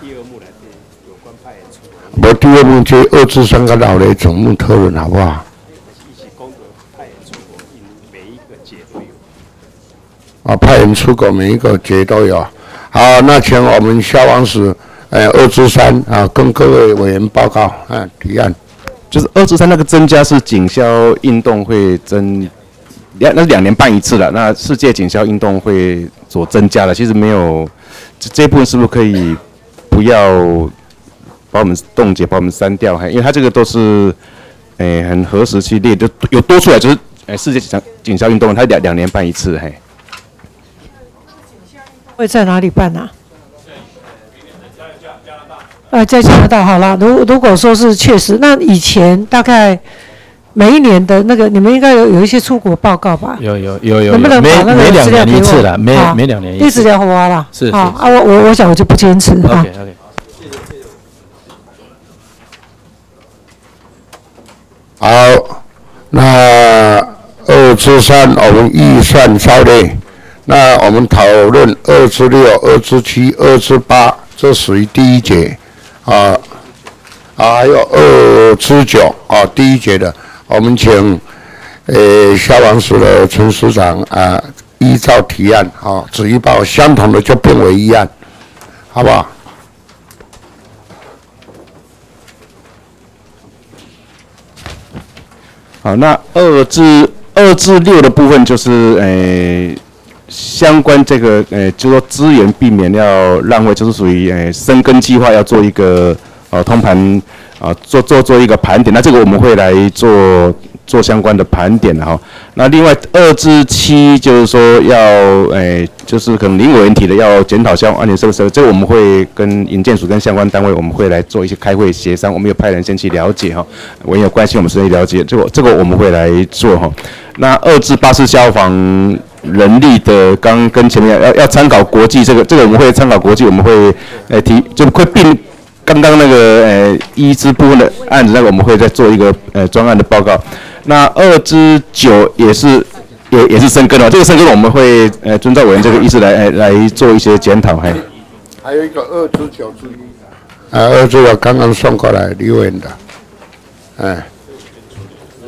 第二幕来对，有关派人出国。我第二幕就二至三个老雷总幕讨论好不好？一起公派人出国，每一个节都有。啊，派人出国，每一个节都有。好，那请我们消防室，呃，二至三啊，跟各位委员报告啊，提案。就是二十三那个增加是警消运动会增两那是两年半一次了，那世界警消运动会所增加的，其实没有这这部分是不是可以不要把我们冻结，把我们删掉？还因为它这个都是诶很合时期列，就有多出来就是诶世界警消警消运动它两两年办一次，嘿。会在哪里办呢？呃，在加拿大好了。如如果说是确实，那以前大概每一年的那个，你们应该有有一些出国报告吧？有有有有。能不能把那个资料给我？了，每每两年一次。一直在花了。是。好啊，我我我想我就不坚持哈。OK OK。好，那二至三我们预算超列，那我们讨论二至六、二至七、二至八，这属于第一节。啊啊，还有二之九啊，第一节的，我们请呃消防署的陈署长啊，依照提案啊，只一报相同的就变为一案，好不好？好，那二至二至六的部分就是呃。相关这个，呃，就说资源避免要浪费，就是属于，呃，深耕计划要做一个，呃，通盘，啊，做做做一个盘点。那这个我们会来做做相关的盘点的哈。那另外二至七就是说要，呃，就是可能林委员提的要检讨相关安全设施？这个我们会跟营建署跟相关单位我们会来做一些开会协商。我们有派人先去了解哈，我也有关心我们先去了解。这个这个我们会来做哈。那二至八是消防。人力的刚跟前面要要参考国际，这个这个我们会参考国际，我们会呃提就会并刚刚那个呃一支部分的案子，那个我们会再做一个呃专案的报告。那二之九也是也也是生根了，这个生根我们会呃遵照我们这个意思来来来做一些检讨。还还有一个二之九之一，啊二之九刚刚送过来李委员的，哎。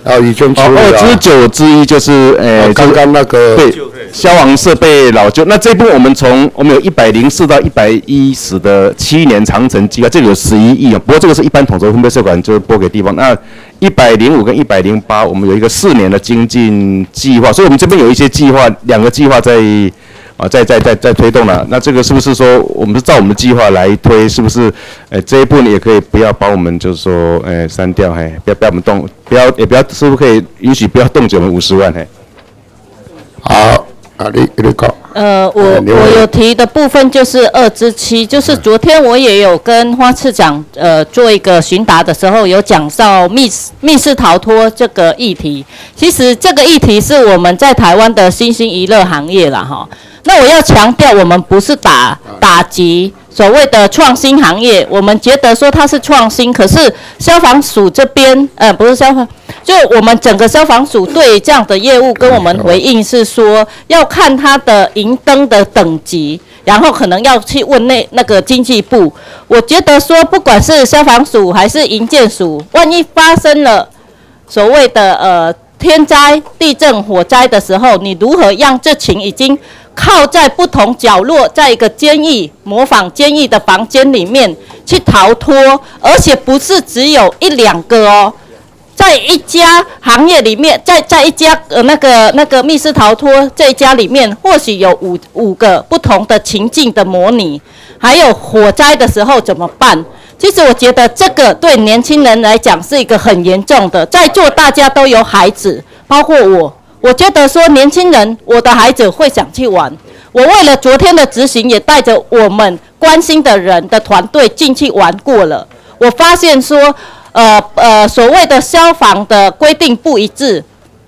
哦，已经出了。二之九之一就是，诶，刚刚那个对消防设备老旧。那这部分我们从我们有一百零四到一百一十的七年长城计划，这里有十一亿啊。不过这个是一般统筹分配设管，就是拨给地方。那一百零五跟一百零八，我们有一个四年的精进计划，所以我们这边有一些计划，两个计划在。啊，在在在在推动了，那这个是不是说我们是照我们的计划来推？是不是？呃，这一步你也可以不要把我们就是说，呃，删掉，嘿，不要不要我们动，不要也不要，是不是可以允许不要冻结我们五十万？嘿，好，啊，你你讲。呃，我我有提的部分就是二之七，就是昨天我也有跟花次长呃做一个询答的时候，有讲到密室密室逃脱这个议题。其实这个议题是我们在台湾的新兴娱乐行业了，哈。那我要强调，我们不是打打击所谓的创新行业，我们觉得说它是创新，可是消防署这边，呃，不是消防，就我们整个消防署对这样的业务跟我们回应是说，要看它的银灯的等级，然后可能要去问那那个经济部。我觉得说，不管是消防署还是营建署，万一发生了所谓的呃天灾、地震、火灾的时候，你如何让这群已经靠在不同角落，在一个监狱模仿监狱的房间里面去逃脱，而且不是只有一两个哦，在一家行业里面，在在一家呃那个那个密室逃脱这一家里面，或许有五五个不同的情境的模拟，还有火灾的时候怎么办？其实我觉得这个对年轻人来讲是一个很严重的，在座大家都有孩子，包括我。我觉得说年轻人，我的孩子会想去玩。我为了昨天的执行，也带着我们关心的人的团队进去玩过了。我发现说，呃呃，所谓的消防的规定不一致，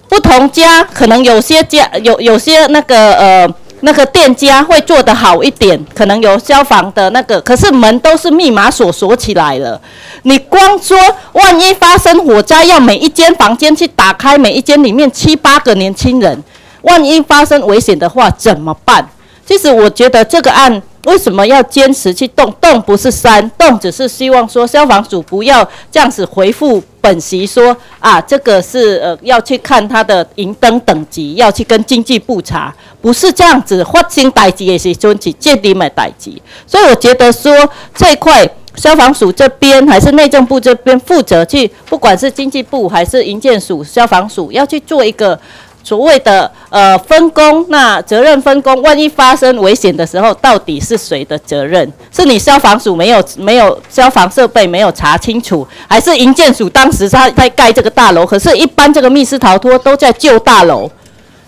不同家可能有些家有有些那个呃那个店家会做得好一点，可能有消防的那个，可是门都是密码锁锁起来了。你光说万一发生火灾，要每一间房间去打开，每一间里面七八个年轻人，万一发生危险的话怎么办？其实我觉得这个案为什么要坚持去动？动不是删，动只是希望说消防署不要这样子回复本席说啊，这个是呃要去看他的银灯等级，要去跟经济部查，不是这样子发生代志的时阵去鉴定的代志。所以我觉得说这块消防署这边还是内政部这边负责去，不管是经济部还是营建署、消防署要去做一个。所谓的呃分工，那责任分工，万一发生危险的时候，到底是谁的责任？是你消防署没有没有消防设备没有查清楚，还是营建署当时他在盖这个大楼？可是，一般这个密室逃脱都在旧大楼，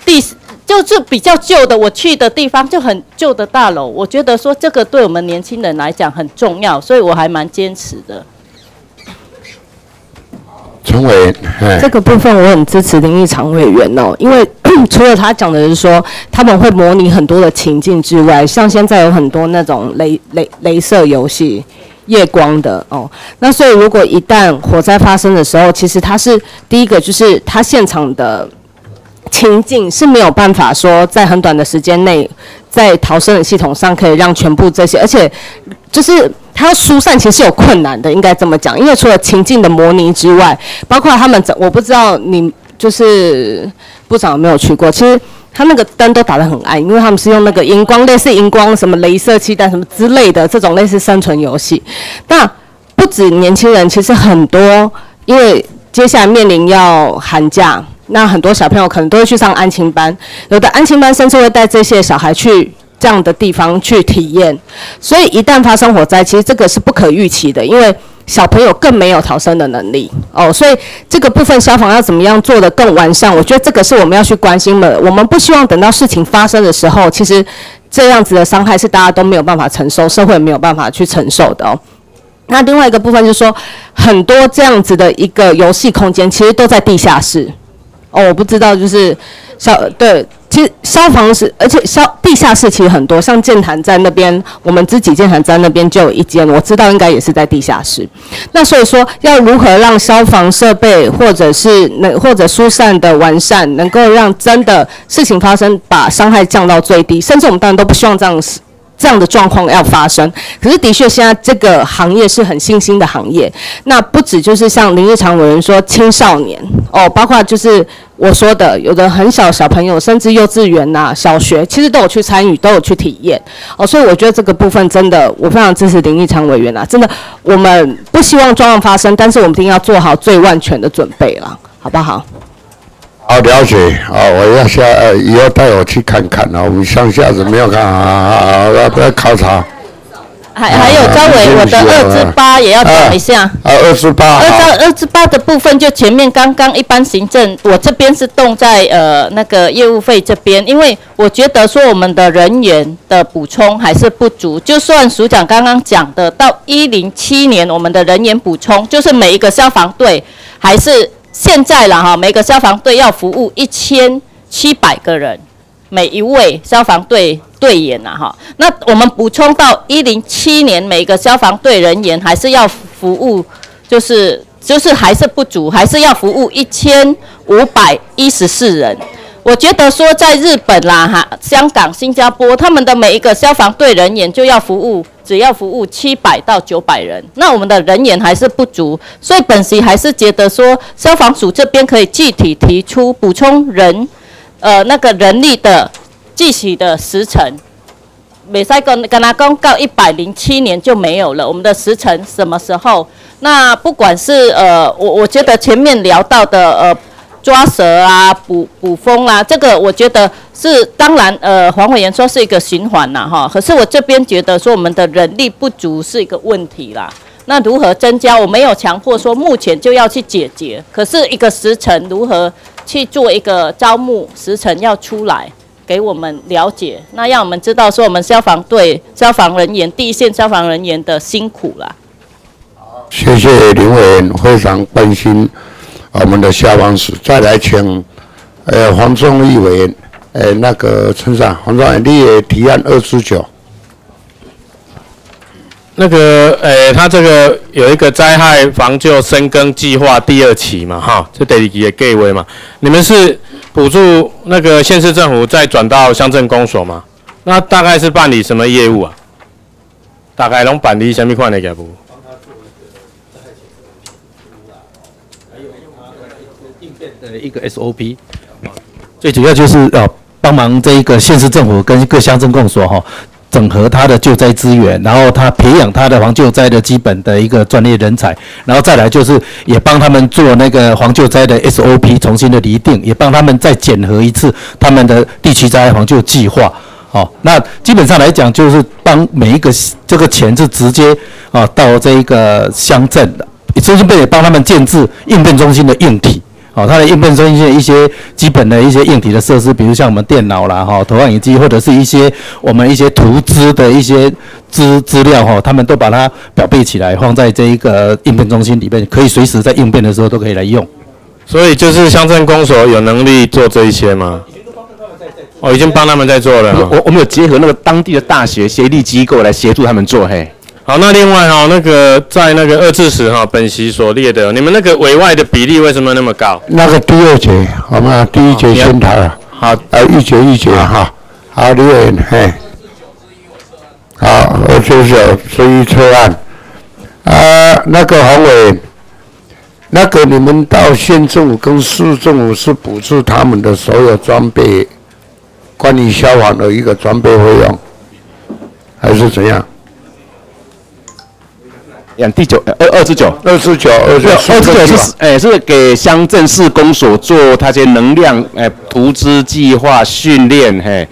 第就是比较旧的，我去的地方就很旧的大楼。我觉得说这个对我们年轻人来讲很重要，所以我还蛮坚持的。陈伟，这个部分我很支持林义常委员哦，因为 除了他讲的是说他们会模拟很多的情境之外，像现在有很多那种镭镭镭射游戏、夜光的哦，那所以如果一旦火灾发生的时候，其实它是第一个就是它现场的情境是没有办法说在很短的时间内，在逃生的系统上可以让全部这些，而且就是它疏散其实是有困难的，应该这么讲，因为除了情境的模拟之外，包括他们整，我不知道你就是部长有没有去过，其实。他那个灯都打得很暗，因为他们是用那个荧光，类似荧光什么镭射气弹什么之类的这种类似生存游戏。那不止年轻人，其实很多，因为接下来面临要寒假，那很多小朋友可能都会去上安亲班，有的安亲班甚至会带这些小孩去这样的地方去体验。所以一旦发生火灾，其实这个是不可预期的，因为小朋友更没有逃生的能力哦。所以这个部分消防要怎么样做得更完善？我觉得这个是我们要去关心的。我们不希望等到事情发生的时候，其实这样子的伤害是大家都没有办法承受，社会没有办法去承受的哦。那另外一个部分就是说，很多这样子的一个游戏空间，其实都在地下室。哦，我不知道，就是小对，其实消防是，而且消地下室其实很多，像建潭站那边，我们自己建潭站那边就有一间，我知道应该也是在地下室。那所以说，要如何让消防设备或者是能或者疏散的完善，能够让真的事情发生，把伤害降到最低，甚至我们当然都不希望这样这样的状况要发生，可是的确现在这个行业是很新兴的行业。那不止就是像林日常委员说青少年哦，包括就是我说的有的很小小朋友，甚至幼稚园呐、小学，其实都有去参与，都有去体验哦。所以我觉得这个部分真的，我非常支持林日常委员啊，真的我们不希望状况发生，但是我们一定要做好最万全的准备了，好不好？好了解啊！我要下呃，以后带我去看看啊。我们乡下怎么样看啊？啊，要不要考察？还还有张伟，我的二至八也要讲一下。啊，二至八。二到二至八的部分，就前面刚刚一般行政，我这边是动在呃那个业务费这边，因为我觉得说我们的人员的补充还是不足。就算署长刚刚讲的，到一零七年我们的人员补充，就是每一个消防队还是现在了哈，每个消防队要服务一千七百个人。每一位消防队队员呐，哈，那我们补充到一零七年，每个消防队人员还是要服务，就是就是还是不足，还是要服务一千五百一十四人。我觉得说在日本啦，哈，香港、新加坡，他们的每一个消防队人员就要服务，只要服务七百到九百人，那我们的人员还是不足，所以本席还是觉得说消防署这边可以具体提出补充人。呃，那个人力的具体的时程，美赛跟跟他公告一百零七年就没有了。我们的时程什么时候？那不管是呃，我我觉得前面聊到的呃抓蛇啊、捕捕风啊，这个我觉得是当然呃，黄委员说是一个循环呐哈。可是我这边觉得说我们的人力不足是一个问题啦。那如何增加？我没有强迫说目前就要去解决，可是一个时辰如何？去做一个招募时辰要出来给我们了解，那让我们知道说我们消防队消防人员第一线消防人员的辛苦啦。谢谢林委员，非常关心我们的消防署。再来请呃黄忠义委员，呃那个陈长黄忠义，你提案二十九。那个，呃，他这个有一个灾害防救深耕计划第二期嘛，哈，这得也给位嘛。你们是补助那个县市政府再转到乡镇公所吗？那大概是办理什么业务啊？大概拢办理什么款的业务？呃一个 SOP，最主要就是要帮忙这一个县市政府跟各乡镇公所哈。整合他的救灾资源，然后他培养他的防救灾的基本的一个专业人才，然后再来就是也帮他们做那个防救灾的 SOP 重新的厘定，也帮他们再检核一次他们的地区灾防救计划。好，那基本上来讲就是帮每一个这个钱是直接啊到这一个乡镇的，也顺便也帮他们建制应变中心的硬体。好，它的应变中心的一些基本的一些硬体的设施，比如像我们电脑啦，哈，投放影机，或者是一些我们一些图资的一些资资料，哈，他们都把它表备起来，放在这一个应变中心里面，可以随时在应变的时候都可以来用。所以就是乡镇公所有能力做这一些吗？哦，已经帮他们在做了。我我们有结合那个当地的大学协力机构来协助他们做，嘿。好，那另外哈，那个在那个二次时哈，本席所列的，你们那个委外的比例为什么那么高？那个第二节，好吗？第一节先谈了。好，呃，一节一节哈。好，李委员，嘿。好，二九九注意车案。啊，那个黄伟，那个你们到县政府跟市政府是补助他们的所有装备，关于消防的一个装备费用，还是怎样？养第九二二十九二十九。二二十九是给乡镇市公所做他些能量诶图资计划训练嘿，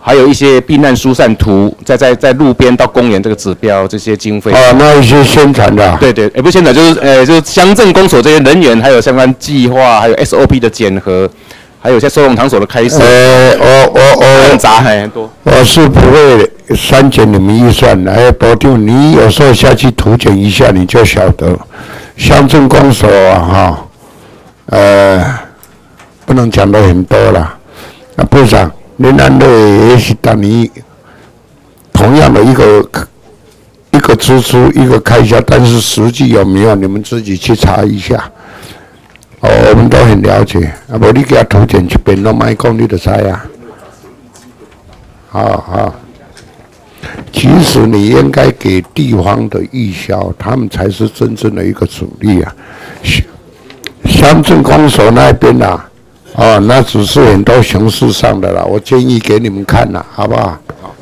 还有一些避难疏散图，在在在路边到公园这个指标这些经费。啊，那一些宣传的对对，也不宣传就是诶就是乡镇公所这些人员还有相关计划还有 SOP 的检核。还有些收容场所的开设，呃，我我我很杂很多。我是不会删减你们预算的，哎，保定，你有时候下去图检一下，你就晓得。乡镇公所啊，哈，呃，不能讲的很多了。啊部长，您安的也是等于同样的一个一个支出一个开销，但是实际有没有，你们自己去查一下。哦，我们都很了解，啊，无你给他图检去变到卖讲你的菜啊，好好。其实你应该给地方的预销，他们才是真正的一个主力啊。乡乡镇公所那边呐，哦，那只是很多形式上的啦。我建议给你们看呐，好不好？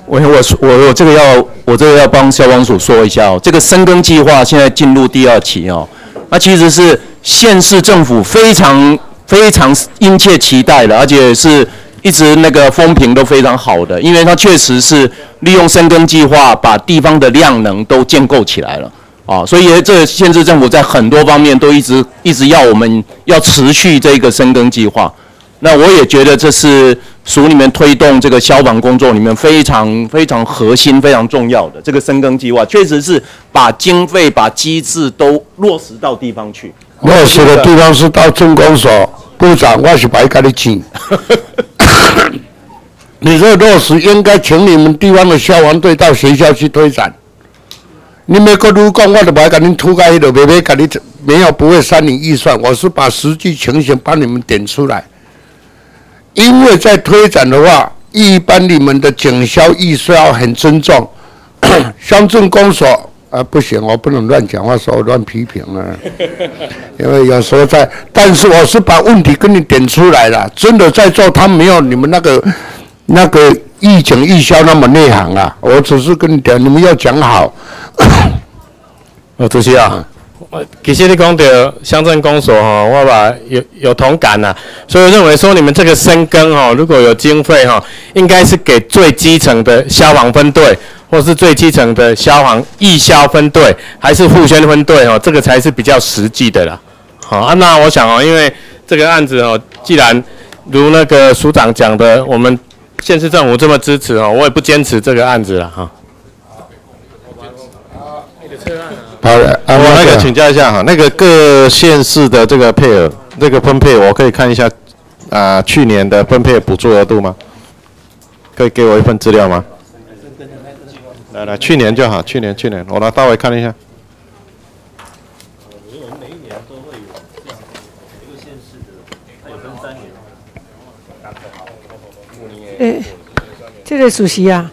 我我我我这个要我这个要帮消防署说一下哦，这个深耕计划现在进入第二期哦，那其实是。县市政府非常非常殷切期待的，而且是一直那个风评都非常好的，因为它确实是利用深耕计划把地方的量能都建构起来了啊，所以这县市政府在很多方面都一直一直要我们要持续这个深耕计划。那我也觉得这是署里面推动这个消防工作里面非常非常核心、非常重要的这个深耕计划，确实是把经费、把机制都落实到地方去。落实的地方是到政工所，部长我是白给你请。你这落实应该请你们地方的消防队到学校去推展。你每个路讲，我都白给你涂改，就白白给你没有不会删你预算，我是把实际情形帮你们点出来。因为在推展的话，一般你们的警消预算要很尊重，乡镇公所啊不行，我不能乱讲话，说我乱批评啊。因为有时候在，但是我是把问题跟你点出来了，真的在做，他没有你们那个那个预警预销那么内行啊。我只是跟你讲，你们要讲好。哦，主席啊。其实你讲到乡镇公所哈，我吧有有同感呐，所以认为说你们这个深耕哈，如果有经费哈，应该是给最基层的消防分队，或是最基层的消防义消分队，还是护宣分队哦，这个才是比较实际的啦。好啊，那我想哦，因为这个案子哦，既然如那个署长讲的，我们县市政府这么支持哦，我也不坚持这个案子了哈。好，我那个请教一下哈，那个各县市的这个配额、这个分配，我可以看一下啊，去年的分配补助额度吗？可以给我一份资料吗？来来，去年就好，去年去年，我来大概看一下。诶，这个主席啊，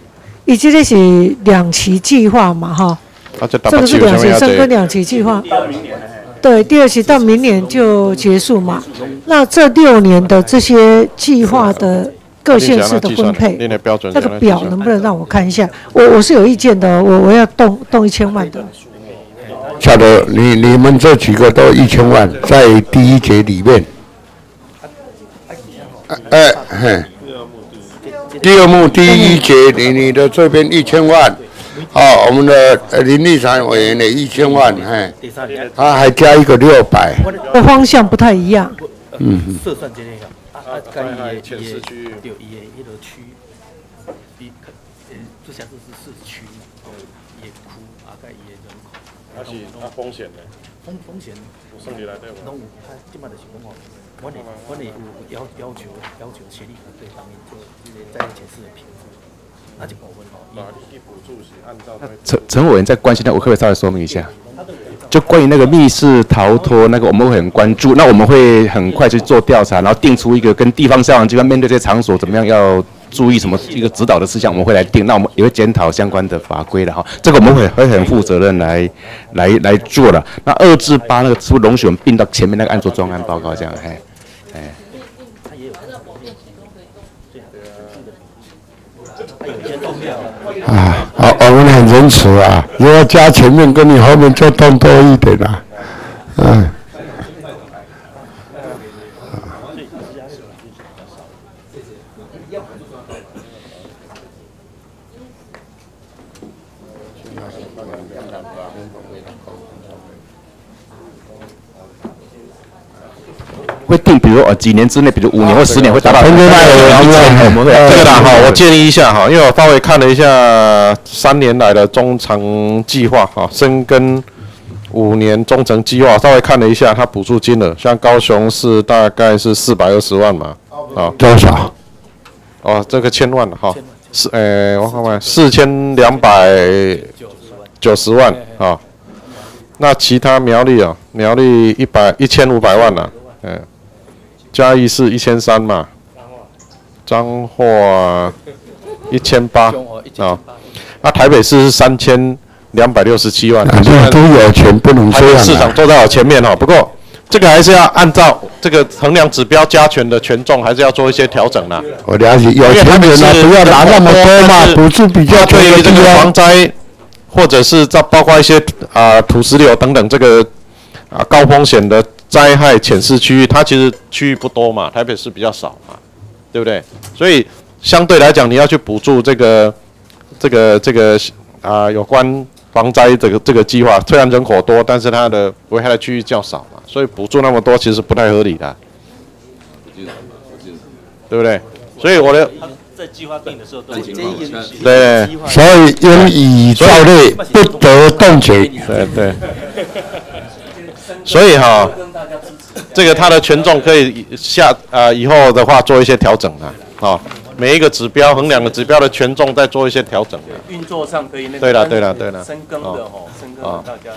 以这个是两期计划嘛，哈。这个是两期生跟两期计划，对，第二期到明年就结束嘛。那这六年的这些计划的各县市的分配，那个表能不能让我看一下？我我是有意见的，我我要动动一千万的。晓得你你们这几个都一千万，在第一节里面。哎嘿，第二幕第一节，你你的这边一千万。哦，我们的林立山委员的一千万，嘿，他还加一个六百，方向不太一样。嗯，设算这个，啊啊，该也也有也一个区，比呃，这下子是市区，哦，也区啊，该也人口。那是那风险呢？风风险，有算起来对吧？拢有，他今麦就是讲哦，我哋我哋有要要求要求协力团队方面做这些在前市的评估。陈陈委员在关心的，我可不可以稍微说明一下？就关于那个密室逃脱那个，我们会很关注。那我们会很快去做调查，然后定出一个跟地方消防机关面对这些场所怎么样要注意什么一个指导的事项，我们会来定。那我们也会检讨相关的法规的哈。这个我们会会很负责任来来来做的。那二至八那个是不是容许我们并到前面那个案做专案报告这样？哎哎，啊，我们很仁慈啊，如果加前面跟你后面就动多一点啦，嗯定，比如呃几年之内，比如五年或十年会达到。这个啦哈，我建议一下哈，因为我稍微看了一下三年来的中长计划哈，深耕五年中长计划，稍微看了一下，它补助金额，像高雄市大概是四百二十万嘛，啊多少？哦，这个千万哈，四诶，我看看，四千两百九十万啊。那其他苗栗啊，苗栗一百一千五百万呐，嗯。嘉义是一千三嘛，彰化一千八啊，那台北市是三千两百六十七万。都有钱不能这样。市场做在我前面哈，不过这个还是要按照这个衡量指标加权的权重，还是要做一些调整的。我了解，有钱人呢不要拿那么多嘛，补助比较对于这个防灾，或者是在包括一些啊土石流等等这个啊高风险的。灾害潜势区域，它其实区域不多嘛，台北市比较少嘛，对不对？所以相对来讲，你要去补助这个这个这个啊有关防灾这个这个计划，虽然人口多，但是它的危害的区域较少嘛，所以补助那么多其实不太合理的，对不对？所以我的在计划定的时候，对对，所以应以造类，不得动权。对对。所以哈，这个它的权重可以下呃以后的话做一些调整啊，啊，每一个指标衡量的指标的权重再做一些调整啊。运作上可以那个。对了对了对了。深耕的哦，深耕大家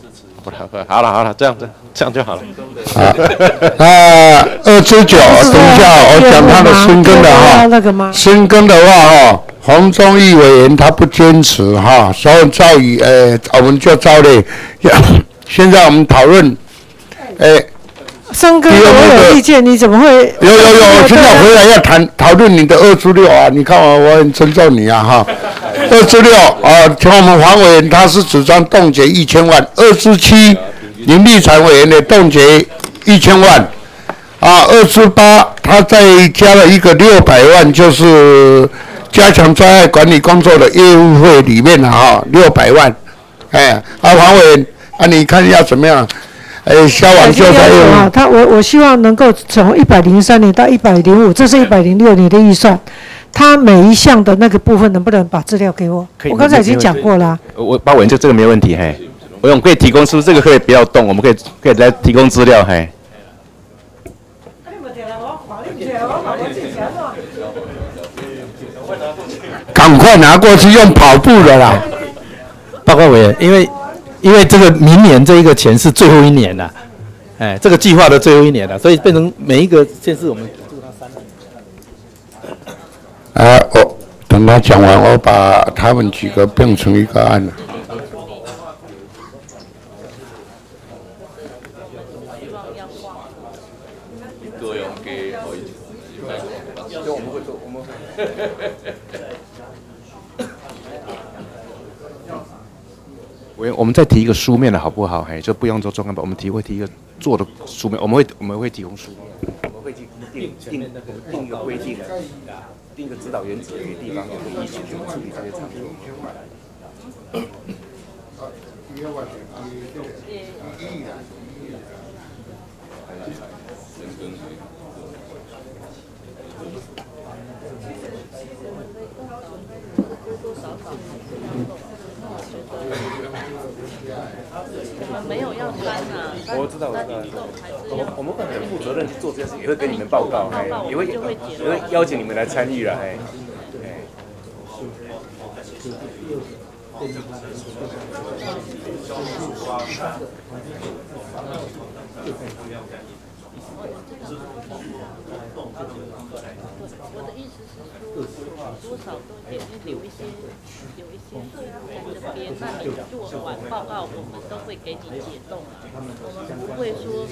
支持。不了不了，好了好了，这样子这样就好了。啊，那 二之九，等一下我讲他的深耕的哈。深耕的话哈，黄忠义委员他不坚持哈，所以赵宇呃，我们就照例。现在我们讨论，哎，生哥，我有意见，你怎么会？有有有，现在回来要谈讨论你的二十六啊！你看我，我很尊重你啊哈。二十六啊，听我们黄委员他是主张冻结一千万，二十七林立传委员的冻结一千万，啊，二十八他再加了一个六百万，就是加强灾害管理工作的业务费里面的哈，六百万，哎，啊，黄委员。啊，你看要怎么样？哎，消防救灾啊，他我我希望能够从一百零三年到一百零五，这是一百零六年的预算，他每一项的那个部分能不能把资料给我？我刚才已经讲过了。我把文就这个没问题嘿，我用可以提供，是不是这个可以不要动？我们可以可以来提供资料嘿。赶快拿过去用跑步的啦！报告委员，因为。因为这个明年这一个钱是最后一年了，哎，这个计划的最后一年了，所以变成每一个县市我们助他三年。啊，我等他讲完，我把他们几个变成一个案了。我们再提一个书面的好不好？嘿，就不用做中案吧。我们提会提一个做的书面，我们会我们会提供书面，我们会定定定定一个规定的，定一个指导原则给地方，可以一起去处理这些场所。我们没有要删啊，我知道，我知道。我我们会很负责任去做这件事，也会跟你们报告，哎，也会也会邀请你们来参与了，哎。我多少都也会留一些，有一些在这边。那你做完报告，我们都会给你解冻啊。我们不会说。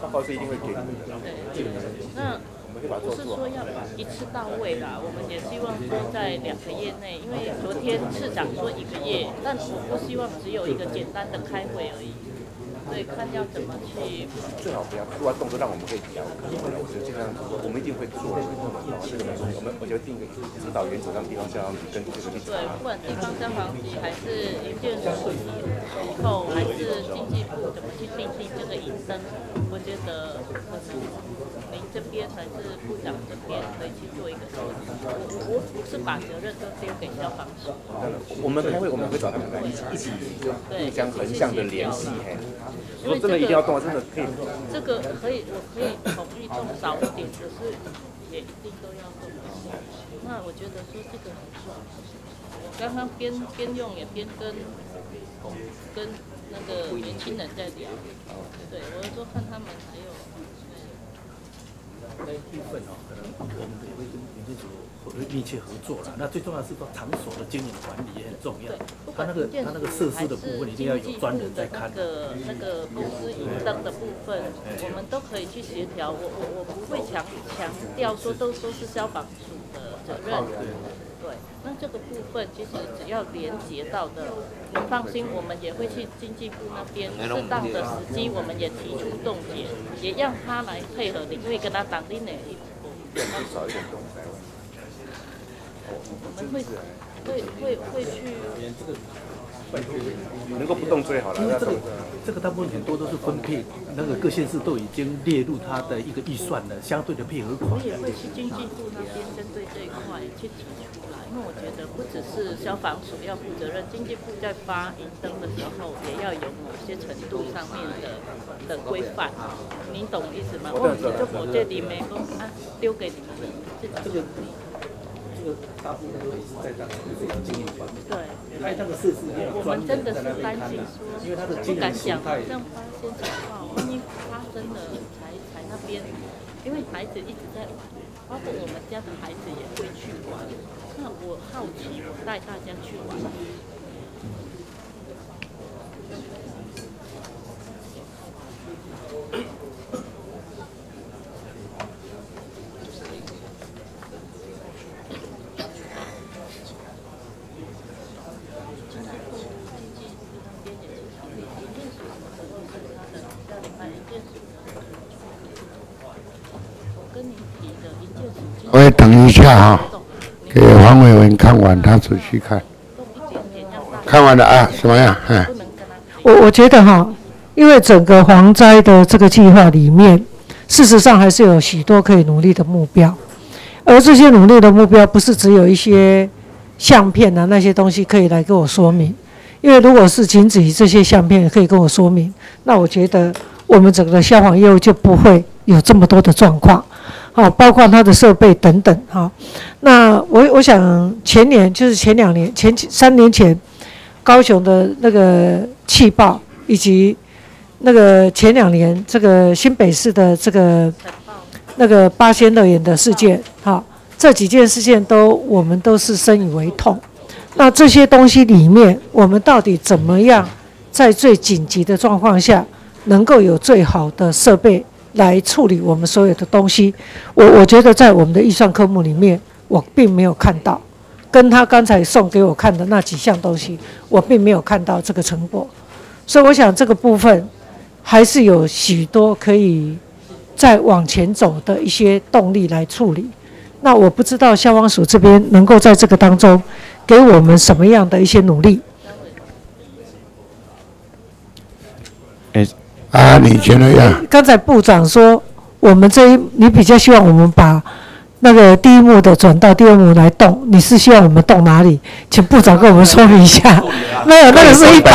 报告是一定会给。对。那不是说要一次到位啦，我们也希望说在两个月内，因为昨天市长说一个月，但我不希望只有一个简单的开会而已。所以看要怎么去，最好不要做完动作，让我们可以调。我觉得这样，我们一定会做。这个我们我觉得定个指导原则，让地方消防局跟这个对，不管地方消防局还是营建署以后，还是经济部怎么去定定这个隐身，我觉得可能您这边还是部长这边可以去做一个说明。我我不是把责任都丢给消防署。我们开会，我们会找他们来一起一起互相横向的联系，嘿。如果真的一定要动，真的可以。这个可以，我可以同意动少一点，可是也一定都要动。那我觉得说这个很重要。我刚刚边边用也边跟跟那个年轻人在聊。对，我说看他们还有。那部分哦，可能我们会跟。民政署会密切合作了。那最重要是说场所的经营管理也很重要。他那个他那个设施的部分一定要有专人在看。那个那个公司营灯的部分，我们都可以去协调。我我我不会强强调说都说是消防署的责任。对，那这个部分其实只要连接到的，您放心，我们也会去经济部那边，适当的时机，我们也提出冻结，也让他来配合你，因为跟他当地的一起少一点东西。我们会会会会去。能够不动最好了。因为这个这个大部分很多都是分配，那个各县市都已经列入它的一个预算了，相对的配合款。我也会去经济部那边针对这一块去提出来，因为我觉得不只是消防署要负责任，经济部在发银灯的时候也要有某些程度上面的的规范，你懂意思吗？我就我这里面说啊，丢给你们自己。大部分都是在这样经营管理。对，他那个设施也有专人在那边看，因为他的经营形态。这样发生情况，万一发生了，才才那边，因为孩子一直在玩，包括我们家的孩子也会去玩。那我好奇，我带大家去玩。等一下哈，给黄伟文看完，他仔细看。看完了啊，怎么样？哎，我我觉得哈，因为整个蝗灾的这个计划里面，事实上还是有许多可以努力的目标，而这些努力的目标不是只有一些相片啊那些东西可以来跟我说明，因为如果是仅止于这些相片可以跟我说明，那我觉得我们整个消防业务就不会有这么多的状况。哦，包括它的设备等等，哈。那我我想前年就是前两年前三年前，高雄的那个气爆，以及那个前两年这个新北市的这个那个八仙乐园的事件，哈，这几件事件都我们都是深以为痛。那这些东西里面，我们到底怎么样在最紧急的状况下，能够有最好的设备？来处理我们所有的东西，我我觉得在我们的预算科目里面，我并没有看到，跟他刚才送给我看的那几项东西，我并没有看到这个成果，所以我想这个部分还是有许多可以再往前走的一些动力来处理。那我不知道消防署这边能够在这个当中给我们什么样的一些努力。啊，你觉得呀？刚才部长说，我们这一你比较希望我们把那个第一幕的转到第二幕来动，你是希望我们动哪里？请部长跟我们说明一下。没有，那个是一百，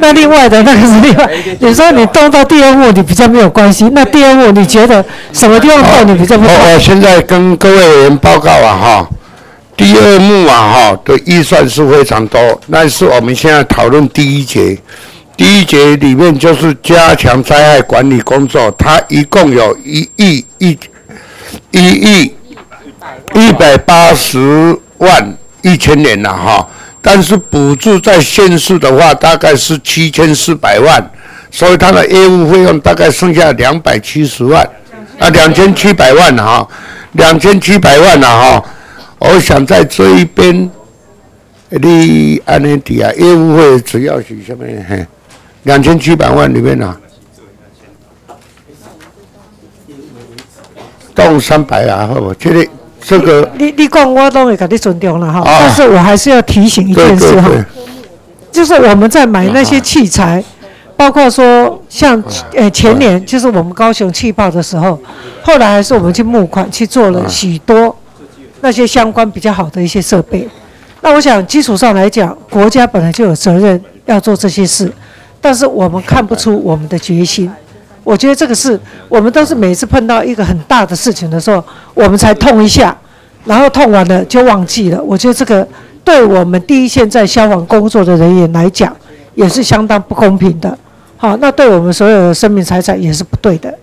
那另外的那个是另外。你说你动到第二幕，你比较没有关系。那第二幕你觉得什么地方动你比较？我我现在跟各位委员报告啊，哈，第二幕啊，哈的预算是非常多，但是我们现在讨论第一节。第一节里面就是加强灾害管理工作，它一共有一亿一一亿一百八十万一千年了哈，但是补助在县市的话大概是七千四百万，所以它的业务费用大概剩下两百七十万。啊，两千七百万了哈，两千七百万了哈，我想在这一边，你安尼底下业务费只要是什么？两千七百万里面呢，动三百啊，好不？这个这个，你你讲我都会给你尊重了哈，但是我还是要提醒一件事哈，就是我们在买那些器材，包括说像呃前年就是我们高雄气爆的时候，后来还是我们去募款去做了许多那些相关比较好的一些设备。那我想基础上来讲，国家本来就有责任要做这些事。但是我们看不出我们的决心，我觉得这个是我们都是每次碰到一个很大的事情的时候，我们才痛一下，然后痛完了就忘记了。我觉得这个对我们第一线在消防工作的人员来讲，也是相当不公平的。好，那对我们所有的生命财产也是不对的。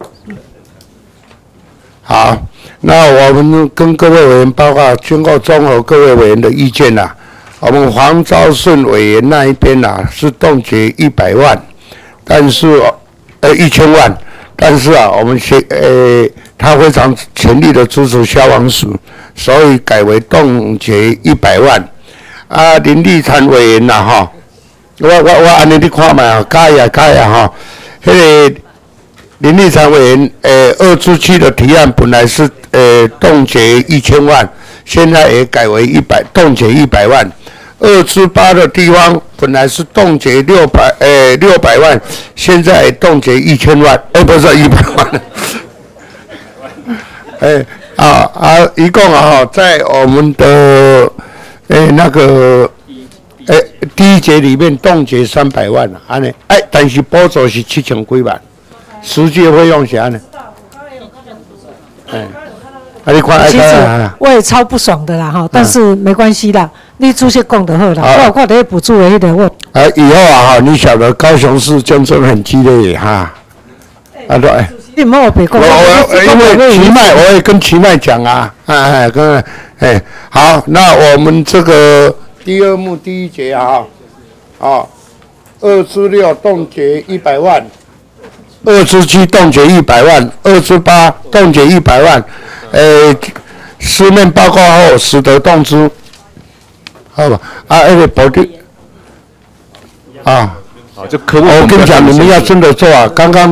好，那我们跟各位委员报告，经过综合各位委员的意见呐、我们黄昭顺委员那一边呐、是冻结一百万，但是呃一千万，但是啊，我们协呃他非常全力的支持消防署，所以改为冻结一百万。啊，林立参委员呐、哈，我我我安尼你看嘛，改呀改呀哈，迄、个林立参委员，呃，二支区的提案本来是呃冻结一千万，现在也改为一百冻结一百万。二之八的地方本来是冻结六百呃六百万，现在冻结一千万，呃不是一百万。哎啊啊，一共啊，在我们的诶、那个诶、第一节里面冻结三百万啊，安尼，哎，但是补助是七千几万，实际费用是安尼。哎，啊，你看爱其实我也超不爽的啦哈，但是没关系啦，你主席讲就好啦，好我有看到那补助的迄个我。啊，以后啊哈，你晓得高雄市竞争很激烈哈，啊对。哎你唔好别讲，我我因为奇迈，我也跟奇迈讲啊，哎哎，跟哎好，那我们这个第二幕第一节啊，啊，二至六冻结一百万，二十七冻结一百万，二十八冻结一百万，呃，书面报告后使得动资，好吧？啊，那个保定啊，好，就科我跟你讲，你们要真的做啊，刚刚。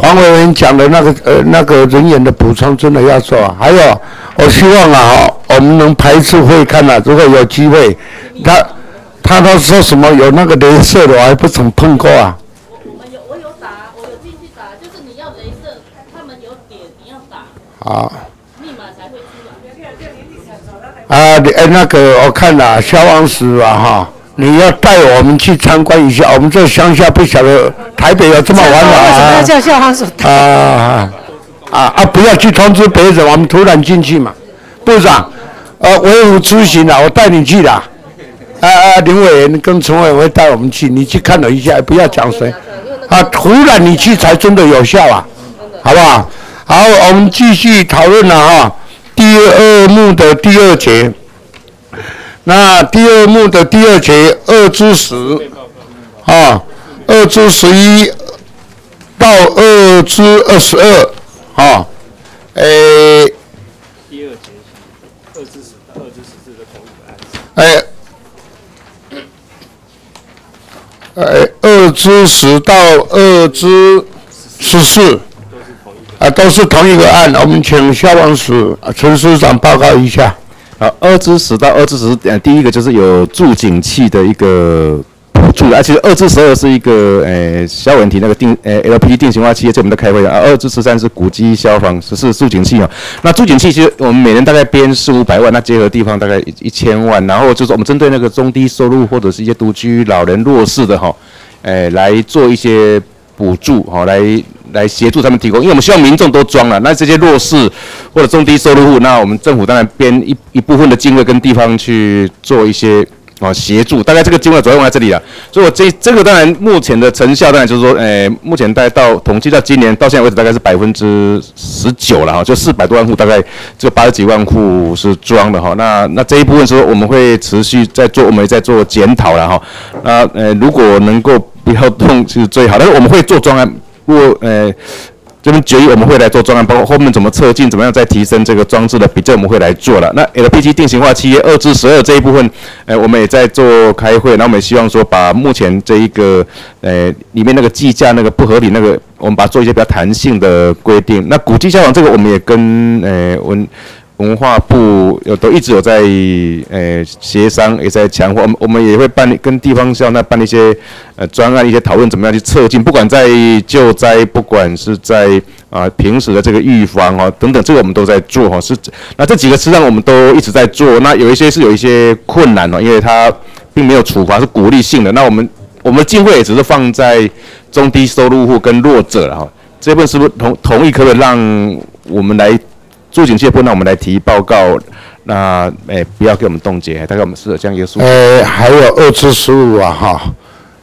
黄委员讲的那个呃那个人员的补充真的要做啊，还有我希望啊哈，我们能排次会看啊，如果有机会，他他都说什么有那个镭射的，我还不曾碰过啊。好。啊，你哎，那个我看了消防署啊哈，你要带我们去参观一下，我们这乡下不晓得台北有这么玩的为什么要啊。叫消防署？啊啊啊啊！不要去通知别人，我们突然进去嘛。部长，呃，维护出行啊，我带你去的。啊啊，林委员跟陈委员会带我们去，你去看了一下，不要讲谁。啊，突然你去才真的有效啊，好不好？好，我们继续讨论了哈。第二幕的第二节，那第二幕的第二节二至十，啊，二至十一到二至二十二，啊，诶、第二节二至十到二至十四的同一个案子。哎，呃，二至十到二至十四，啊，都是同一个案。我们请消防署啊陈署长报告一下。好，二至十到二至十，呃，第一个就是有助警器的一个补助，啊，其实二至十二是一个呃消文题那个定呃 LP 定型化企业，这我们在开会的啊，二至十三是古迹消防，十四助警器啊。那助警器其实我们每年大概编四五百万，那结合地方大概一千万，然后就是我们针对那个中低收入或者是一些独居老人弱势的哈，呃，来做一些补助哈，来来协助他们提供，因为我们希望民众都装了，那这些弱势或者中低收入户，那我们政府当然编一一部分的经费跟地方去做一些啊协助，大概这个经费主要用在这里了。所以我这这个当然目前的成效当然就是说，呃，目前大概到统计到今年到现在为止大概是百分之十九了哈，就四百多万户，大概就八十几万户是装的哈。那那这一部分说我们会持续在做，我们也在做检讨了哈。那呃如果能够不要动是最好，但是我们会做专案，如果呃。这边决议我们会来做专案，包括后面怎么测进，怎么样再提升这个装置的比，这我们会来做了。那 LPG 定型化契约二至十二这一部分，呃，我们也在做开会，那我们也希望说把目前这一个呃里面那个计价那个不合理那个，我们把它做一些比较弹性的规定。那古迹消防这个，我们也跟呃文。文化部有都一直有在呃协商，也在强化。我们我们也会办跟地方校那办一些呃专案，一些讨论怎么样去测进，不管在救灾，不管是在啊、平时的这个预防哦等等，这个我们都在做哈。是那这几个实际上我们都一直在做。那有一些是有一些困难哦，因为它并没有处罚，是鼓励性的。那我们我们的经费也只是放在中低收入户跟弱者了哈。这部分是不是同同意可不可以让我们来？助警戒部，那我们来提报告，那诶、不要给我们冻结，大概我们是有这样一个数字。呃，还有二至十五啊哈，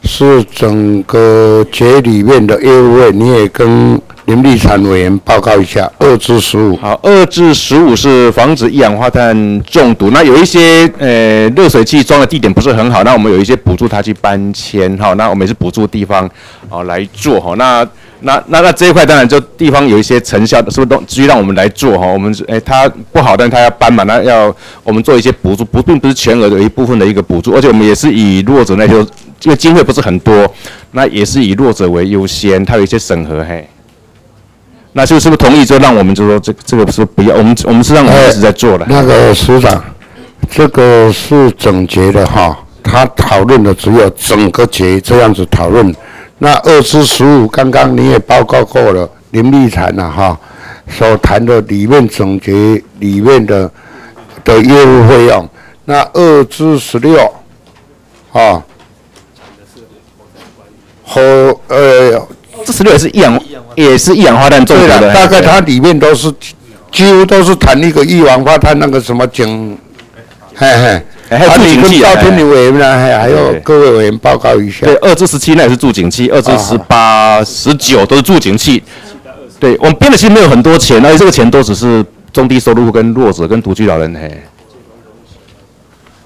是整个节里面的业务会，你也跟林立产委员报告一下。二至十五，好，二至十五是防止一氧化碳中毒。那有一些呃热水器装的地点不是很好，那我们有一些补助他去搬迁哈。那我们也是补助地方哦来做哈。那那那那这一块当然就地方有一些成效，是不是都继续让我们来做哈？我们哎他不好，但是他要搬嘛，那要我们做一些补助，不并不是全额的一部分的一个补助，而且我们也是以弱者那就因为经费不是很多，那也是以弱者为优先，他有一些审核嘿。那就是不是同意就让我们就说这这个是不要，我们我们是让我们一直在做的。那个署长，这个是整节的哈，他讨论的只有整个节这样子讨论。那二至十五，刚刚你也报告过了，林立产呐哈，所谈的里面总结里面的的业务费用。那二至十六，啊，和呃，这十六也是一氧也是一氧化碳中毒对，的，大概它里面都是几乎都是谈那个一氧化碳那个什么井，嘿嘿。还有助警器赵天林委员呢，还还有对各位委员报告一下。对，二至十七那也是助警器，二至十八、十九都是助警器。对我们编的其实没有很多钱，而且这个钱都只是中低收入户跟弱者跟独居老人嘿。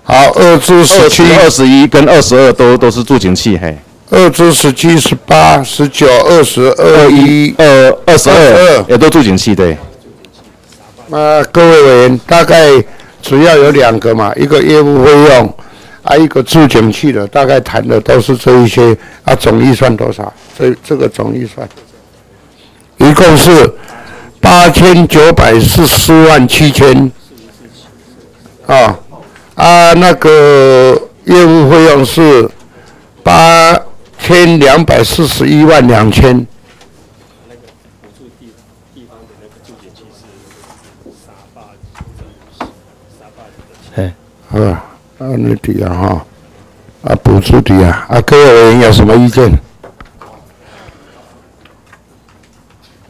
好，二至十七、二十一跟二十二都都是助警器嘿。二至十七、十八、十九、二十二、一、二、二十二也都助警器对。那各位委员大概主要有两个嘛，一个业务费用，啊一个助警器的，大概谈的都是这一些，啊总预算多少？这这个总预算，一共是八千九百四十四万七千，啊啊那个业务费用是八千两百四十一万两千。好吧，啊，那底啊哈，啊补助底啊，啊各位委员有什么意见？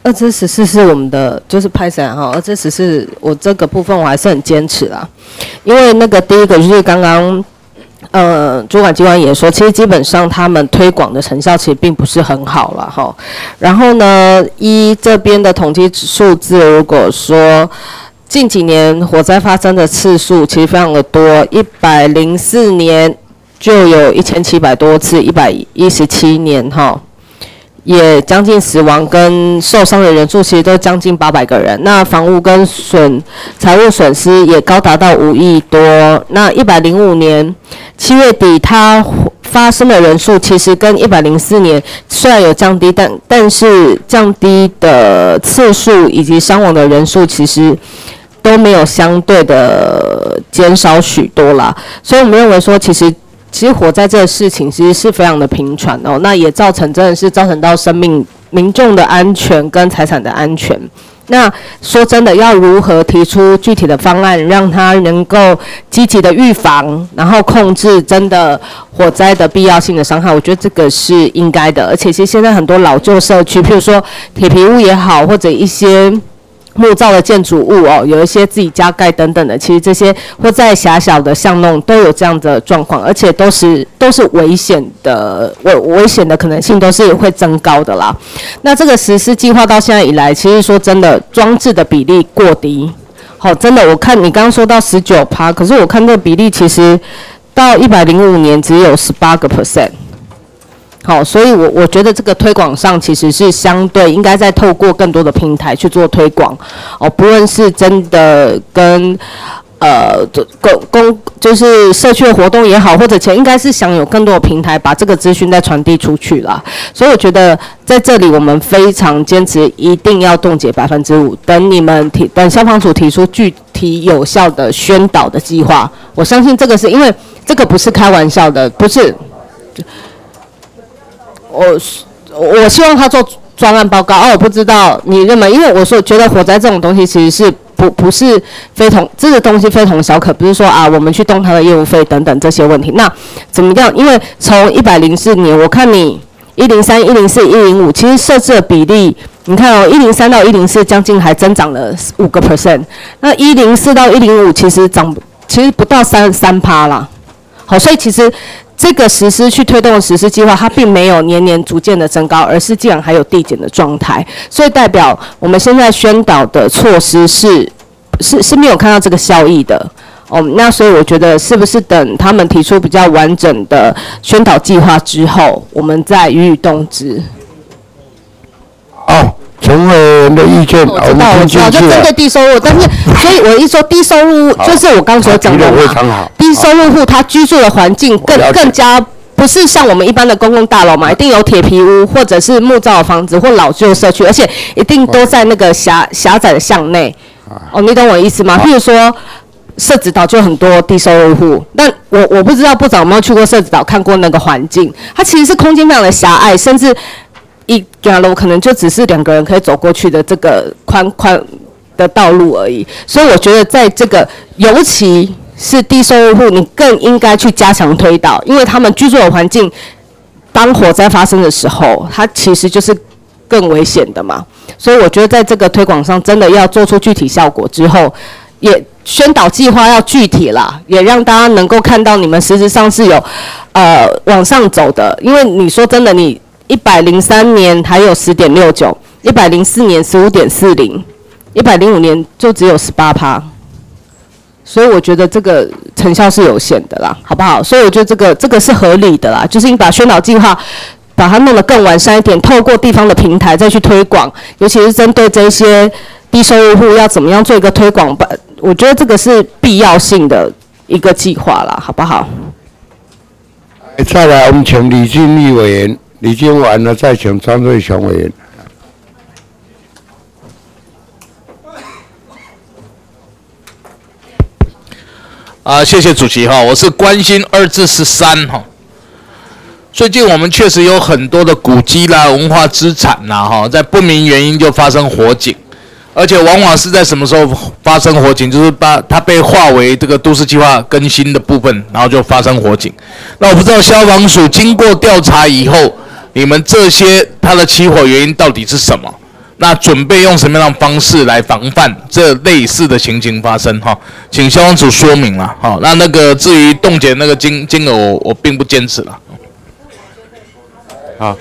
二至十四是我们的，就是拍闪哈。二至十四，我这个部分我还是很坚持啦，因为那个第一个就是刚刚，呃，主管机关也说，其实基本上他们推广的成效其实并不是很好了哈。然后呢，一这边的统计数字，如果说近几年火灾发生的次数其实非常的多，一百零四年就有一千七百多次，一百一十七年哈。也将近死亡跟受伤的人数其实都将近八百个人，那房屋跟损财务损失也高达到五亿多。那一百零五年七月底，它发生的人数其实跟一百零四年虽然有降低，但但是降低的次数以及伤亡的人数其实都没有相对的减少许多啦。所以我们认为说，其实。其实火灾这个事情其实是非常的频传哦，那也造成真的是造成到生命、民众的安全跟财产的安全。那说真的，要如何提出具体的方案，让他能够积极的预防，然后控制真的火灾的必要性的伤害，我觉得这个是应该的。而且其实现在很多老旧社区，譬如说铁皮屋也好，或者一些。木造的建筑物哦，有一些自己加盖等等的，其实这些或在狭小的巷弄都有这样的状况，而且都是都是危险的，危危险的可能性都是会增高的啦。那这个实施计划到现在以来，其实说真的，装置的比例过低。好，真的，我看你刚刚说到十九趴，可是我看这个比例其实到一百零五年只有十八个 percent。好，所以我我觉得这个推广上其实是相对应该再透过更多的平台去做推广，哦，不论是真的跟呃公公就是社区的活动也好，或者前应该是想有更多的平台把这个资讯再传递出去啦。所以我觉得在这里我们非常坚持一定要冻结百分之五，等你们提等消防署提出具体有效的宣导的计划，我相信这个是因为这个不是开玩笑的，不是。我我希望他做专案报告哦，我不知道你认为，因为我说觉得火灾这种东西其实是不不是非同这个东西非同小可，不是说啊我们去动他的业务费等等这些问题。那怎么样？因为从一百零四年，我看你一零三、一零四、一零五，其实设置的比例，你看哦，一零三到一零四将近还增长了五个 percent，那一零四到一零五其实涨其实不到三三趴啦。好，所以其实。这个实施去推动实施计划，它并没有年年逐渐的增高，而是竟然还有递减的状态，所以代表我们现在宣导的措施是是是没有看到这个效益的。哦，那所以我觉得是不是等他们提出比较完整的宣导计划之后，我们再予以动之？哦，陈委员的意见，我知道，我知道，就针对低收入，但是所以我一说低收入，就是我刚所讲的嘛好，低收入户他居住的环境更更加。不是像我们一般的公共大楼嘛，一定有铁皮屋或者是木造的房子或老旧社区，而且一定都在那个狭狭窄的巷内。哦，你懂我意思吗？譬如说，社子岛就很多低收入户，但我我不知道部长有没有去过社子岛看过那个环境，它其实是空间非常的狭隘，甚至一条路可能就只是两个人可以走过去的这个宽宽的道路而已。所以我觉得在这个尤其是低收入户，你更应该去加强推导，因为他们居住的环境，当火灾发生的时候，它其实就是更危险的嘛。所以我觉得在这个推广上，真的要做出具体效果之后，也宣导计划要具体啦，也让大家能够看到你们实质上是有呃往上走的。因为你说真的，你一百零三年还有十点六九，一百零四年十五点四零，一百零五年就只有十八趴。所以我觉得这个成效是有限的啦，好不好？所以我觉得这个这个是合理的啦，就是你把宣导计划把它弄得更完善一点，透过地方的平台再去推广，尤其是针对这些低收入户要怎么样做一个推广吧，我觉得这个是必要性的一个计划啦，好不好？再来，我们请李俊立委员，李俊完了再请张瑞雄委员。啊，谢谢主席哈，我是关心二至十三哈。最近我们确实有很多的古迹啦、文化资产啦哈，在不明原因就发生火警，而且往往是在什么时候发生火警，就是把它被划为这个都市计划更新的部分，然后就发生火警。那我不知道消防署经过调查以后，你们这些它的起火原因到底是什么？那准备用什么样的方式来防范这类似的情形发生？哈，请消防署说明了。好，那那个至于冻结那个金金额，我我并不坚持了。好，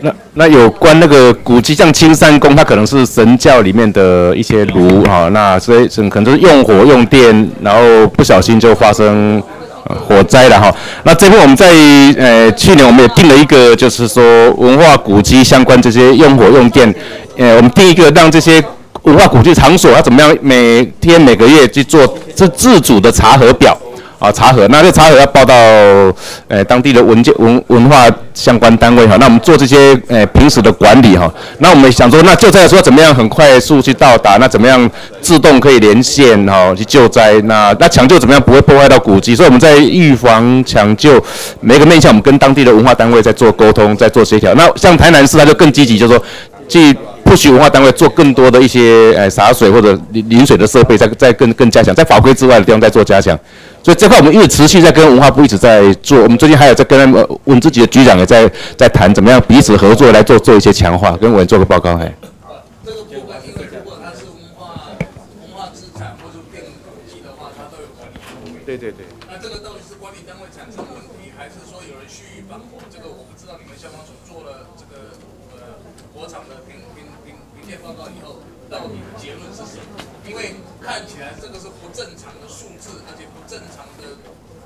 那那有关那个古迹，像青山宫，它可能是神教里面的一些炉哈，那所以可能就是用火用电，然后不小心就发生火灾了哈。那这边我们在呃去年我们也定了一个，就是说文化古迹相关这些用火用电，呃，我们第一个让这些文化古迹场所它怎么样每天每个月去做这自主的查核表。啊，查核，那这个查核要报到呃当地的文件文文化相关单位哈，那我们做这些呃平时的管理哈，那我们想说，那救灾的时候怎么样很快速去到达，那怎么样自动可以连线哈去救灾，那那抢救怎么样不会破坏到古迹，所以我们在预防抢救每个面向，我们跟当地的文化单位在做沟通，在做协调。那像台南市，它就更积极，就是说去不许文化单位做更多的一些呃洒水或者淋淋水的设备，再再更更加强，在法规之外的地方再做加强。所以这块我们一直持续在跟文化部一直在做，我们最近还有在跟他们呃我们自己的局长也在在谈怎么样彼此合作来做做一些强化，跟我们做个报告嘿。对对对。那这个到底是管理单位产生问题，还是说有人蓄意放火？这个我不知道。你们消防署做了这个呃火场的评评评评鉴报告以后，到底结论是什么？因为看起来这个是不正常的数字，而且不正常的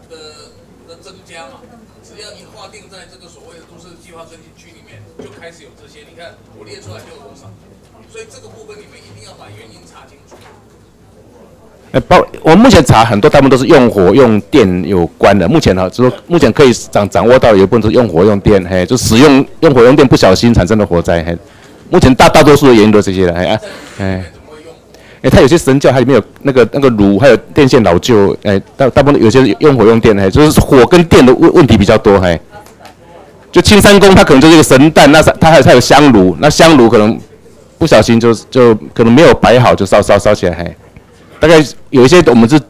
的的增加嘛。只要一划定在这个所谓的都市计划申请区里面，就开始有这些。你看我列出来就有多少，所以这个部分你们一定要把原因查清楚。哎，包我目前查很多，大部分都是用火用电有关的。目前哈，就说目前可以掌掌握到有一部分是用火用电，嘿，就使用用火用电不小心产生的火灾，嘿，目前大大多数的原因都是这些的，哎哎，哎，它有些神教它里面有那个那个炉，还有电线老旧，哎，大大部分有些用火用电，嘿，就是火跟电的问问题比较多，嘿，就青山宫它可能就是一个神诞，那它还有它有香炉，那香炉可能不小心就就可能没有摆好就烧烧烧起来，嘿。大概有一些我们是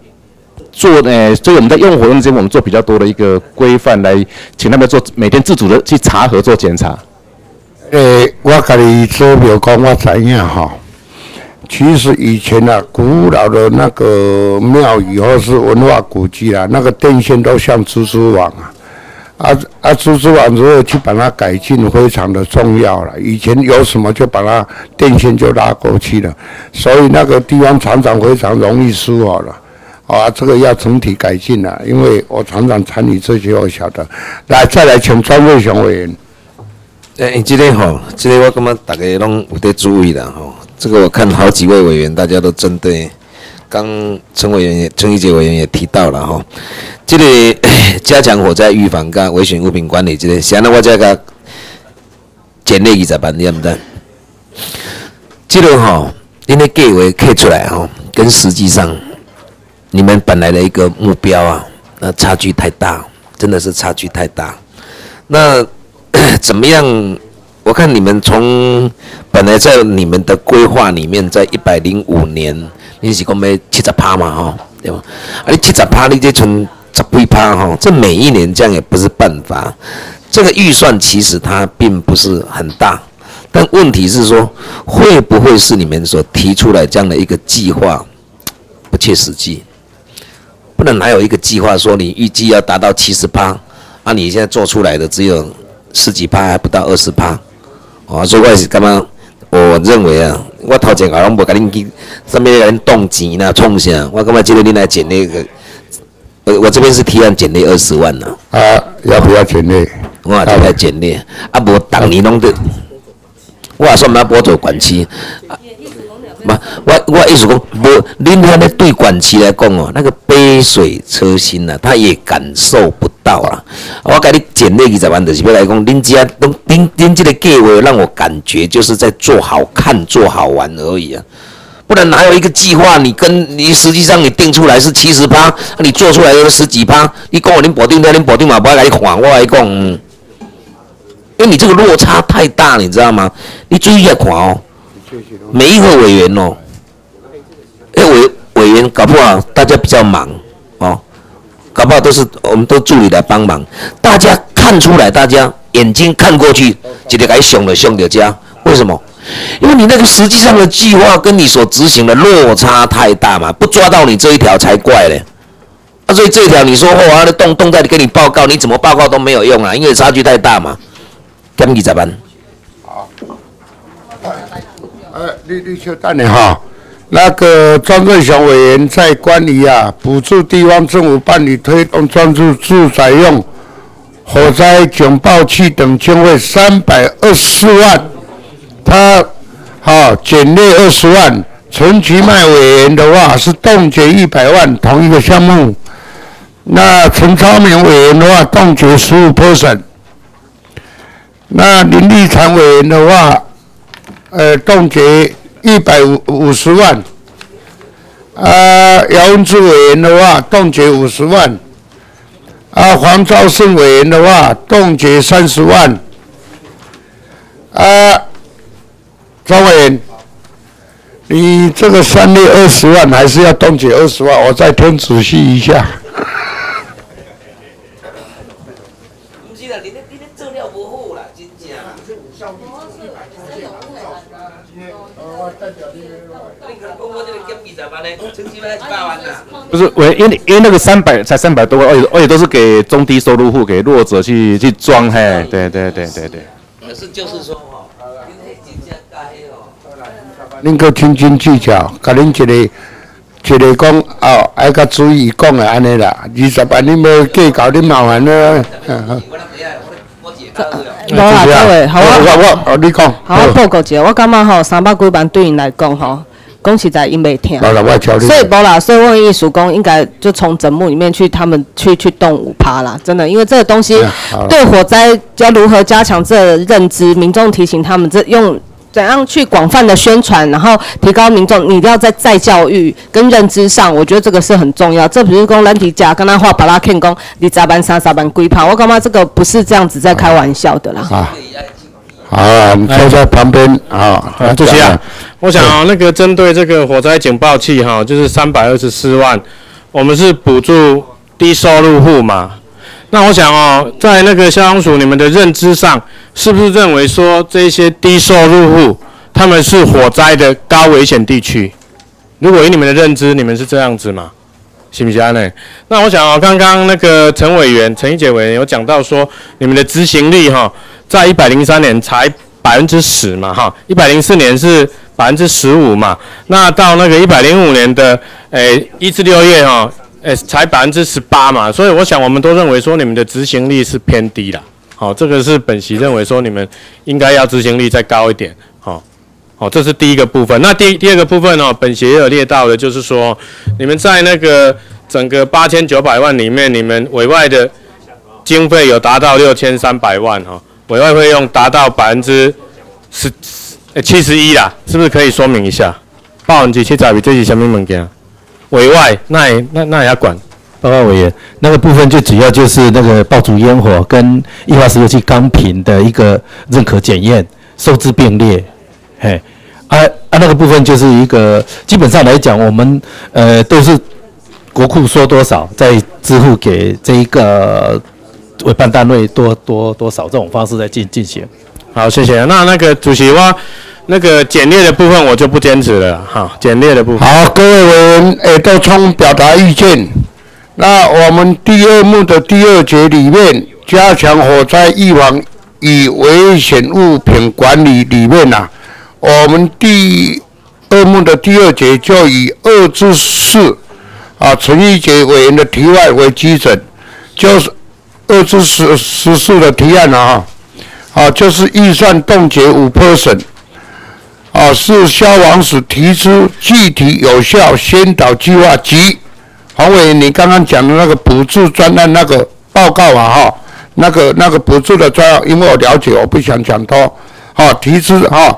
做诶，所以我们在用火用这边，我们做比较多的一个规范，来请他们做每天自主的去查核做检查。诶，我跟你做表讲，我知影哈。其实以前啊，古老的那个庙宇或是文化古迹啊，那个电线都像蜘蛛网啊，啊啊，蜘蛛网如何去把它改进，非常的重要了。以前有什么就把它电线就拉过去了，所以那个地方厂长非常容易失火了。啊，这个要整体改进了，因为我厂长参与这些，我晓得。来，再来请庄瑞雄委员。诶，这个吼，这个我感觉大家拢有得注意了吼。这个我看好几位委员，大家都针对。刚陈委员、陈义杰委员也提到了吼，这个 加强火灾预防跟危险物品管理，这个现在我这个简历二十万，你唔知？这个吼，因为计划刻出来吼，跟实际上。你们本来的一个目标啊，那差距太大，真的是差距太大。那 怎么样？我看你们从本来在你们的规划里面，在一百零五年，你是讲要七十趴嘛，哈，对吧？啊，你七十趴，你这存十几趴，哈，这每一年这样也不是办法。这个预算其实它并不是很大，但问题是说，会不会是你们所提出来这样的一个计划 不切实际？不能还有一个计划说你预计要达到七十趴，啊，你现在做出来的只有十几趴，还不到二十趴，哦，所以我是干嘛我认为啊，我头前好像无甲恁去上面人动钱呐，创啥？我感觉即个恁来减那个，我我这边是提案减列二十万呐。啊，要不要减列？我也在减列，啊，无当年拢得，我也算拿拨走管期。我我意思讲，无恁遐咧对管期来讲哦，那个杯水车薪呐，他也感受不到啦。我给你减那二十万，就是要来讲，恁家拢恁恁这个计划让我感觉就是在做好看、做好玩而已啊。不然哪有一个计划，你跟你实际上你定出来是七十趴，你做出来有十几趴，你讲我恁保定的恁保定嘛，不爱来你看，我来讲，因为你这个落差太大，你知道吗？你注意一下看哦。每一个委员哦，哎委委员搞不好大家比较忙哦，搞不好都是我们都助理来帮忙。大家看出来，大家眼睛看过去，直接该想了想着家。为什么？因为你那个实际上的计划跟你所执行的落差太大嘛，不抓到你这一条才怪嘞。啊，所以这一条你说哦，那动动在你给你报告，你怎么报告都没有用啊，因为差距太大嘛。减二十万。呃，绿绿球蛋的哈，那个庄振雄委员在关于啊，补助地方政府办理推动专注住宅用火灾警报器等经费三百二十万，他好减列二十万。陈其迈委员的话是冻结一百万，同一个项目。那陈超明委员的话冻结十五 percent。那林立强委员的话。呃，冻结一百五五十万，啊，姚文智委员的话冻结五十万，啊，黄昭胜委员的话冻结三十万，啊，张委员，你这个三列二十万还是要冻结二十万？我再听仔细一下。不是，喂，因为因为那个三百才三百多万，而且而且都是给中低收入户、给弱者去去装，嘿，对对对对对。可是就是说哦，恁个斤斤计较，甲恁一个一个讲哦，爱较注意讲的安尼啦，二十万恁要计较，恁麻烦了。无啦，各位，好我我你讲。好，我报告一下，我感觉吼，三百几万对因来讲吼。讲实在，因袂听，所以无啦，所以问艺术工应该就从整幕里面去，他们去去动五趴啦，真的，因为这个东西对火灾要如何加强这认知，民众提醒他们这用怎样去广泛的宣传，然后提高民众，你一定要在再教育跟认知上，我觉得这个是很重要。这不是讲兰迪家跟他画巴拉 Ken 讲你咋办三三班龟趴，我感觉这个不是这样子在开玩笑的啦。好，我们坐在旁边啊，主席啊，我想啊，那个针对这个火灾警报器哈，就是三百二十四万，我们是补助低收入户嘛。那我想哦，在那个消防署你们的认知上，是不是认为说这些低收入户他们是火灾的高危险地区？如果以你们的认知，你们是这样子吗？是不是安呢？那我想哦，刚刚那个陈委员、陈一杰委员有讲到说，你们的执行力哈，在一百零三年才百分之十嘛哈，一百零四年是百分之十五嘛，那到那个一百零五年的诶一至六月哈，诶才百分之十八嘛，所以我想我们都认为说你们的执行力是偏低的。好，这个是本席认为说你们应该要执行力再高一点，好。这是第一个部分。那第第二个部分呢？本协也有列到的，就是说，你们在那个整个八千九百万里面，你们委外的经费有达到六千三百万哈，委外费用达到百分之十七十一啦，是不是可以说明一下？报完机七十比这是什么物件？委外那也那那也要管？报告委员，那个部分就主要就是那个爆竹烟火跟液化石油气钢瓶的一个认可检验收支并列。嘿，啊啊，那个部分就是一个，基本上来讲，我们呃都是国库说多少，再支付给这一个委办单位多多多少这种方式在进进行。好，谢谢。那那个主席话，那个简略的部分我就不坚持了。哈，简略的部分。好，各位委员诶都充表达意见。那我们第二幕的第二节里面，加强火灾预防与危险物品管理里面呐。我们第二幕的第二节就以二至四啊，陈玉杰委员的提案为基准，就是二至十十四的提案啊，啊，就是预算冻结五 percent，啊，是消防署提出具体有效先导计划及黄委员你刚刚讲的那个补助专案那个报告啊，哈，那个那个补助的专案，因为我了解，我不想讲多，好，提出哈。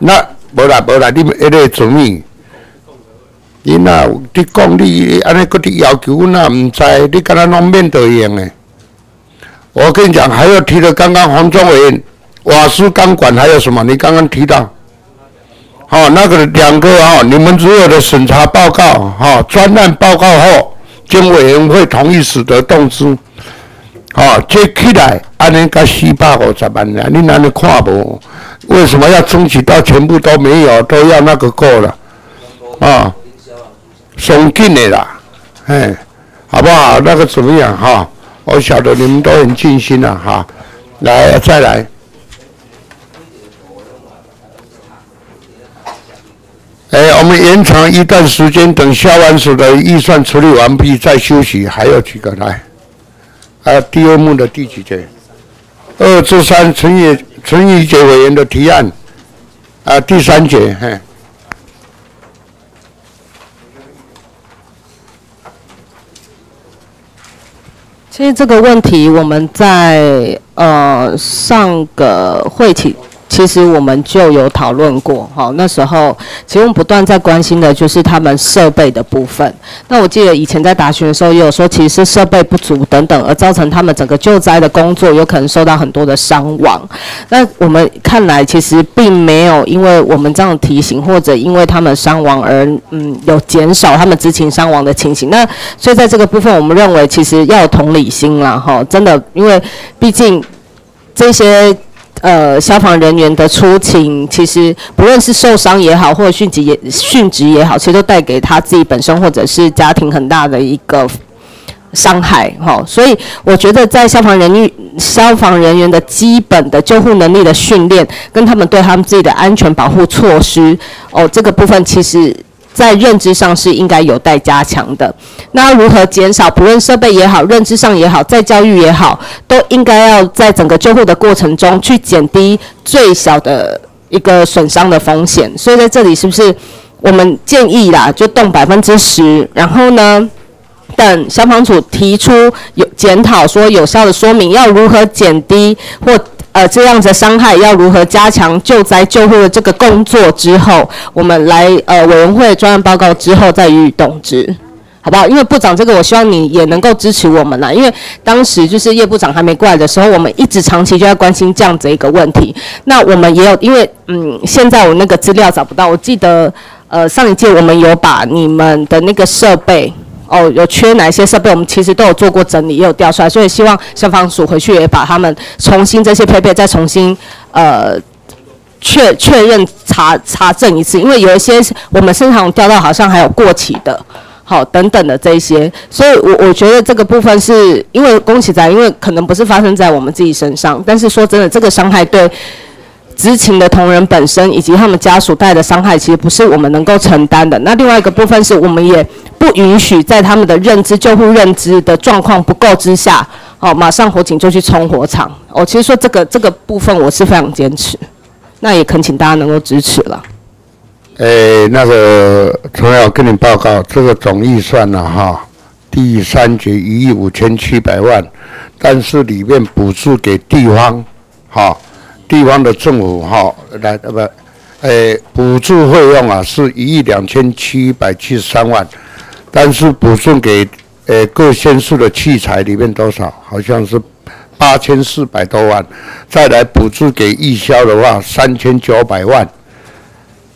那无啦无啦，你们一个做咩？你那你讲你安尼个啲要求，我那唔知你敢若拢面对用诶。我跟你讲，还要提到刚刚黄忠委员瓦斯钢管还有什么？你刚刚提到，好那个两个哈，你们所有的审查报告哈，专案报告后，经委员会同意使得动资，好接起来安尼甲四百五十万啊，你哪里看无？为什么要争取到全部都没有，都要那个够了？啊，松劲的啦，哎，好不好？那个怎么样哈？我晓得你们都很尽心了哈。来，再来。哎，我们延长一段时间，等消完署的预算处理完毕再休息。还有几个来？还有第二幕的第几节？二至三，陈也。陈玉杰委员的提案，啊，第三节，嘿。其实这个问题，我们在呃上个会期。其实我们就有讨论过，哈，那时候其实我们不断在关心的就是他们设备的部分。那我记得以前在答询的时候也有说，其实设备不足等等，而造成他们整个救灾的工作有可能受到很多的伤亡。那我们看来其实并没有因为我们这样提醒，或者因为他们伤亡而嗯有减少他们知情伤亡的情形。那所以在这个部分，我们认为其实要有同理心啦，哈，真的，因为毕竟这些。呃，消防人员的出勤，其实不论是受伤也好，或者殉职也殉职也好，其实都带给他自己本身或者是家庭很大的一个伤害，哈。所以我觉得，在消防人员消防人员的基本的救护能力的训练，跟他们对他们自己的安全保护措施，哦，这个部分其实。在认知上是应该有待加强的。那如何减少？不论设备也好，认知上也好，在教育也好，都应该要在整个救护的过程中去减低最小的一个损伤的风险。所以在这里是不是我们建议啦，就动百分之十，然后呢，等消防署提出有检讨说有效的说明，要如何减低或。呃，这样子伤害要如何加强救灾救护的这个工作之后，我们来呃委员会专案报告之后再予以动之，好不好？因为部长这个，我希望你也能够支持我们啦。因为当时就是叶部长还没过来的时候，我们一直长期就在关心这样子一个问题。那我们也有，因为嗯，现在我那个资料找不到，我记得呃上一届我们有把你们的那个设备。哦，有缺哪些设备？我们其实都有做过整理，也有调出来，所以希望消防署回去也把他们重新这些配备再重新呃确确认查查证一次，因为有一些我们身上调到好像还有过期的，好等等的这一些，所以我我觉得这个部分是因为宫崎宅，因为可能不是发生在我们自己身上，但是说真的，这个伤害对知情的同仁本身以及他们家属带的伤害，其实不是我们能够承担的。那另外一个部分是我们也不允许在他们的认知救护认知的状况不够之下，哦，马上火警就去冲火场。哦，其实说这个这个部分我是非常坚持，那也恳请大家能够支持了。诶，那个陈要跟你报告，这个总预算呢，哈，第三局一亿五千七百万，但是里面补助给地方，哈，地方的政府哈来呃不，诶，补助费用啊是一亿两千七百七十三万，但是补助给诶各县市的器材里面多少？好像是八千四百多万，再来补助给义消的话三千九百万。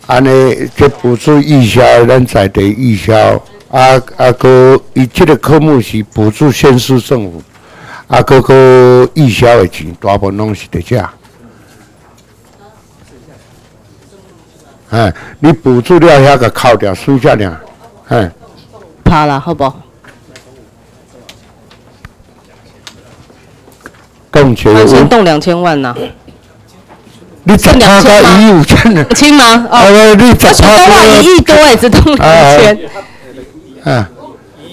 安尼，这补助义消，咱在地义消，啊啊个，伊这个科目是补助县市政府，啊个个义消的钱，大部分拢是伫遮。哎，你补助了遐个扣掉，输下俩，哎，怕了，好不？共钱完成动两千万呐、你十趴到一亿五千了，轻吗？哦，啊，你十而且趴都话一亿多哎，只动两千。啊，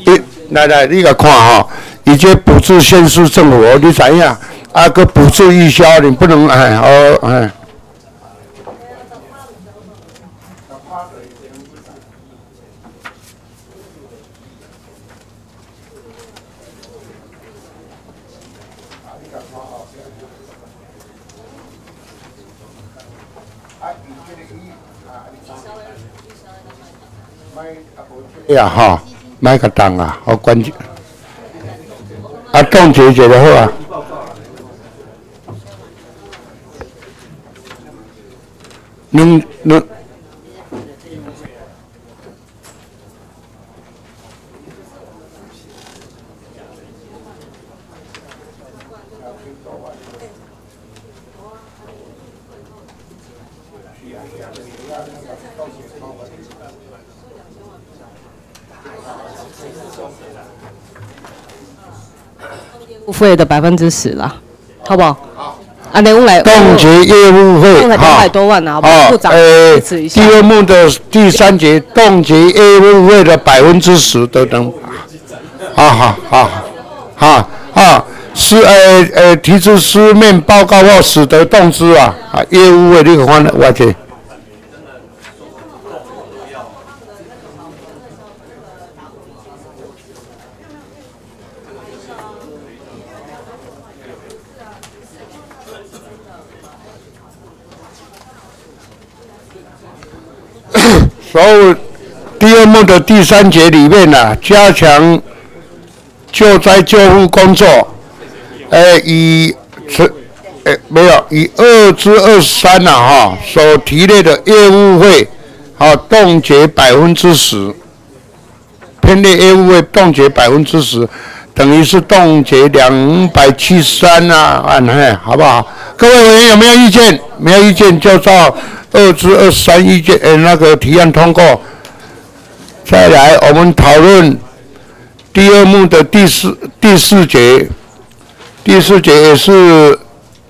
你来来，你个看吼，伊这补助县市政府，你知影？啊，个补助义消，你不能哎哦哎。呀哈，买个档啊，好关注。啊，冻结一下就好啊。恁恁。付费的百分之十啦，好不好？啊，那我来。冻结业务费动了两百多万啊，好不好？部长一，下第。二幕的第三节冻结业务费的百分之十都能，啊好好好啊，是呃呃提出书面报告或使得动之啊啊业务费这个方面我去。所以第二幕的第三节里面呢、加强救灾救护工作，呃，以这呃没有以二至二十三呐哈所提列的业务费，好冻结百分之十，偏列业务费冻结百分之十，等于是冻结两百七十三啊，哎，好不好？各位委员有没有意见？没有意见就照二至二十三意见呃那个提案通过。再来，我们讨论第二幕的第四第四节，第四节是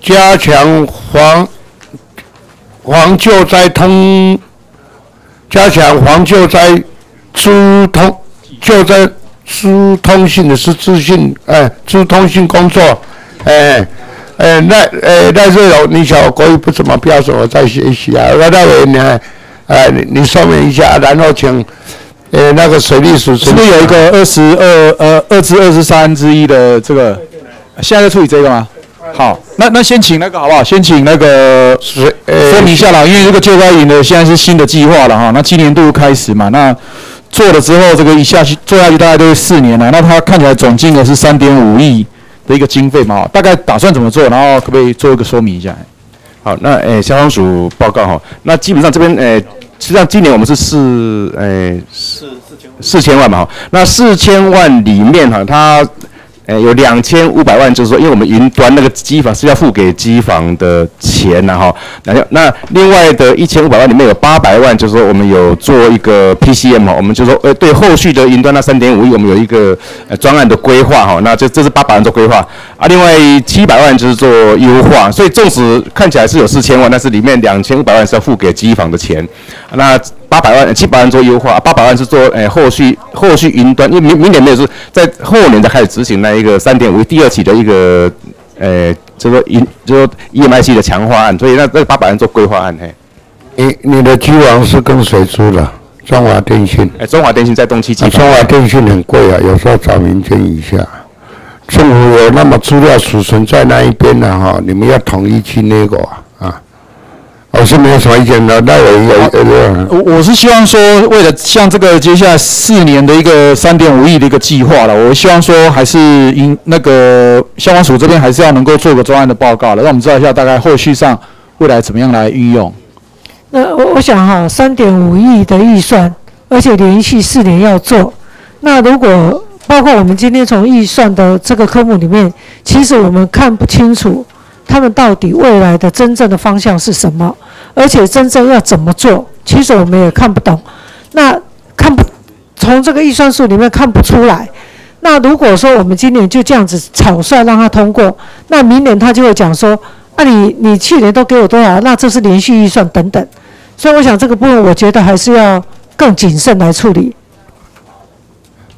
加强防防救灾通，加强防救灾疏通救灾疏通性的是资讯哎疏通性工作哎。呃，那呃，但是有你小国语不怎么标准，我在学习啊。那那位呢？呃，你你说明一下，然后请呃那个水利署是不是有一个二十二呃二至二十三之一的这个？现在在处理这个吗？好，那那先请那个好不好？先请那个说明一下啦，因为这个救灾营的现在是新的计划了哈，那今年度开始嘛，那做了之后这个一下去做下去大概都是四年了，那它看起来总金额是三点五亿的一个经费嘛，大概打算怎么做？然后可不可以做一个说明一下？好，那诶，消防署报告哈，那基本上这边诶，实际上今年我们是四诶四四千万嘛哈，那四千万里面哈，它呃，有两千五百万，就是说，因为我们云端那个机房是要付给机房的钱然后那那另外的一千五百万里面有八百万，就是说我们有做一个 PCM 哈，我们就说，呃，对后续的云端那三点五亿，我们有一个呃专案的规划哈，那这这是八百万做规划。啊，另外七百万就是做优化，所以纵使看起来是有四千万，但是里面两千五百万是要付给机房的钱，那。八百万、七百万做优化，八百万是做诶后续后续云端，因为明明年没有是在后年才开始执行那一个三点五第二期的一个诶，就说云就说 EMIC 的强化案，所以那这八百万做规划案嘿。你你的机王是跟谁租的？中华电信。诶，中华电信在东七期。中华电信很贵啊，有时候找民间一下。政府有那么资料储存在那一边的哈，你们要统一去那个啊。我是没有什么意见的，那有有有。我我是希望说，为了像这个接下来四年的一个三点五亿的一个计划了，我希望说还是应那个消防署这边还是要能够做个专案的报告了，让我们知道一下大概后续上未来怎么样来运用。那我我想哈，三点五亿的预算，而且连续四年要做，那如果包括我们今天从预算的这个科目里面，其实我们看不清楚。他们到底未来的真正的方向是什么？而且真正要怎么做？其实我们也看不懂。那看不从这个预算数里面看不出来。那如果说我们今年就这样子草率让他通过，那明年他就会讲说：啊，你你去年都给我多少？那这是连续预算等等。所以我想这个部分，我觉得还是要更谨慎来处理。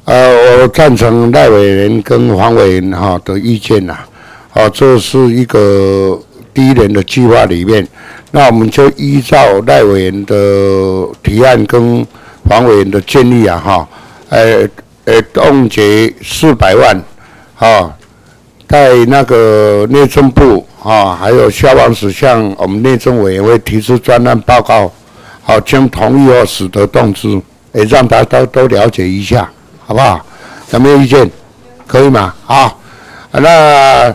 呃，我赞成赖委员跟黄委员哈的意见呐。啊，啊这是一个第一年的计划里面，那我们就依照赖委员的提案跟黄委员的建议啊，哈，呃呃，冻结四百万，哈，在那个内政部啊，还有消防署向我们内政委员会提出专案报告，好，将同意后使得动资，也让大家都都了解一下，好不好？有没有意见？可以吗？好，那。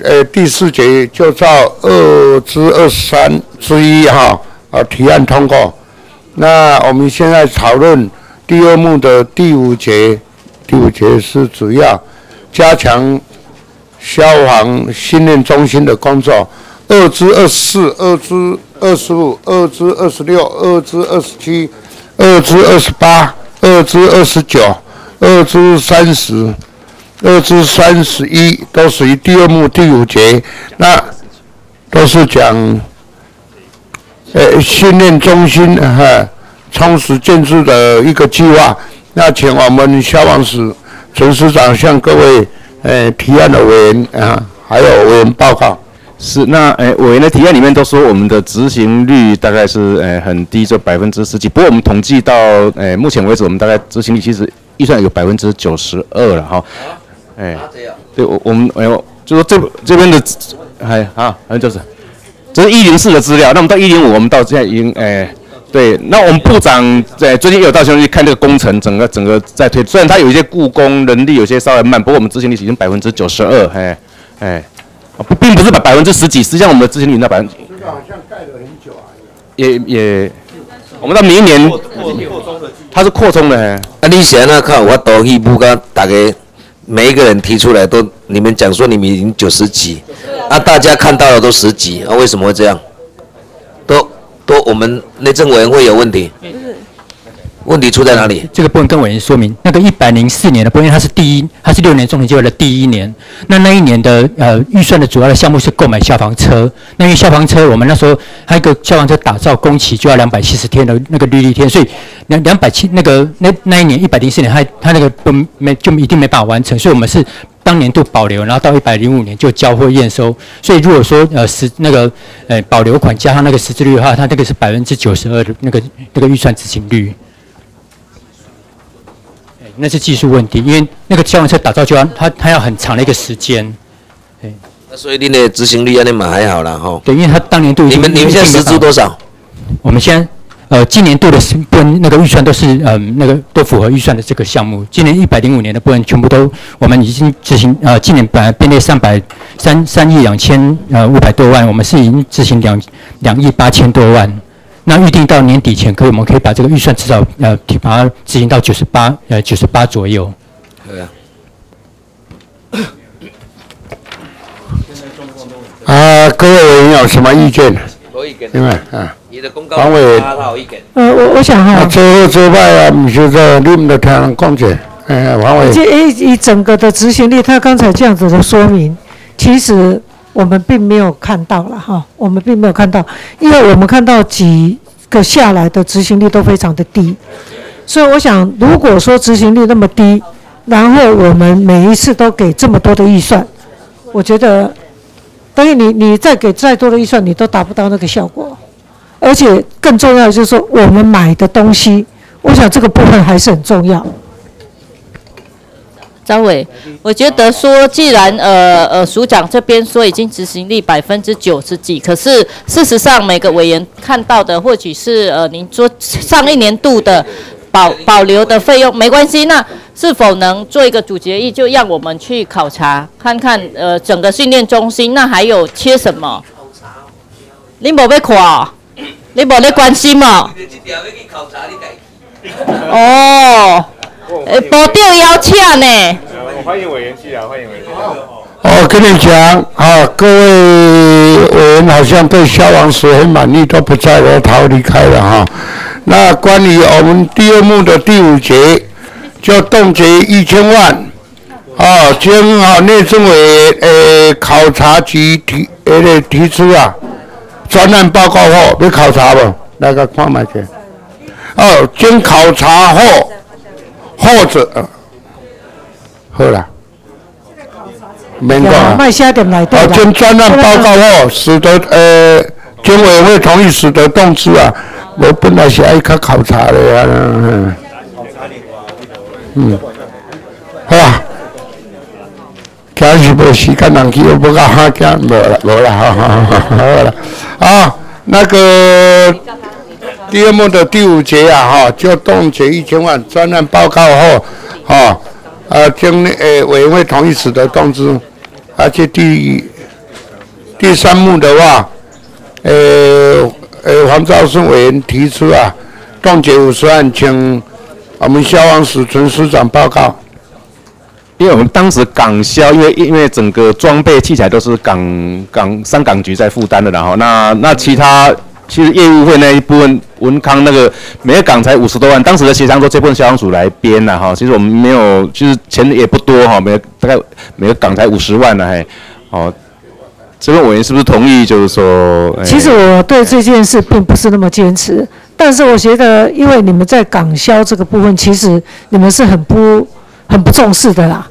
呃，第四节就照二之二三之一哈，啊，提案通过。那我们现在讨论第二幕的第五节，第五节是主要加强消防训练中心的工作。二之二四、二之二十五、二之二十六、二之二十七、二之二十八、二之二十九、二之三十。二至三十一都属于第二幕第五节，那都是讲，呃，训练中心哈，充实建筑的一个计划。那请我们消防室陈市长向各位呃提案的委员啊，还有委员报告。是，那呃委员的提案里面都说我们的执行率大概是呃很低，就百分之十几。不过我们统计到呃目前为止，我们大概执行率其实预算有百分之九十二了哈。哎，对，我我们哎呦，就说这这边的，哎啊，反正就是，这是一零四的资料。那我们到一零五，我们到现在已经哎，对。那我们部长在最近也有到现去看这个工程，整个整个在推。虽然他有一些故宫人力有些稍微慢，不过我们执行率已经百分之九十二，哎哎，不，并不是百百分之十几，实际上我们的执行率在百分。这个好像盖了很久啊。也也，我们到明年，它是扩充的。啊，你现在看我导去不跟大家。每一个人提出来都，你们讲说你们已经九十几，啊，大家看到的都十几，啊，为什么会这样？都都我们内政委员会有问题。问题出在哪里？这个部分跟委员说明，那个一百零四年的部分，它是第一，它是六年重点计划的第一年。那那一年的呃预算的主要的项目是购买消防车。那因为消防车，我们那时候还有一个消防车打造工期就要两百七十天的那个绿立天，所以两两百七那个那那一年一百零四年，它它那个不没就一定没办法完成，所以我们是当年度保留，然后到一百零五年就交货验收。所以如果说呃实那个呃保留款加上那个实质率的话，它这个是百分之九十二的那个那个预算执行率。那是技术问题，因为那个消防车打造就要它它要很长的一个时间，对。那所以你的执行率那嘛还好了哈。对，因为它当年度你们你们现在实支多少？我们现在呃今年度的部分那个预算都是嗯那个都符合预算的这个项目。今年一百零五年的部分全部都我们已经执行呃今年本来编列三百三三亿两千呃五百多万，我们是已经执行两两亿八千多万。那预定到年底前可以我们可以把这个预算至少要提它执行到九十八呃九十八左右。对啊。各位有什么意见？另外啊。你的公告王伟。我我想啊最后最后啊你就在你们的太阳光嗯王伟。这一一整个的执行力他刚才这样子的说明其实我们并没有看到了哈，我们并没有看到，因为我们看到几个下来的执行力都非常的低，所以我想，如果说执行力那么低，然后我们每一次都给这么多的预算，我觉得等于你你再给再多的预算，你都达不到那个效果，而且更重要的就是说，我们买的东西，我想这个部分还是很重要。张伟，我觉得说，既然呃呃署长这边说已经执行力百分之九十几，可是事实上每个委员看到的或许是呃您说上一年度的保保留的费用没关系，那是否能做一个主决议，就让我们去考察看看呃整个训练中心那还有缺什么？你无要看哦，你无咧关心哦？哦，呃，部长邀请呢？我欢迎委员去啊，欢迎委员。我跟你讲啊，各位委员好像对消防署很满意，都不在了，逃离开了哈。那关于我们第二幕的第五节，就冻结一千万，啊，经啊内政委呃考察局提呃提出啊，专案报告后被考察不？来个看卖去。哦，经考察后，或者、呃、好啦。免讲啊。啊，经专案报告后，使得呃，经委会同意使得动资啊，我本来是爱去考察的呀、嗯，嗯，好啊，今是无时间人去，我不甲哈讲，无啦，无啦，好好好，好了，啊，那个第二幕的第五节啊，哈，就冻结一千万，专案报告后，哈、啊，经呃委员会同意使得动资，而且第第三幕的话，呃呃黄兆顺委员提出啊，冻结五十万，请我们消防署陈署长报告。因为我们当时港消，因为因为整个装备器材都是港港三港局在负担的，然后那那其他其实业务会那一部分，文康那个每个港才五十多万，当时的协商说这部分消防署来编了哈，其实我们没有，就是钱也不多哈，每个大概每个港才五十万呢，嘿哦，这位委员是不是同意？就是说，其实我对这件事并不是那么坚持，但是我觉得，因为你们在港销这个部分，其实你们是很不很不重视的啦。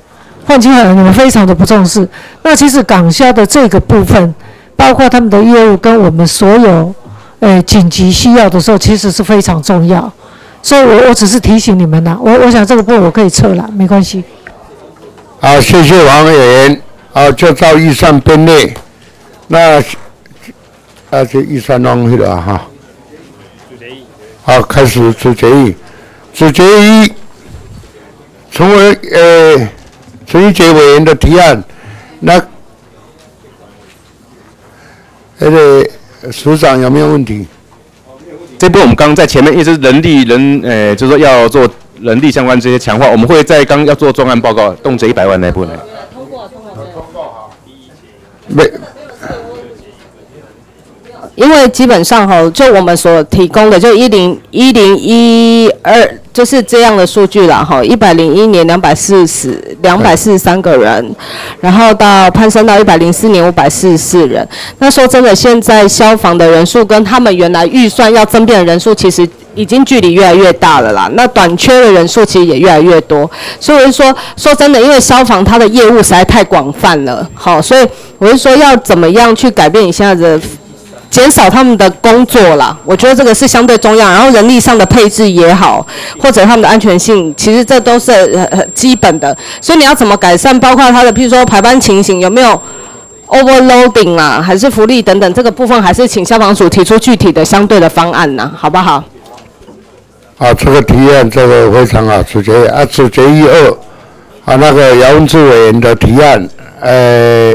换句话讲，你们非常的不重视。那其实港销的这个部分，包括他们的业务跟我们所有呃紧急需要的时候，其实是非常重要。所以我我只是提醒你们啦，我我想这个部分我可以撤了，没关系。好，谢谢王委员。好，就照预算编列。那啊，就预算弄去了哈。好，开始主决议。主决议，成为呃陈玉杰委员的提案。那那个署长有没有问题？这部我们刚刚在前面，因为是人力人，呃，就是说要做人力相关这些强化，我们会在刚要做专案报告，动这一百万那部分。没，因为基本上哈，就我们所提供的就一零一零一二就是这样的数据了哈，一百零一年两百四十两百四十三个人，然后到攀升到一百零四年五百四十四人。那说真的，现在消防的人数跟他们原来预算要增编的人数，其实已经距离越来越大了啦。那短缺的人数其实也越来越多，所以我就说说真的，因为消防它的业务实在太广泛了，好，所以我是说要怎么样去改变你现在的。减少他们的工作啦，我觉得这个是相对重要。然后人力上的配置也好，或者他们的安全性，其实这都是呃呃基本的。所以你要怎么改善，包括他的譬如说排班情形有没有 overloading 啦，还是福利等等，这个部分还是请消防署提出具体的相对的方案呐，好不好？啊，这个提案这个非常好，主决啊，主决议二啊，那个姚文智委员的提案，呃，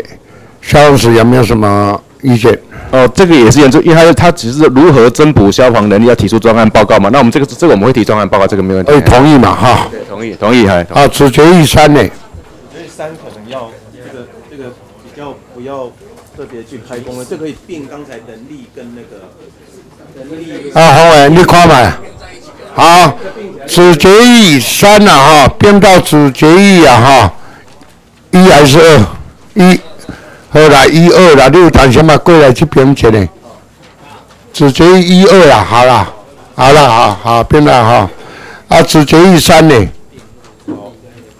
消防署有没有什么意见？哦，这个也是研究，因为他他只是如何增补消防能力，要提出专案报告嘛。那我们这个这个我们会提专案报告，这个没问题。哎，同意嘛哈？对，同意同意哈。啊，主决议三呢？三可能要这个这个比较不要特别去开工了，这可以并刚才人力跟那个人力。啊，好诶，你看嘛，好，主决议三了哈，变到主决议啊哈，一还是二？一，好啦，一二啦，你有担心嘛？过来这边一呢，只决议一二啦，好啦，好啦，好好变了哈，啊，只决一三呢？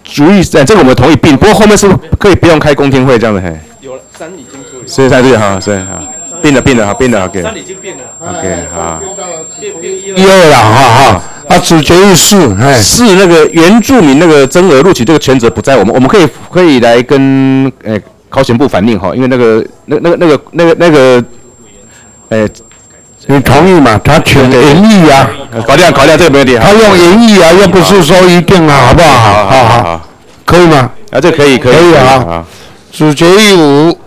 主意，哎，这个我们同意并，不过后面是可以不用开公听会这样的，嘿。有了，三已经处理。是三对哈，是哈，并了并了哈，并了，OK。三已经变了。OK，好。一二啦，哈哈，啊，主决议四，哎，是那个原住民那个增额录取这个权责不在我们，我们可以可以来跟呃考选部反映哈，因为那个那那个那个那个那个，呃，你同意嘛？他请演绎啊，考量考量这个没问题。他用演绎啊，又不是说一定啊，好不好？好好好，可以吗？啊，这可以可以可以啊。主角一五，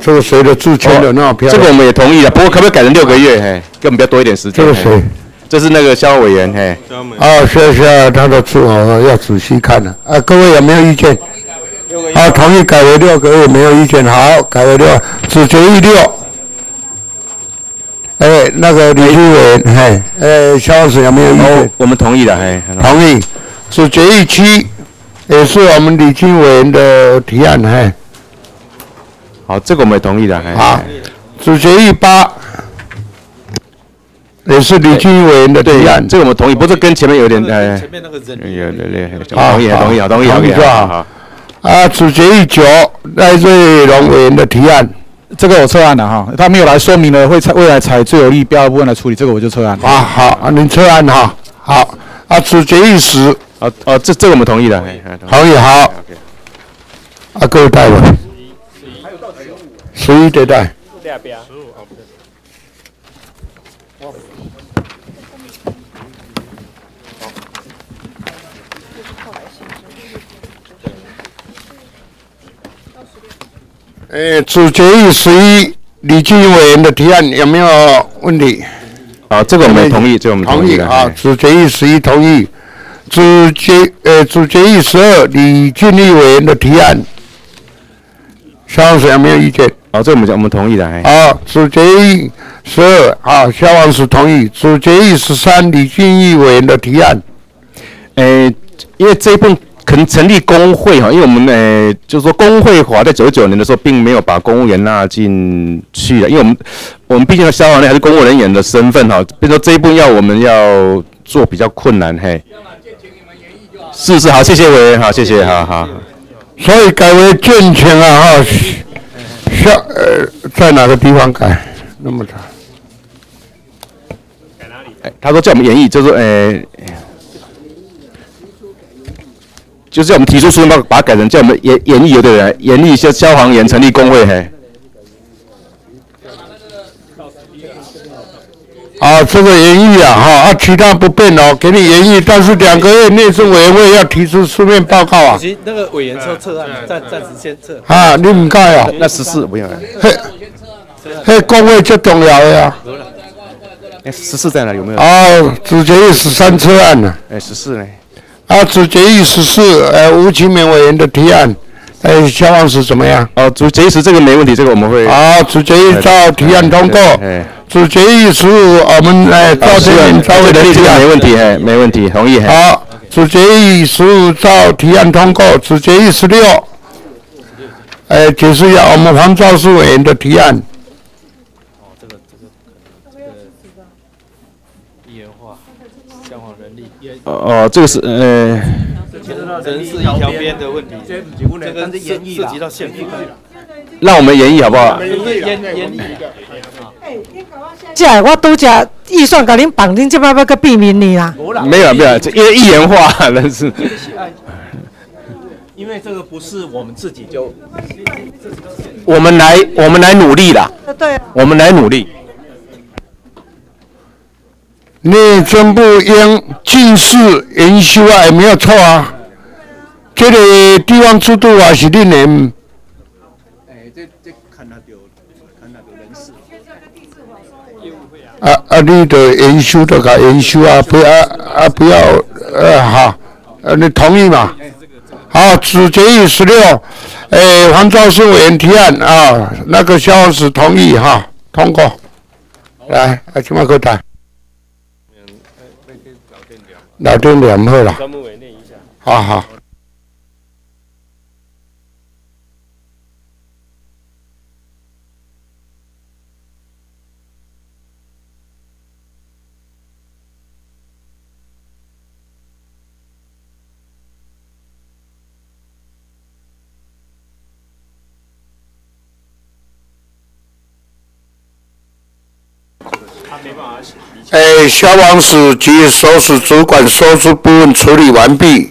这个谁的自签的那么漂亮？这个我们也同意啊，不过可不可以改成六个月？嘿，给我们比较多一点时间。这个谁？这是那个消防委员，嘿。啊，谢谢，他的字哦，要仔细看了。啊，各位有没有意见？啊，同意改为六个月，没有意见。好，改为六，只决议六。哎，那个李立伟，嘿，呃，肖老师有没有意见？我们同意的，嘿。同意。只决议七，也是我们李金委员的提案，嘿。好，这个我们也同意的，嘿。好，只决议八，也是李金委员的提案，这个我们同意，不是跟前面有点哎，前面那个人有对对，好同意同意同意同意是吧？好。啊，主决议九，赖瑞龙委员的提案。这个我撤案了哈，他没有来说明了会采未来采最有利标的部分来处理，这个我就撤案。啊，好，啊，您撤案哈，好，啊，主决议十，啊哦，这这个我们同意的，同意好。啊，各位代表，十一对待。呃，主决议十一，李俊委员的提案有没有问题？啊，这个我们同意，这个我们同意的。啊，主决议十一同意，主决呃主决议十二，李俊立委员的提案，消防署有没有意见？啊，这个我们我们同意的。哎好，主决议十二，好，消防署同意。主决议十三，李俊义委员的提案，呃，因为这一可能成立工会哈，因为我们呃，就是说工会法在九九年的时候并没有把公务员纳进去的，因为我们我们毕竟消防员还是公务人员的身份哈，比如说这一步要我们要做比较困难嘿。是是好，谢谢委员好，谢谢好好。所以改为健全啊哈，消呃在哪个地方改？那么长。改哪里哎他说叫我们演绎，就是呃，就是我们提出书报把它改成叫我们研研议有的人研议消消防员成立工会嘿。啊，这个研议啊，哈啊，其他不变哦，给你研议，但是两个月内政委员会要提出书面报告啊主。席，那个委员撤撤案，暂暂时先撤。啊，你唔改哦？那十四不用了。嘿，嘿，工会最重要的呀。哎，十四在哪？有没有？哦，主决议十三车案呢？哎，十四呢？啊，主决议十四，呃，吴清明委员的提案，哎，消防署怎么样？哦，主决议十这个没问题，这个我们会。好，主决议照提案通过。哎，主决议十五，我们来赵天林赵伟的这个提案没问题，哎，没问题，同意。好，主决议十五照提案通过，主决议十六，呃，解释一下我们黄兆树委员的提案。一元化，消防哦哦，这个是呃，人是一条边的问题，这个是涉及到宪法。让我们演绎好不好？严严厉。这我拄只预算甲恁绑，定即摆要搁避免你啦。没有没有，这因为一元化人是。因为这个不是我们自己就，我们来，我们来努力啦。对。我们来努力。内政部应尽事研修啊，也没有错啊。这个地方制度啊是恁的。啊啊！你的研修都搞研修啊，不要啊不要呃好，呃你同意嘛？好，子决议十六，诶，黄兆顺委员提案啊，那个消防室同意哈，通过。来，啊，今麦可谈。老店两好了。好好。消防署及所属主管收出部分处理完毕，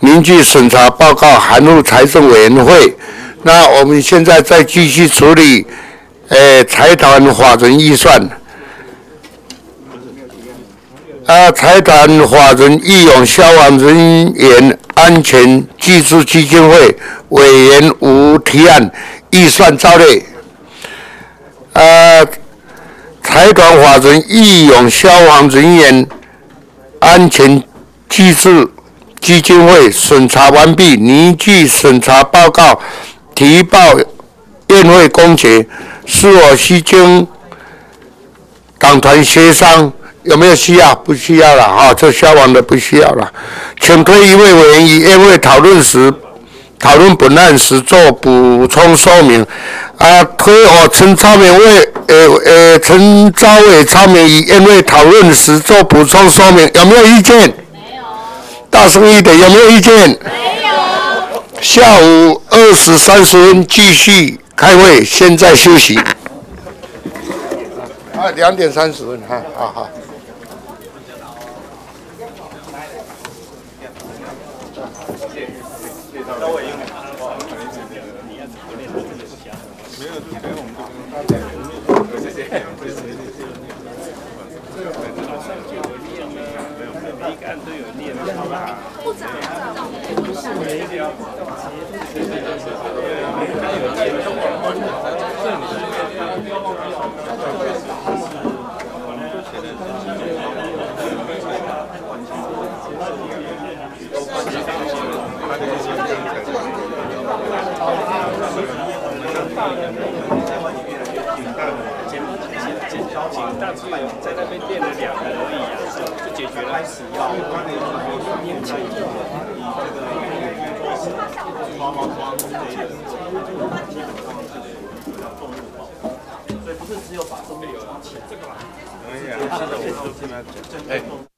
凝聚审查报告函入财政委员会。那我们现在再继续处理，诶，财团法人预算。啊，财团法人义勇消防人员安全技术基金会委员无提案，预算照列。啊。财团法人义勇消防人员安全技术基金会审查完毕，拟具审查报告提报宴会公决，是否需经党团协商？有没有需要？不需要了哈，这消防的不需要了，请推一位委员于宴会讨论时。讨论本案时做补充说明。啊，推我陈超明为呃呃陈朝伟超明以宴会讨论时做补充说明，有没有意见？大声一点，有没有意见？没有。下午二时三十分继续开会，现在休息。啊，两点三十分，哈，好好。大志勇在那边练了两个而已啊，就解决了。开始要念经，以这个花花花之类的，所以不是只有把中间有钱这个嘛。可以啊，是的，我都听他讲。哎。